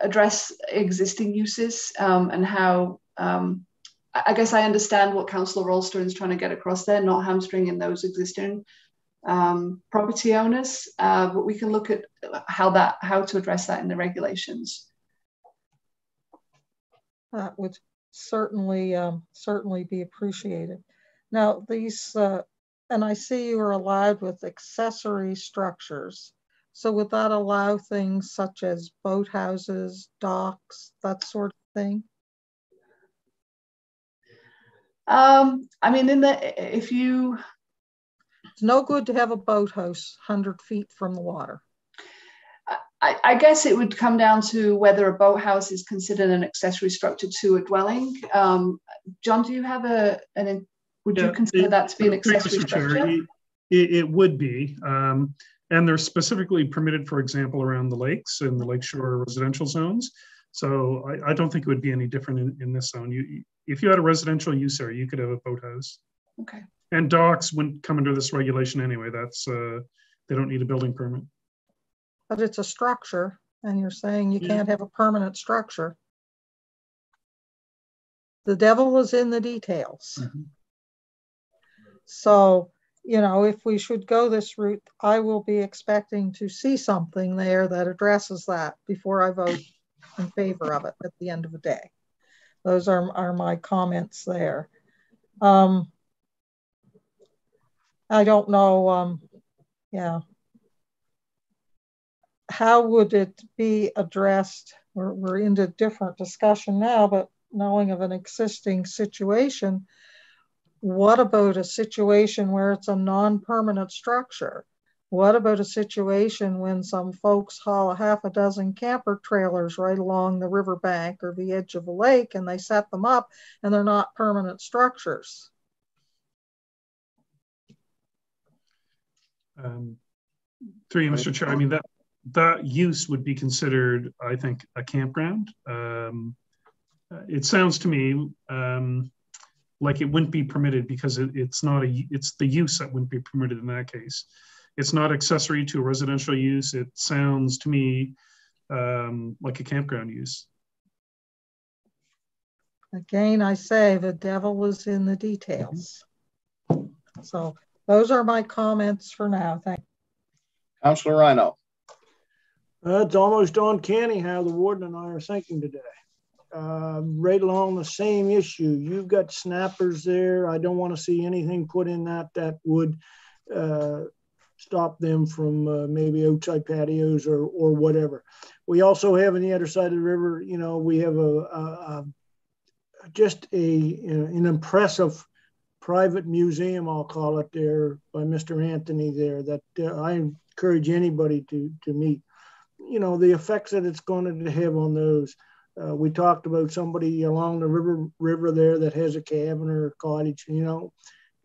address existing uses um, and how um, I guess I understand what Councillor Roulston is trying to get across there, not hamstringing those existing um, property owners, uh, but we can look at how that how to address that in the regulations. That would certainly um, certainly be appreciated. Now, these uh, and I see you are allowed with accessory structures. So would that allow things such as boathouses, docks, that sort of thing? Um, I mean, in the if you, it's no good to have a boathouse hundred feet from the water. I, I, guess it would come down to whether a boathouse is considered an accessory structure to a dwelling. Um, John, do you have a an would yeah, you consider it, that to be an accessory structure? It, it, would be. Um, and they're specifically permitted, for example, around the lakes and the lakeshore residential zones. So I, I don't think it would be any different in, in this zone. You, if you had a residential use area, you could have a boathouse. Okay. And docks wouldn't come under this regulation anyway. That's uh, they don't need a building permit. But it's a structure, and you're saying you yeah. can't have a permanent structure. The devil is in the details. Mm-hmm. So, you know, if we should go this route, I will be expecting to see something there that addresses that before I vote in favor of it at the end of the day. Those are, are my comments there. Um, I don't know, um, yeah. How would it be addressed? We're, we're into different discussion now, but knowing of an existing situation, what about a situation where it's a non-permanent structure? What about a situation when some folks haul a half a dozen camper trailers right along the riverbank or the edge of a lake and they set them up and they're not permanent structures? Um, through you, Mr. Chair, I mean, that, that use would be considered, I think, a campground. Um, it sounds to me um, like it wouldn't be permitted because it, it's not a it's the use that wouldn't be permitted in that case it's not accessory to a residential use it sounds to me um, like a campground use again, I say the devil was in the details. So those are my comments for now. Thank you. Councillor Rhyno. Uh, it's almost uncanny how the warden and I are thinking today. Uh, right along the same issue. You've got snappers there. I don't want to see anything put in that that would uh, stop them from uh, maybe outside patios or or whatever. We also have on the other side of the river, you know, we have a, a, a just a an impressive private museum, I'll call it there by Mr. Anthony there that uh, I encourage anybody to to meet. You know, the effects that it's going to have on those. Uh, we talked about somebody along the river river there that has a cabin or a cottage. You know,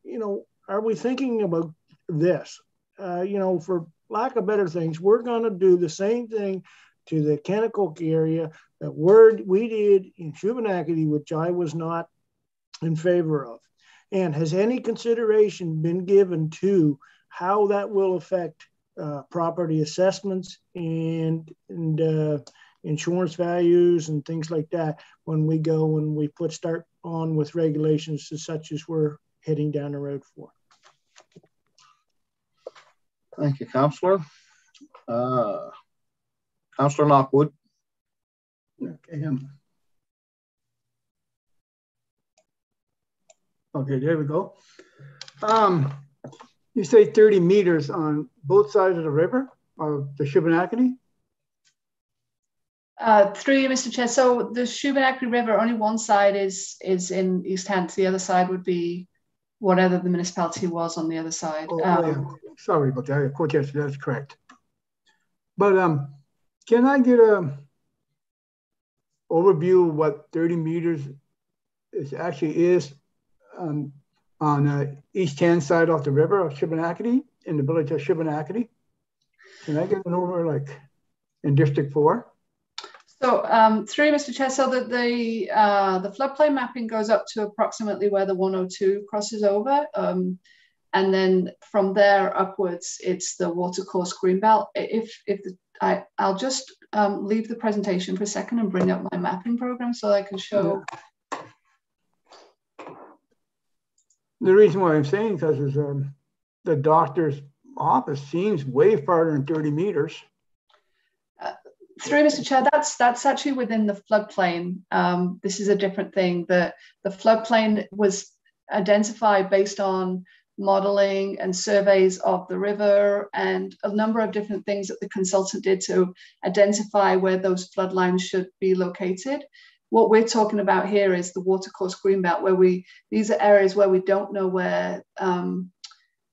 you know, are we thinking about this? Uh, you know, for lack of better things, we're going to do the same thing to the Kennetcook area that word we did in Shubenacadie, which I was not in favor of. And has any consideration been given to how that will affect uh, property assessments and and uh, insurance values and things like that when we go and we put start on with regulations such as we're heading down the road for. Thank you, Councillor. Uh, Councillor Knockwood. Okay, um, okay, there we go. Um, you say 30 meters on both sides of the river of the Shubenacadie? Uh, through you, Mr. Chair. So the Shubenacadie River, only one side is is in East Hants. The other side would be whatever the municipality was on the other side. Oh, um, yeah. Sorry about that. Of course, yes, that's correct. But um, can I get a overview of what 30 meters is actually is um, on the east hand side of the river of Shubenacadie in the village of Shubenacadie? Can I get an over like in District 4? So um, through Mr. So that the uh, the floodplain mapping goes up to approximately where the 102 crosses over. Um, and then from there upwards, it's the watercourse greenbelt. If if the, I I'll just um, leave the presentation for a second and bring up my mapping program so I can show. The reason why I'm saying this is um, the doctor's office seems way farther than 30 meters. Through Mr. Chair, that's that's actually within the floodplain. Um, this is a different thing. The the floodplain was identified based on modeling and surveys of the river and a number of different things that the consultant did to identify where those flood lines should be located. What we're talking about here is the watercourse greenbelt, where we these are areas where we don't know where um,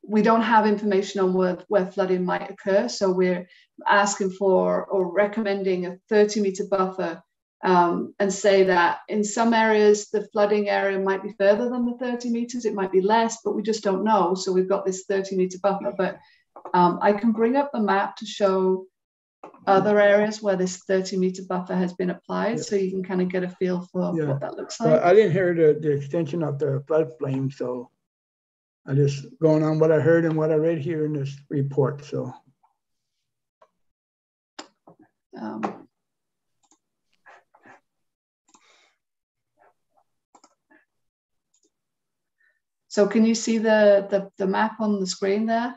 we don't have information on where, where flooding might occur. So we're asking for or recommending a 30 meter buffer um, and say that in some areas the flooding area might be further than the 30 meters, it might be less, but we just don't know. So we've got this 30 meter buffer. But um, I can bring up the map to show other areas where this 30 meter buffer has been applied, yeah. so you can kind of get a feel for yeah. what that looks like. Well, I didn't hear the, the extension of the floodplain, so I just going on what I heard and what I read here in this report. So. Um, So can you see the, the, the map on the screen there?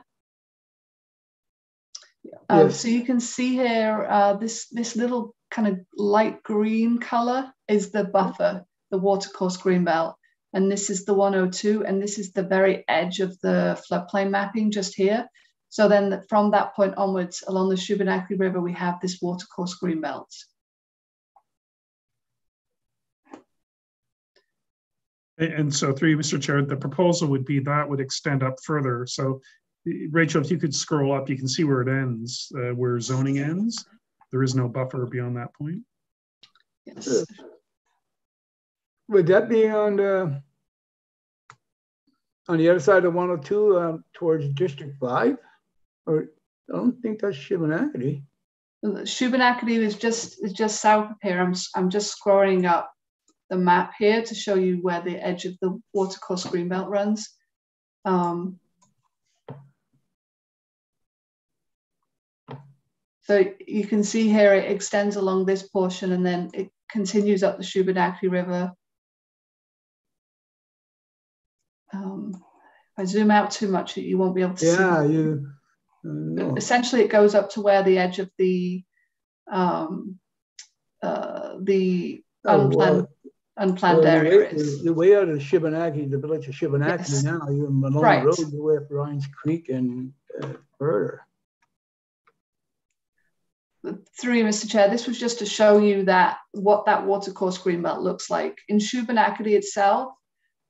Um, yes. So you can see here, uh, this, this little kind of light green color is the buffer, the watercourse green belt. And this is the 102, and this is the very edge of the floodplain mapping just here. So then from that point onwards, along the Shubenacadie River, we have this watercourse green belt. And so through Mr. Chair, the proposal would be that would extend up further. So Rachel, if you could scroll up, you can see where it ends, uh, where zoning ends. There is no buffer beyond that point. Yes. Would that be on the on the other side of 102 um, towards District 5? Or I don't think that's Shubenacadie. Shubenacadie is just is just south of here. I'm I'm just scrolling up the map here to show you where the edge of the watercourse greenbelt runs. Um, so you can see here it extends along this portion and then it continues up the Shubenacadie River um, if I zoom out too much, you won't be able to Yeah, see. you. Uh, Essentially, it goes up to where the edge of the um, uh, the Oh, unplanned well, unplanned well, area the way, is. The way out of Shubenacadie, the village of Shubenacadie Yes. now, you're in Malone Right. Road, the way up Ryan's Creek and uh, further. through you, Mr. Chair, this was just to show you that what that watercourse greenbelt looks like. In Shubenacadie itself,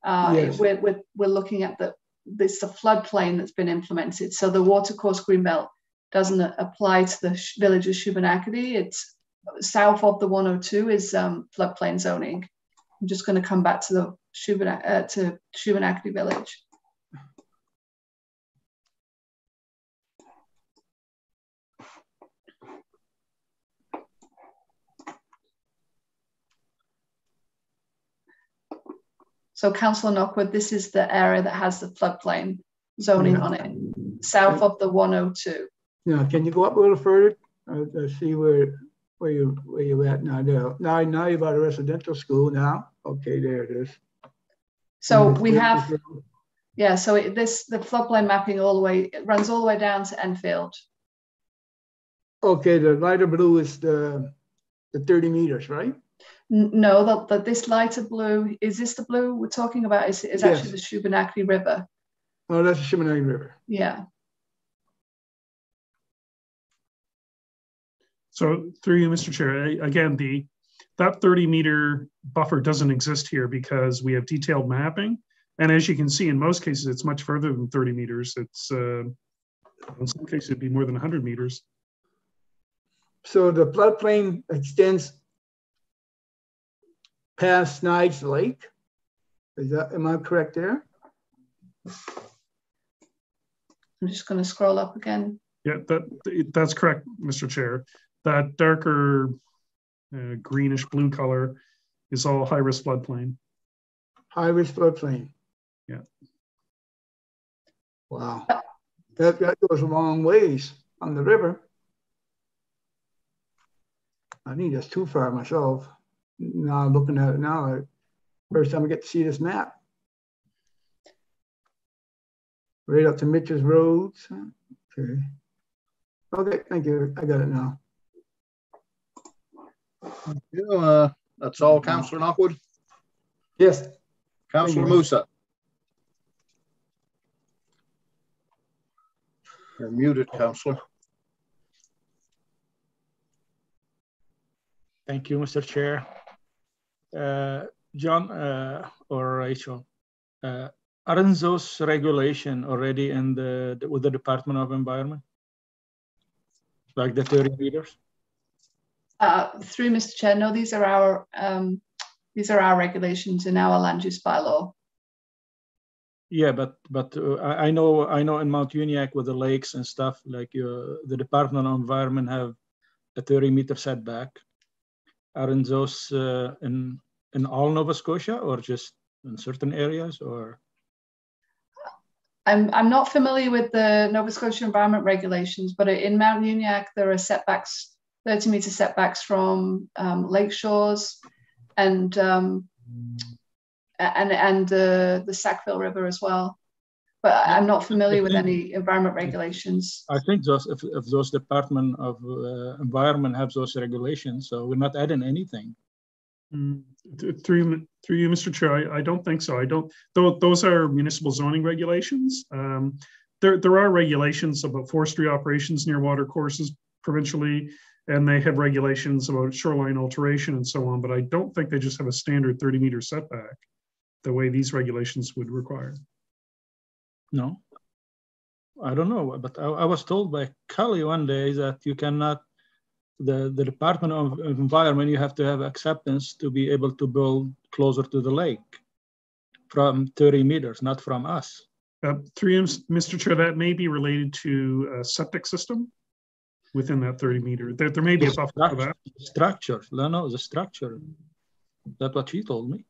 uh, Yes. we're, we're, we're looking at the this the floodplain that's been implemented. So the watercourse greenbelt doesn't apply to the village of Shubenacadie. It's south of the 102 is um, floodplain zoning. I'm just going to come back to the Shuben, uh, to Shubenacadie village. So Councillor Knockwood, this is the area that has the floodplain zoning Yeah. on it, south of the 102. Now, can you go up a little further? Uh, uh, see where, where you, where you at now, there. Now, now you're by a residential school now. Okay, there it is. So we have, yeah, so it, this, the floodplain mapping all the way, it runs all the way down to Enfield. Okay, the lighter blue is the, the thirty meters, right? N- No, that, that this lighter blue, is this the blue we're talking about? Is, is actually the Shubenacadie River. Oh, that's the Shubenacadie River. Yeah. So through you, Mr. Chair, again, the, that 30 meter buffer doesn't exist here because we have detailed mapping. And as you can see, in most cases, it's much further than 30 meters. It's, uh, in some cases, it'd be more than 100 meters. So the floodplain extends past Snides Lake. Is that, am I correct there? I'm just going to scroll up again. Yeah, that, that's correct, Mr. Chair. That darker uh, greenish blue color is all high-risk floodplain. High risk floodplain. Yeah. Wow. That, that goes a long ways on the river. I think that's too far myself. Now I'm looking at it now. First time I get to see this map. Right up to Mitchell's Roads. Okay. Okay, thank you. I got it now. Thank you. Uh, That's all, Councillor Knockwood? Yes. Councillor Moussa? You're muted, Councillor. Thank you, Mr. Chair. Uh, John uh, or Rachel, uh, aren't those regulation already in the, with the Department of Environment? Like the 30 meters? Uh, through Mr. Chair, no, these are our um, these are our regulations in our land use bylaw. Yeah, but but uh, I I know I know in Mount Uniacke with the lakes and stuff like uh, the Department of Environment have a 30 meter setback. Aren't those uh, in in all Nova Scotia or just in certain areas or? I'm I'm not familiar with the Nova Scotia environment regulations, but in Mount Uniacke there are setbacks, 30 meter setbacks from um, lake shores, and um, and and uh, the Sackville River as well. But I- I'm not familiar with any environment regulations. I think those if, if those Department of uh, Environment have those regulations, so we're not adding anything. Mm, Through, you- through you, Mr. Chair, I, I don't think so. I don't, tho- those are municipal zoning regulations. Um, There, there are regulations about forestry operations near water courses provincially, and they have regulations about shoreline alteration and so on, but I don't think they just have a standard 30 meter setback the way these regulations would require. No, I don't know, but I, I was told by Kelly one day that you cannot, the, the Department of Environment, you have to have acceptance to be able to build closer to the lake from 30 meters, not from us. Uh, Through Mr. Chair, that may be related to a septic system within that 30 meter. There, there may be a buffer for that. Structure, no, no, the structure. That's what she told me.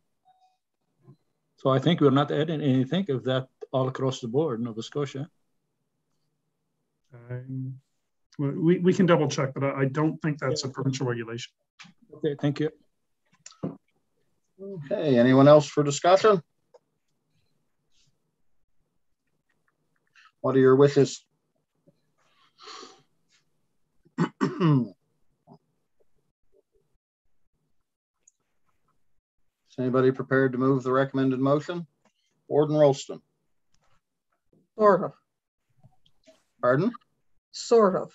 So I think we're not adding anything of that all across the board, Nova Scotia. Um, We, we can double check, but I I don't think that's a provincial regulation. Okay, thank you. Okay, anyone else for discussion? What are your wishes? Is anybody prepared to move the recommended motion? Warden Roulston. Sort of. Pardon? Sort of.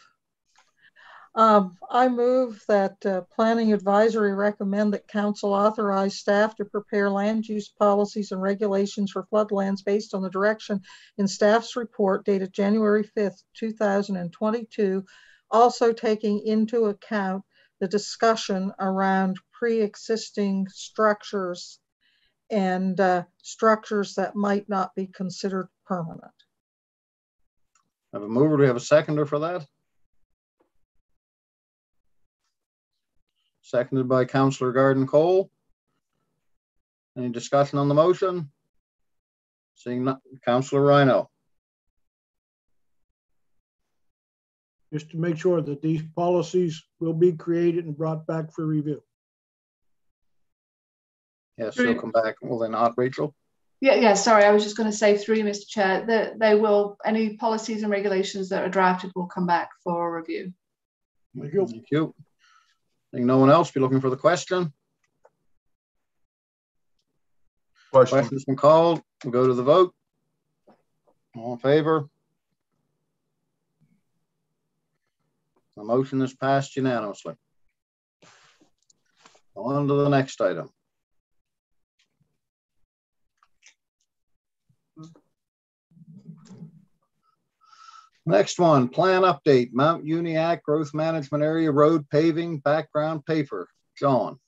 Um, I move that uh, planning advisory recommend that council authorize staff to prepare land use policies and regulations for floodlands based on the direction in staff's report dated January 5th, 2022, also taking into account the discussion around pre-existing structures and uh, structures that might not be considered permanent. Have a mover, do we have a seconder for that? Seconded by Councillor Garden Cole. Any discussion on the motion? Seeing none, Councillor Rhyno. Just to make sure that these policies will be created and brought back for review. Yes, she'll come back. Will they not, Rachel? Yeah, yeah, sorry, I was just going to say through you, Mr. Chair, that they will, any policies and regulations that are drafted will come back for review. Thank you. Thank you. Seeing no one else, be looking for the question. Question. Question's been called. We'll go to the vote. All in favor? The motion is passed unanimously. On to the next item. Next one, plan update, Mount Uniacke Growth Management Area Road Paving Background Paper. John.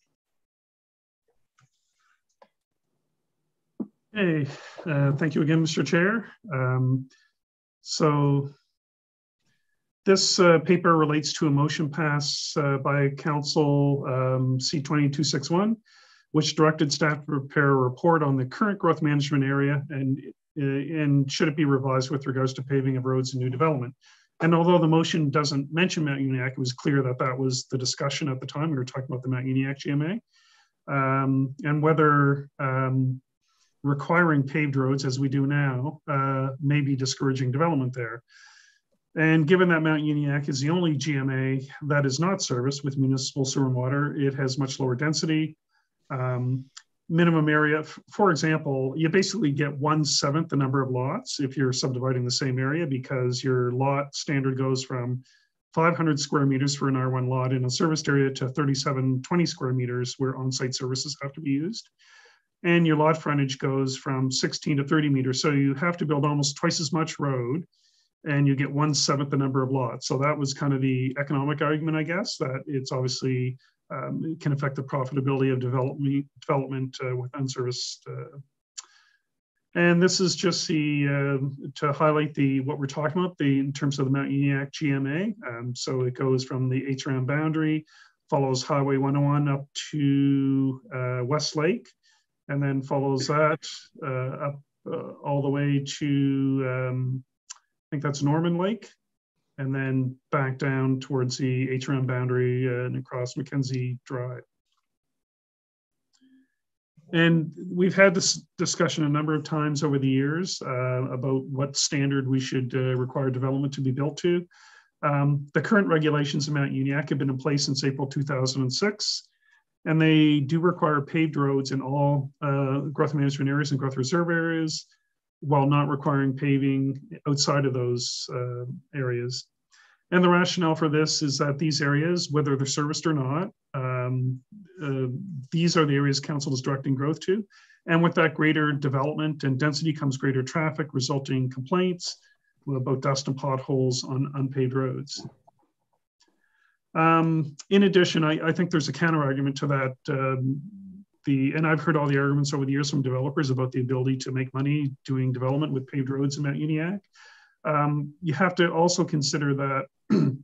Hey, uh, thank you again, Mr. Chair. Um, so this uh, paper relates to a motion pass uh, by Council um, C2261, which directed staff to prepare a report on the current growth management area and and should it be revised with regards to paving of roads and new development. And although the motion doesn't mention Mount Uniacke, it was clear that that was the discussion at the time. We were talking about the Mount Uniacke GMA um, and whether um, requiring paved roads as we do now uh, may be discouraging development there. And given that Mount Uniacke is the only GMA that is not serviced with municipal sewer and water, it has much lower density. Um, minimum area. For example, you basically get one seventh the number of lots if you're subdividing the same area because your lot standard goes from 500 square meters for an R1 lot in a serviced area to 3720 square meters where on-site services have to be used. And your lot frontage goes from 16 to 30 meters. So you have to build almost twice as much road and you get one seventh the number of lots. So that was kind of the economic argument, I guess, that it's obviously um, it can affect the profitability of development development uh, with unserviced. Uh, and this is just the uh, to highlight the what we're talking about the in terms of the Mount Uniacke GMA. Um, so it goes from the HRM boundary, follows Highway 101 up to uh, West Lake, and then follows that uh, up uh, all the way to um, I think that's Norman Lake, and then back down towards the HRM boundary and across Mackenzie Drive. And we've had this discussion a number of times over the years uh, about what standard we should uh, require development to be built to. Um, the current regulations in Mount Uniacke have been in place since April 2006, and they do require paved roads in all uh, growth management areas and growth reserve areas, while not requiring paving outside of those uh, areas. And the rationale for this is that these areas, whether they're serviced or not, um, uh, these are the areas council is directing growth to. And with that greater development and density comes greater traffic, resulting complaints about dust and potholes on unpaved roads. Um, in addition, I, I, think there's a counter argument to that. Um, the and I've heard all the arguments over the years from developers about the ability to make money doing development with paved roads in Mount Uniacke. Um, you have to also consider that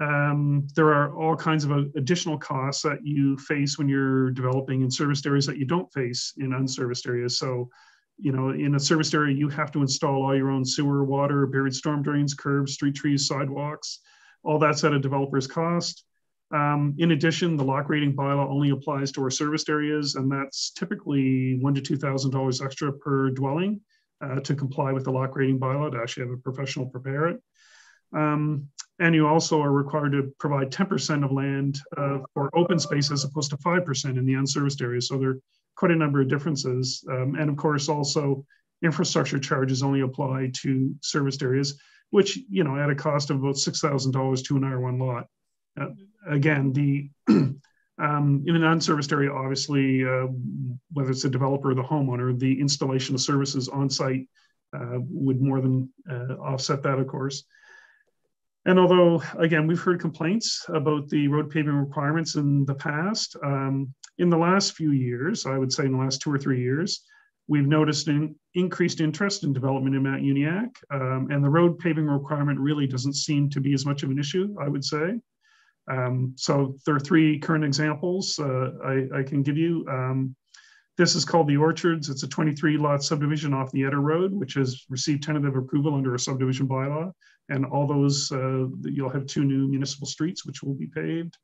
um, there are all kinds of additional costs that you face when you're developing in serviced areas that you don't face in unserviced areas. So, you know, in a serviced area, you have to install all your own sewer, water, buried storm drains, curbs, street trees, sidewalks. All that's at a developer's cost. Um, in addition, the lot grading bylaw only applies to our serviced areas, and that's typically one to two thousand dollars extra per dwelling uh, to comply with the lot grading bylaw to actually have a professional prepare it. Um, and you also are required to provide 10% of land uh, for open space as opposed to 5% in the unserviced areas. So there are quite a number of differences. Um, and of course, also infrastructure charges only apply to serviced areas, which, you know, at a cost of about $6,000 to an R1 lot. Uh, again, the um, in an unserviced area, obviously, uh, whether it's a developer or the homeowner, the installation of services on site uh, would more than uh, offset that, of course. And although, again, we've heard complaints about the road paving requirements in the past, um, in the last few years, I would say in the last two or three years, we've noticed an increased interest in development in Mount Uniacke, um, and the road paving requirement really doesn't seem to be as much of an issue, I would say. Um, so there are three current examples uh, I, I, can give you. Um, this is called the Orchards. It's a 23 lot subdivision off the Etter Road, which has received tentative approval under a subdivision bylaw. And all those, uh, you'll have two new municipal streets, which will be paved.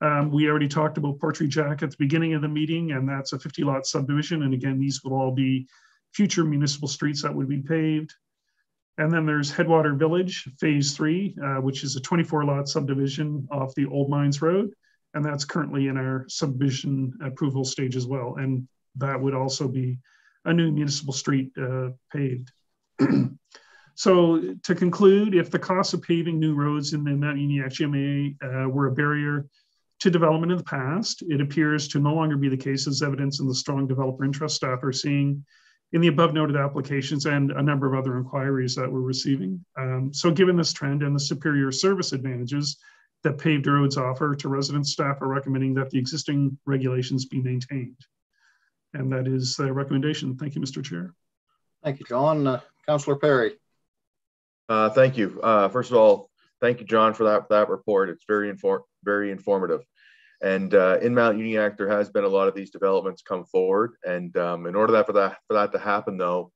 Um, we already talked about Portree Jack at the beginning of the meeting, and that's a 50 lot subdivision. And again, these will all be future municipal streets that would be paved. And then there's Headwater Village, phase three, uh, which is a 24 lot subdivision off the Old Mines Road. And that's currently in our subdivision approval stage as well. And that would also be a new municipal street uh, paved. so to conclude, if the cost of paving new roads in the Mount Uniacke GMA uh, were a barrier to development in the past, it appears to no longer be the case as evidence in the strong developer interest staff are seeing in the above noted applications and a number of other inquiries that we're receiving. Um, so given this trend and the superior service advantages that paved roads offer to residents, staff are recommending that the existing regulations be maintained. And that is the recommendation. Thank you, Mr. Chair. Thank you, John. Uh, Councillor Perry. Uh, thank you. Uh, first of all, thank you, John, for that, that report. It's very, infor very informative. And uh, in Mount Uniacke, there has been a lot of these developments come forward. And um, in order that for that for that to happen, though,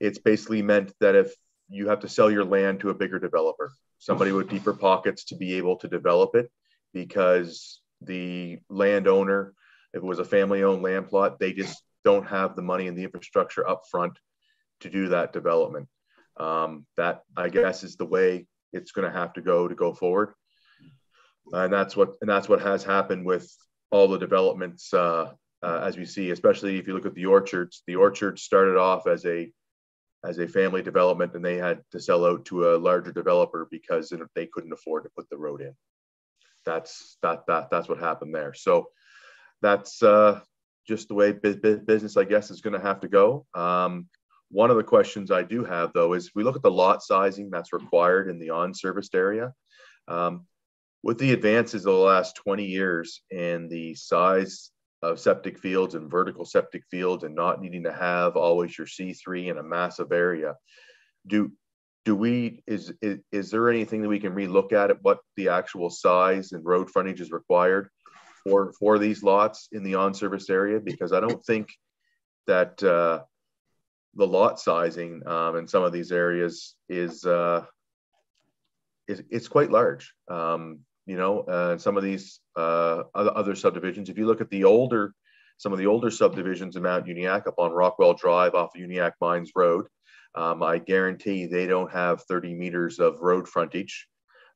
it's basically meant that if you have to sell your land to a bigger developer, somebody with deeper pockets to be able to develop it, because the landowner, if it was a family-owned land plot, they just don't have the money and the infrastructure up front to do that development. Um, that I guess is the way it's going to have to go to go forward and that's what and that's what has happened with all the developments uh, uh, as we see, especially if you look at the orchards. The orchards started off as a as a family development, and they had to sell out to a larger developer because they couldn't afford to put the road in. That's that that that's what happened there. So that's uh, just the way business, I guess, is going to have to go. Um, one of the questions I do have, though, is we look at the lot sizing that's required in the on-serviced area. Um, with the advances of the last 20 years and the size of septic fields and vertical septic fields and not needing to have always your C3 in a massive area, do do we is, is is there anything that we can relook at at what the actual size and road frontage is required for for these lots in the on-service area? Because I don't think that uh, the lot sizing um, in some of these areas is uh, is it's quite large. Um, you know, uh, some of these uh, other subdivisions. If you look at the older, some of the older subdivisions in Mount Uniacke up on Rockwell Drive off of Uniacke Mines Road, um, I guarantee they don't have 30 meters of road frontage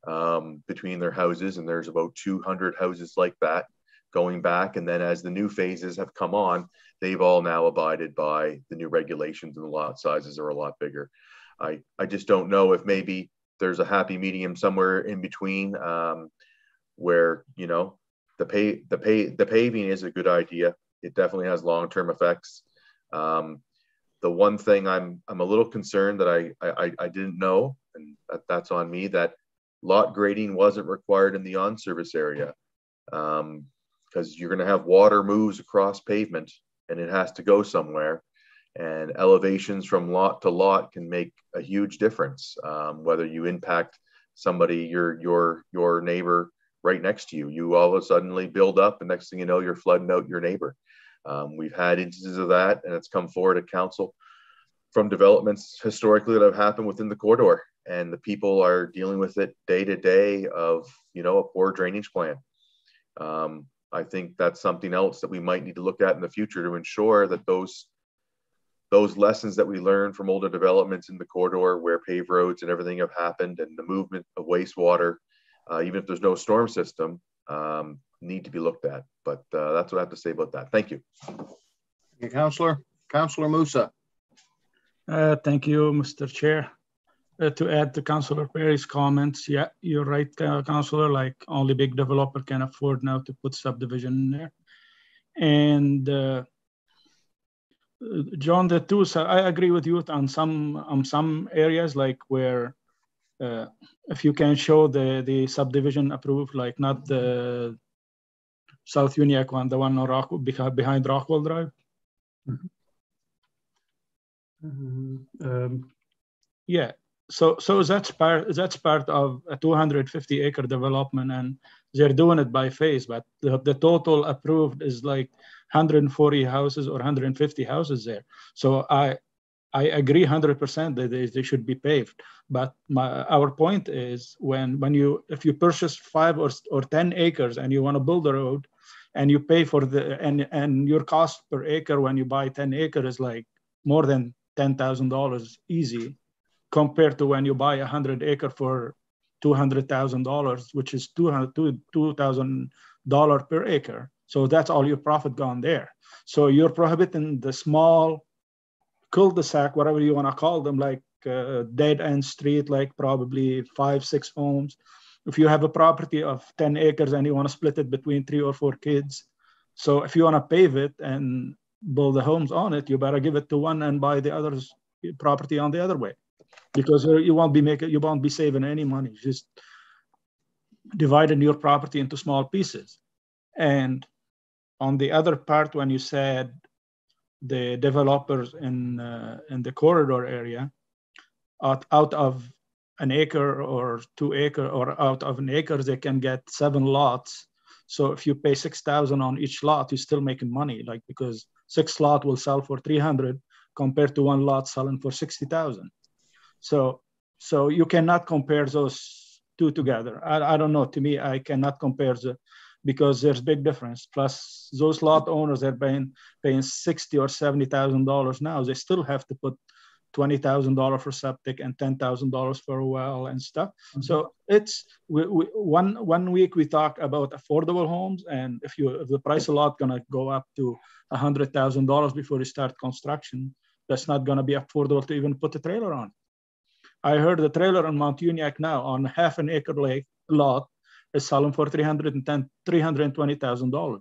um, between their houses, and there's about 200 houses like that going back. And then as the new phases have come on, they've all now abided by the new regulations, and the lot sizes are a lot bigger. I, I just don't know if maybe there's a happy medium somewhere in between. Um, where you know the pay the pay the paving is a good idea. It definitely has long term effects. Um, the one thing I'm I'm a little concerned that I I, I didn't know, and that, that's on me that lot grading wasn't required in the on service area because um, you're going to have water moves across pavement and it has to go somewhere and elevations from lot to lot can make a huge difference um, whether you impact somebody your your your neighbor right next to you. You all of a suddenly build up, and next thing you know, you're flooding out your neighbor. Um, we've had instances of that, and it's come forward at council from developments historically that have happened within the corridor, and the people are dealing with it day to day of you know a poor drainage plan. Um, I think that's something else that we might need to look at in the future to ensure that those those lessons that we learned from older developments in the corridor where paved roads and everything have happened and the movement of wastewater, uh, even if there's no storm system, um, need to be looked at. But uh, that's what I have to say about that. Thank you. Thank you, Councillor. Councillor Moussa. Uh, thank you, Mr. Chair. Uh, to add to Councillor Perry's comments, yeah, you're right, uh, Councillor, like only big developer can afford now to put subdivision in there. And uh, John, the two, so I agree with you on some on some areas like where uh, if you can show the the subdivision approved, like not the South Uniacke one, the one on Rock behind Rockwell Drive. Mm -hmm. um, yeah, so so that's part that's part of a 250 acre development, and they're doing it by phase. But the, the total approved is like 140 houses or 150 houses there. So I I agree 100% that they, they should be paved. But my, our point is when when you if you purchase five or, or 10 acres and you want to build a road and you pay for the and and your cost per acre when you buy 10 acres is like more than $10,000 easy compared to when you buy a 100 acre for $200,000, which is $2,000 per acre. So that's all your profit gone there. So you're prohibiting the small cul-de-sac, whatever you want to call them, like uh, dead end street, like probably five, six homes. If you have a property of 10 acres and you want to split it between three or four kids. So if you want to pave it and build the homes on it, you better give it to one and buy the other's property on the other way, because you won't be making, you won't be saving any money. Just dividing your property into small pieces. And on the other part, when you said the developers in uh, in the corridor area, out, out of an acre or two acre or out of an acre, they can get seven lots. So if you pay six thousand on each lot, you're still making money, like because six lot will sell for 300 compared to one lot selling for 60,000. So, so you cannot compare those two together. I, I don't know. To me, I cannot compare the because there's big difference. Plus, those lot owners are paying paying sixty or seventy thousand dollars now. They still have to put twenty thousand dollars for septic and ten thousand dollars for a well and stuff. Mm-hmm. So it's we, we, one one week we talk about affordable homes, and if you if the price of a lot gonna go up to a hundred thousand dollars before you start construction, that's not gonna be affordable to even put a trailer on. I heard the trailer on Mount Uniacke now on half an acre lake lot is for $310, $320,000.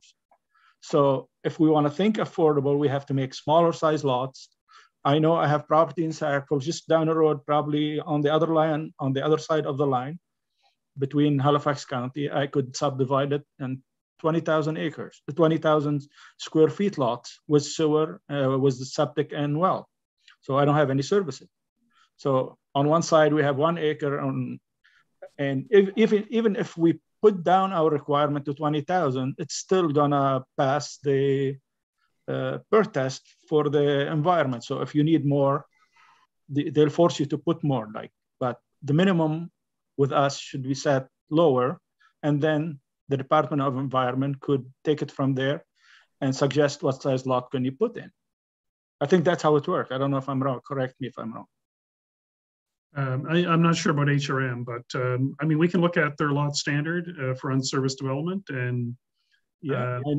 So if we want to think affordable, we have to make smaller size lots I know I have property in Sackville just down the road, probably on the other line, on the other side of the line between Halifax County. I could subdivide it and 20,000 acres, 20,000 square feet lots with sewer, uh, with the septic and well. So I don't have any services. So on one side, we have one acre on, and if, if even if we put down our requirement to 20,000, it's still gonna pass the uh, per test for the environment. So if you need more, they'll force you to put more. Like, but the minimum with us should be set lower, and then the Department of Environment could take it from there and suggest what size lot can you put in. I think that's how it works. I don't know if I'm wrong. Correct me if I'm wrong. Um, I, am not sure about HRM, but um, I mean, we can look at their lot standard uh, for unserviced development and yeah, uh,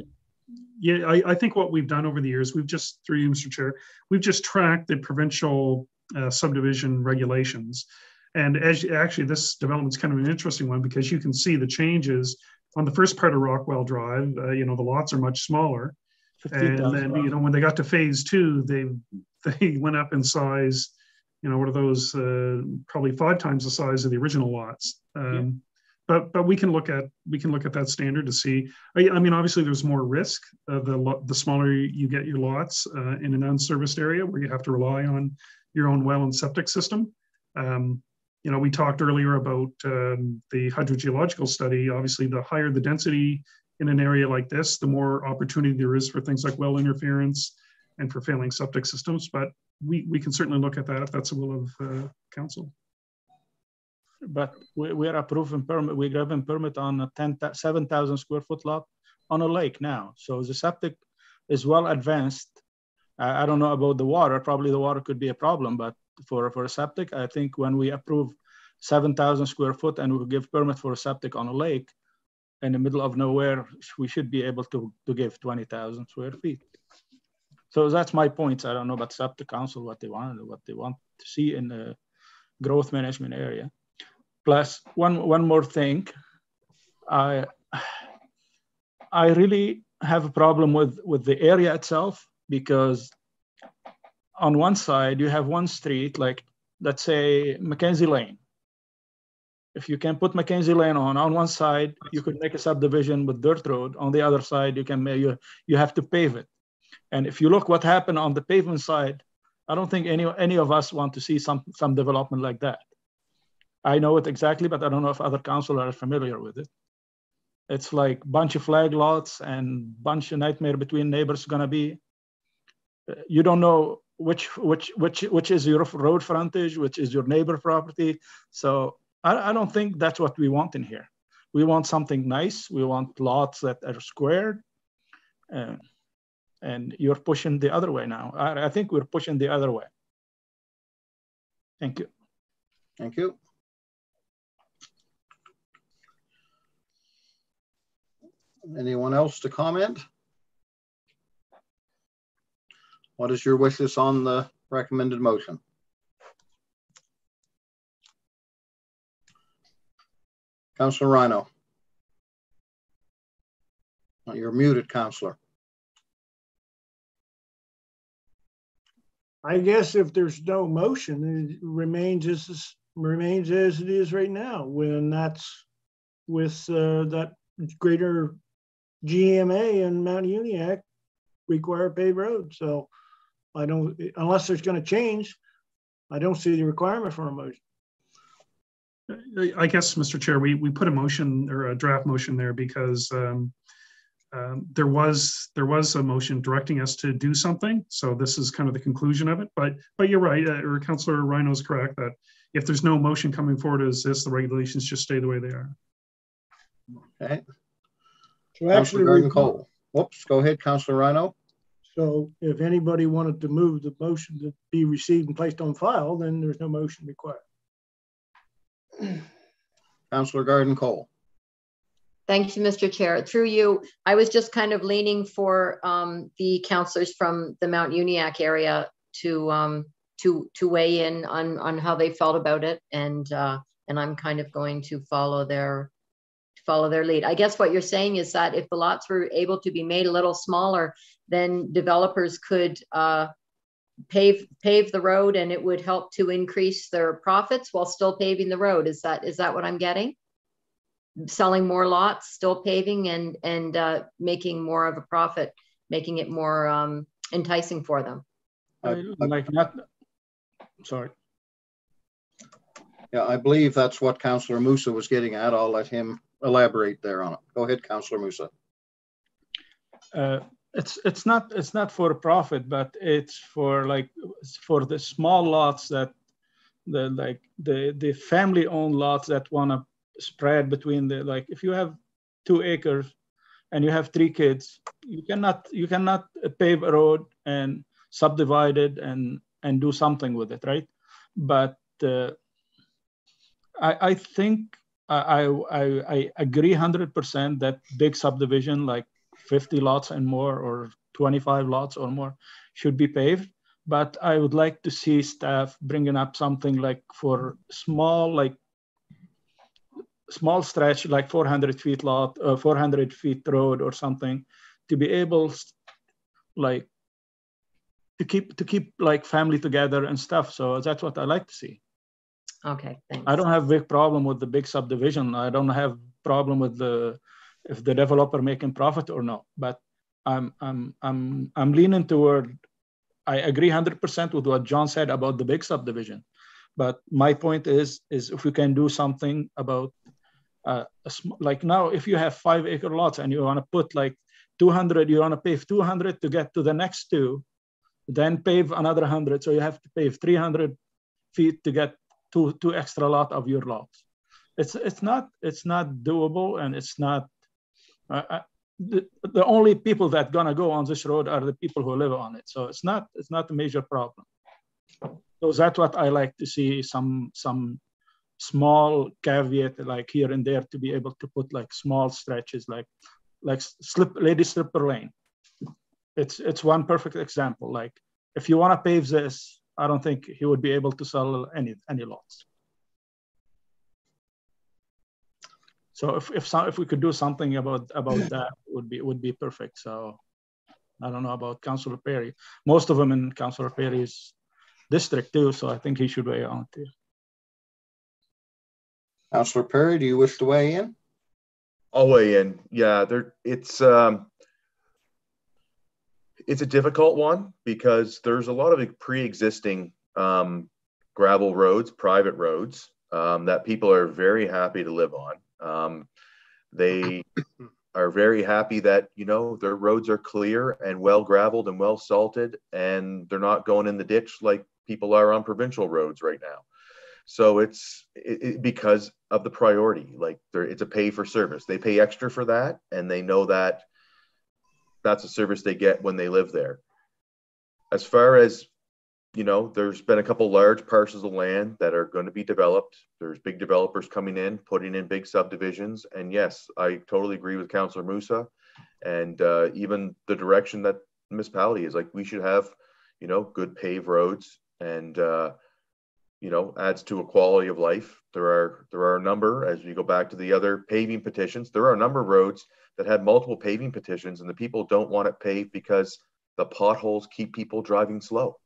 yeah, I, I, think what we've done over the years, we've just, through you, Mr. Chair, we've just tracked the provincial uh, subdivision regulations. And as actually, this development is kind of an interesting one because you can see the changes on the first part of Rockwell Drive. Uh, you know, the lots are much smaller, and then you know when they got to phase two, they they went up in size. You know, what are those? Uh, probably five times the size of the original lots. Um, but but we can look at we can look at that standard to see. I, I mean, obviously, there's more risk uh, the the smaller you get your lots uh, in an unserviced area where you have to rely on your own well and septic system. Um, you know, we talked earlier about um, the hydrogeological study. Obviously, the higher the density in an area like this, the more opportunity there is for things like well interference and for failing septic systems. But we, we can certainly look at that if that's the will of uh, council but we, we are approving permit, we're given permit on a 10, 7,000 square foot lot on a lake now. So the septic is well advanced I, I don't know about the water. Probably the water could be a problem, but for, for a septic, I think when we approve 7,000 square foot and we give permit for a septic on a lake in the middle of nowhere, we should be able to, to give 20,000 square feet. So that's my point. I don't know about septic council, what they want, what they want to see in the growth management area. Plus one, one more thing, I, I really have a problem with, with the area itself because on one side you have one street, like let's say Mackenzie Lane. If you can put Mackenzie Lane on, on one side, you could make a subdivision with dirt road. On the other side, you can you, you have to pave it. And if you look what happened on the pavement side, I don't think any, any of us want to see some, some development like that. I know it exactly, but I don't know if other council are familiar with it. It's like bunch of flag lots and bunch of nightmare between neighbors gonna be. You don't know which which which which is your road frontage, which is your neighbor property. So I, I don't think that's what we want in here. We want something nice. We want lots that are squared. Uh, and you're pushing the other way now. I, I think we're pushing the other way. Thank you. Thank you. Anyone else to comment? What is your wishes on the recommended motion? Councillor Rhyno. You're muted, Councillor. I guess if there's no motion, it remains as remains as it is right now. When that's with uh, that greater GMA and Mount Uniacke require paved roads. So I don't, unless there's going to change, I don't see the requirement for a motion. I guess, Mr. Chair, we, we put a motion or a draft motion there because um, um, there was there was a motion directing us to do something. So this is kind of the conclusion of it. But but you're right, uh, or Councillor Rhyno is correct that if there's no motion coming forward as this, the regulations just stay the way they are. Okay. So actually, Councillor Cole. Whoops, go ahead, Councillor Rhyno. So if anybody wanted to move the motion to be received and placed on file, then there's no motion required. Councillor Garden Cole. Thank you, Mr. Chair. Through you, I was just kind of leaning for um, the councillors from the Mount Uniacke area to um, to to weigh in on on how they felt about it, and uh, and I'm kind of going to follow their follow their lead. I guess what you're saying is that if the lots were able to be made a little smaller, then developers could uh, pave pave the road, and it would help to increase their profits while still paving the road. Is that is that what I'm getting? Selling more lots, still paving, and and uh, making more of a profit, making it more um, enticing for them. Uh, like not, sorry. Yeah, I believe that's what Councillor Moussa was getting at. I'll let him elaborate there on it. Go ahead, Councillor Moussa. Uh, it's it's not it's not for profit, but it's for like for the small lots that the like the the family owned lots that want to spread between the like if you have two acres and you have three kids, you cannot you cannot pave a road and subdivide it and and do something with it, right? But uh, I I think I, I, I agree 100% that big subdivision like 50 lots and more or 25 lots or more should be paved. But I would like to see staff bringing up something like for small, like small stretch, like 400 feet lot, uh, 400 feet road or something to be able like to keep to keep like family together and stuff. So that's what I like to see. Okay, thanks. I don't have big problem with the big subdivision. I don't have problem with the if the developer making profit or not. But I'm I'm I'm I'm leaning toward. I agree 100% with what John said about the big subdivision. But my point is is if we can do something about uh, like now, if you have five acre lots and you want to put like 200, you want to pave 200 to get to the next two, then pave another 100. So you have to pave 300 feet to get two two extra lot of your lots. It's it's not it's not doable and it's not. Uh, the, the only people that gonna go on this road are the people who live on it. So it's not it's not a major problem. So that's what I like to see some some small caveat like here and there to be able to put like small stretches like like slip lady slipper lane. It's it's one perfect example. Like if you want to pave this, I don't think he would be able to sell any any lots. So if if some, if we could do something about about that would be would be perfect. So I don't know about Councillor Perry. Most of them in Councillor Perry's district too. So I think he should weigh on too. Councillor Perry, do you wish to weigh in? I'll weigh in. Yeah, there it's um it's a difficult one because there's a lot of pre-existing um, gravel roads, private roads um, that people are very happy to live on. Um, they are very happy that you know their roads are clear and well graveled and well salted, and they're not going in the ditch like people are on provincial roads right now. So it's it, it, because of the priority. Like there it's a pay for service. They pay extra for that, and they know that that's a service they get when they live there. As far as you know, there's been a couple large parcels of land that are going to be developed. There's big developers coming in, putting in big subdivisions. And yes, I totally agree with Councillor Moussa and uh, even the direction that municipality is like, we should have, you know, good paved roads and, uh, you know, adds to a quality of life. There are, there are a number, as we go back to the other paving petitions, there are a number of roads that had multiple paving petitions and the people don't want it paved because the potholes keep people driving slow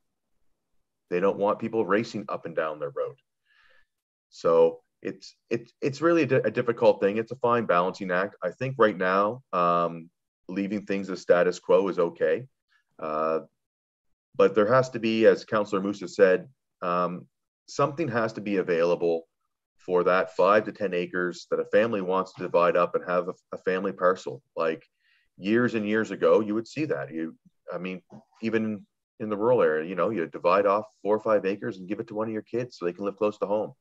they don't want people racing up and down their road. So it's it's it's really a, a difficult thing. It's a fine balancing act. I think right now, um, leaving things as status quo is okay, uh, but there has to be, as Councillor Moussa said, um, something has to be available for that five to ten acres that a family wants to divide up and have a, a family parcel. Like years and years ago, you would see that. You, I mean, even in the rural area. You know, you divide off four or five acres and give it to one of your kids so they can live close to home.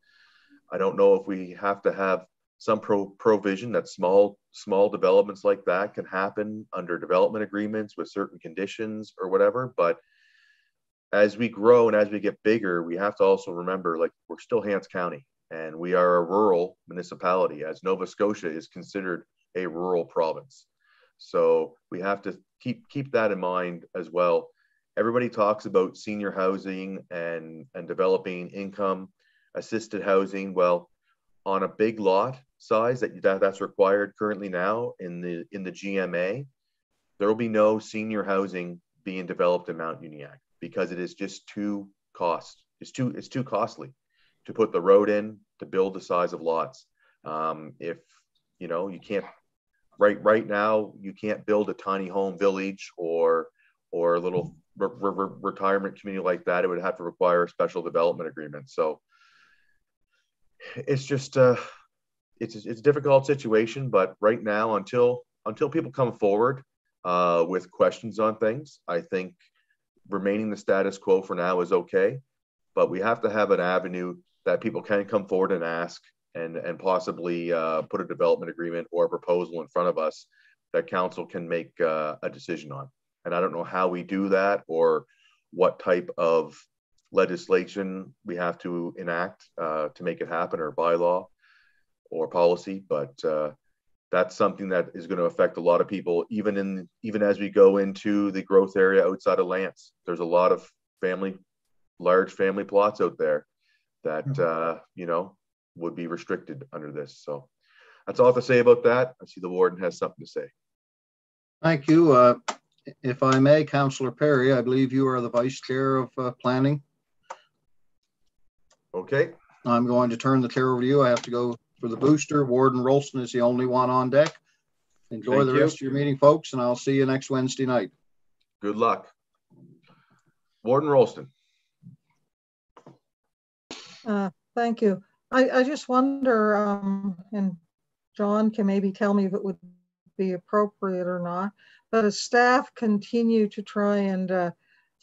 I don't know if we have to have some pro- provision that small small developments like that can happen under development agreements with certain conditions or whatever. But as we grow and as we get bigger, we have to also remember like we're still Hants County and we are a rural municipality, as Nova Scotia is considered a rural province. So we have to keep keep that in mind as well. Everybody talks about senior housing and and developing income assisted housing. Well on a big lot size that, that that's required currently now in the in the gma there will be no senior housing being developed in mount uniacke because it is just too cost it's too it's too costly to put the road in to build the size of lots um, if you know you can't right right now you can't build a tiny home village or or a little re- re- retirement community like that, it would have to require a special development agreement. So it's just uh, it's it's a difficult situation. But right now, until until people come forward uh, with questions on things, I think remaining the status quo for now is okay. But we have to have an avenue that people can come forward and ask and and possibly uh, put a development agreement or a proposal in front of us that council can make uh, a decision on. And I don't know how we do that or what type of legislation we have to enact uh, to make it happen or bylaw or policy. But uh, that's something that is going to affect a lot of people, even in even as we go into the growth area outside of Lantz. There's a lot of family, large family plots out there that mm-hmm. uh, you know would be restricted under this. So that's all I have to say about that. I see the warden has something to say. Thank you. Uh, if I may, Councillor Perry, I believe you are the Vice Chair of uh, Planning. Okay. I'm going to turn the chair over to you. I have to go for the booster. Warden Roulston is the only one on deck. Enjoy Thank the you. rest of your meeting, folks, and I'll see you next Wednesday night. Good luck. Warden Roulston. Uh, thank you. I, I just wonder, um, and John can maybe tell me if it would be appropriate or not, but as staff continue to try and uh,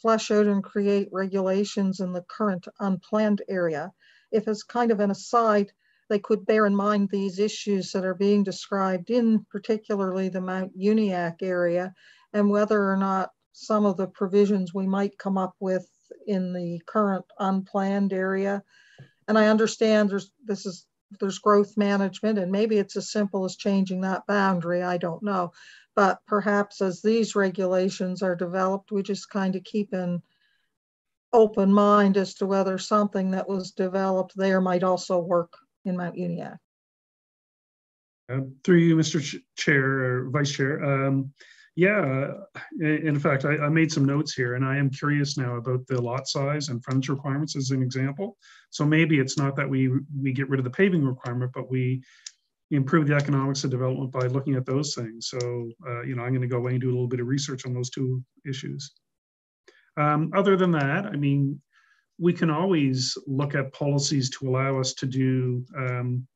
flesh out and create regulations in the current unplanned area, if it's kind of an aside, they could bear in mind these issues that are being described in particularly the Mount Uniacke area and whether or not some of the provisions we might come up with in the current unplanned area. And I understand there's this is there's growth management and maybe it's as simple as changing that boundary. I don't know. But perhaps as these regulations are developed, we just kind of keep an open mind as to whether something that was developed there might also work in Mount Uniacke. Uh, through you, Mr. Ch Chair or Vice Chair. Um, yeah, in fact, I, I, made some notes here and I am curious now about the lot size and frontage requirements as an example. So maybe it's not that we, we get rid of the paving requirement, but we improve the economics of development by looking at those things. So, uh, you know, I'm gonna go away and do a little bit of research on those two issues. Um, other than that, I mean, we can always look at policies to allow us to do um,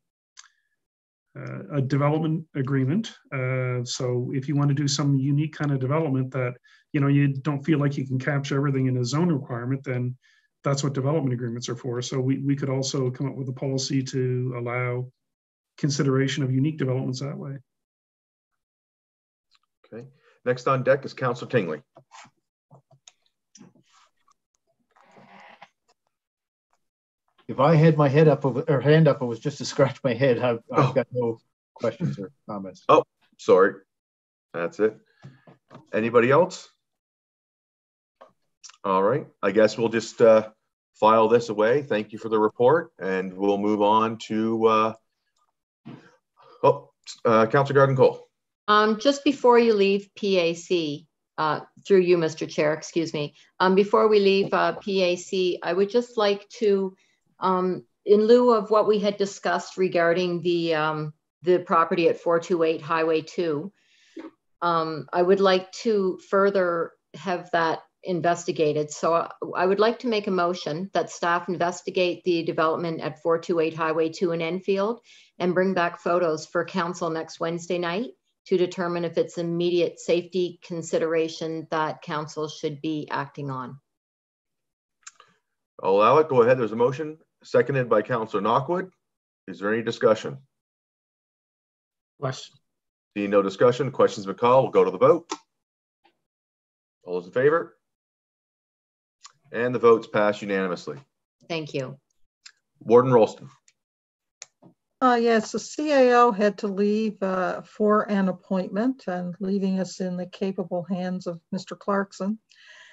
uh, a development agreement. Uh, so if you want to do some unique kind of development that you know you don't feel like you can capture everything in a zone requirement, then that's what development agreements are for. So we, we could also come up with a policy to allow consideration of unique developments that way. Okay. Next on deck is Councillor Tingley. If I had my head up or hand up, it was just to scratch my head. I've, I've oh. got no questions or comments. Oh, sorry. That's it. Anybody else? All right. I guess we'll just uh, file this away. Thank you for the report, and we'll move on to uh, oh, uh, Councillor Garden Cole. Um, just before you leave PAC, uh, through you, Mr. Chair, excuse me. Um, before we leave uh, PAC, I would just like to um, in lieu of what we had discussed regarding the, um, the property at 428 Highway 2, um, I would like to further have that investigated. So I would like to make a motion that staff investigate the development at 428 Highway 2 in Enfield and bring back photos for council next Wednesday night to determine if it's immediate safety consideration that council should be acting on. I'll allow it. Go ahead. There's a motion seconded by Councillor Knockwood. Is there any discussion? Question. Seeing no discussion, questions been called. We'll go to the vote. All those in favor? And the votes pass unanimously. Thank you. Warden Roulston. Uh, yes, the CAO had to leave uh, for an appointment and leaving us in the capable hands of Mr. Clarkson.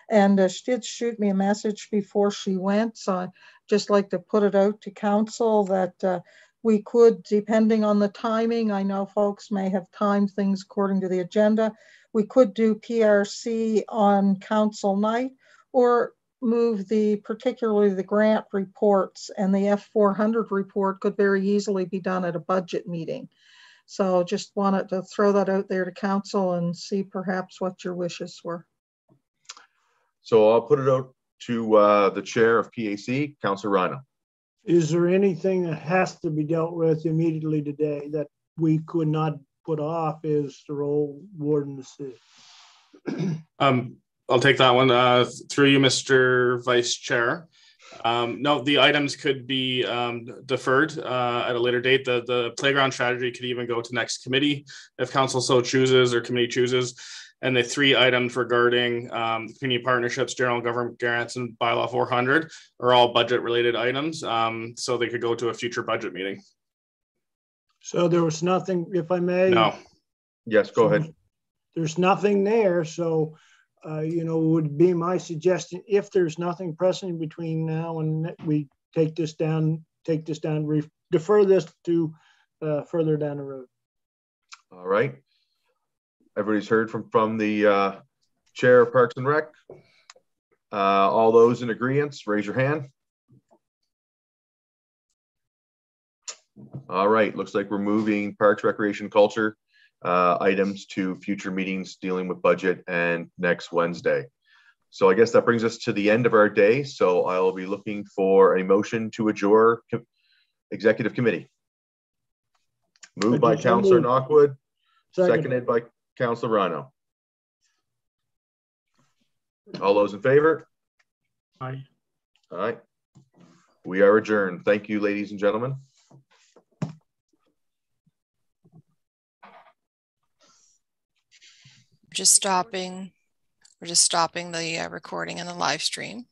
And uh, she did shoot me a message before she went. So I just like to put it out to council that uh, we could, depending on the timing, I know folks may have timed things according to the agenda. We could do PRC on council night or move the, particularly the grant reports and the F400 report could very easily be done at a budget meeting. So just wanted to throw that out there to council and see perhaps what your wishes were. So I'll put it out to uh, the chair of PAC, Councillor Rhyno. Is there anything that has to be dealt with immediately today that we could not put off is the role warden to see? um, I'll take that one uh, through you, Mr. Vice Chair. Um, no, the items could be um, deferred uh, at a later date. The, the playground strategy could even go to next committee if council so chooses or committee chooses and the three items regarding um, community partnerships, general government grants, and bylaw 400 are all budget related items. Um, so they could go to a future budget meeting. So there was nothing, if I may. No. Yes, go so ahead. There's nothing there. So, uh, you know, would be my suggestion if there's nothing pressing between now and we take this down, take this down, defer this to uh, further down the road. All right. Everybody's heard from from the uh, chair of Parks and Rec. Uh, all those in agreement, raise your hand. All right, looks like we're moving Parks, Recreation, Culture uh, items to future meetings dealing with budget and next Wednesday. So I guess that brings us to the end of our day. So I'll be looking for a motion to adjourn executive committee. Moved by Councillor Knockwood, seconded by Councilor Rhyno. All those in favor? Aye. All right. We are adjourned. Thank you, ladies and gentlemen. Just stopping. We're just stopping the uh, recording and the live stream.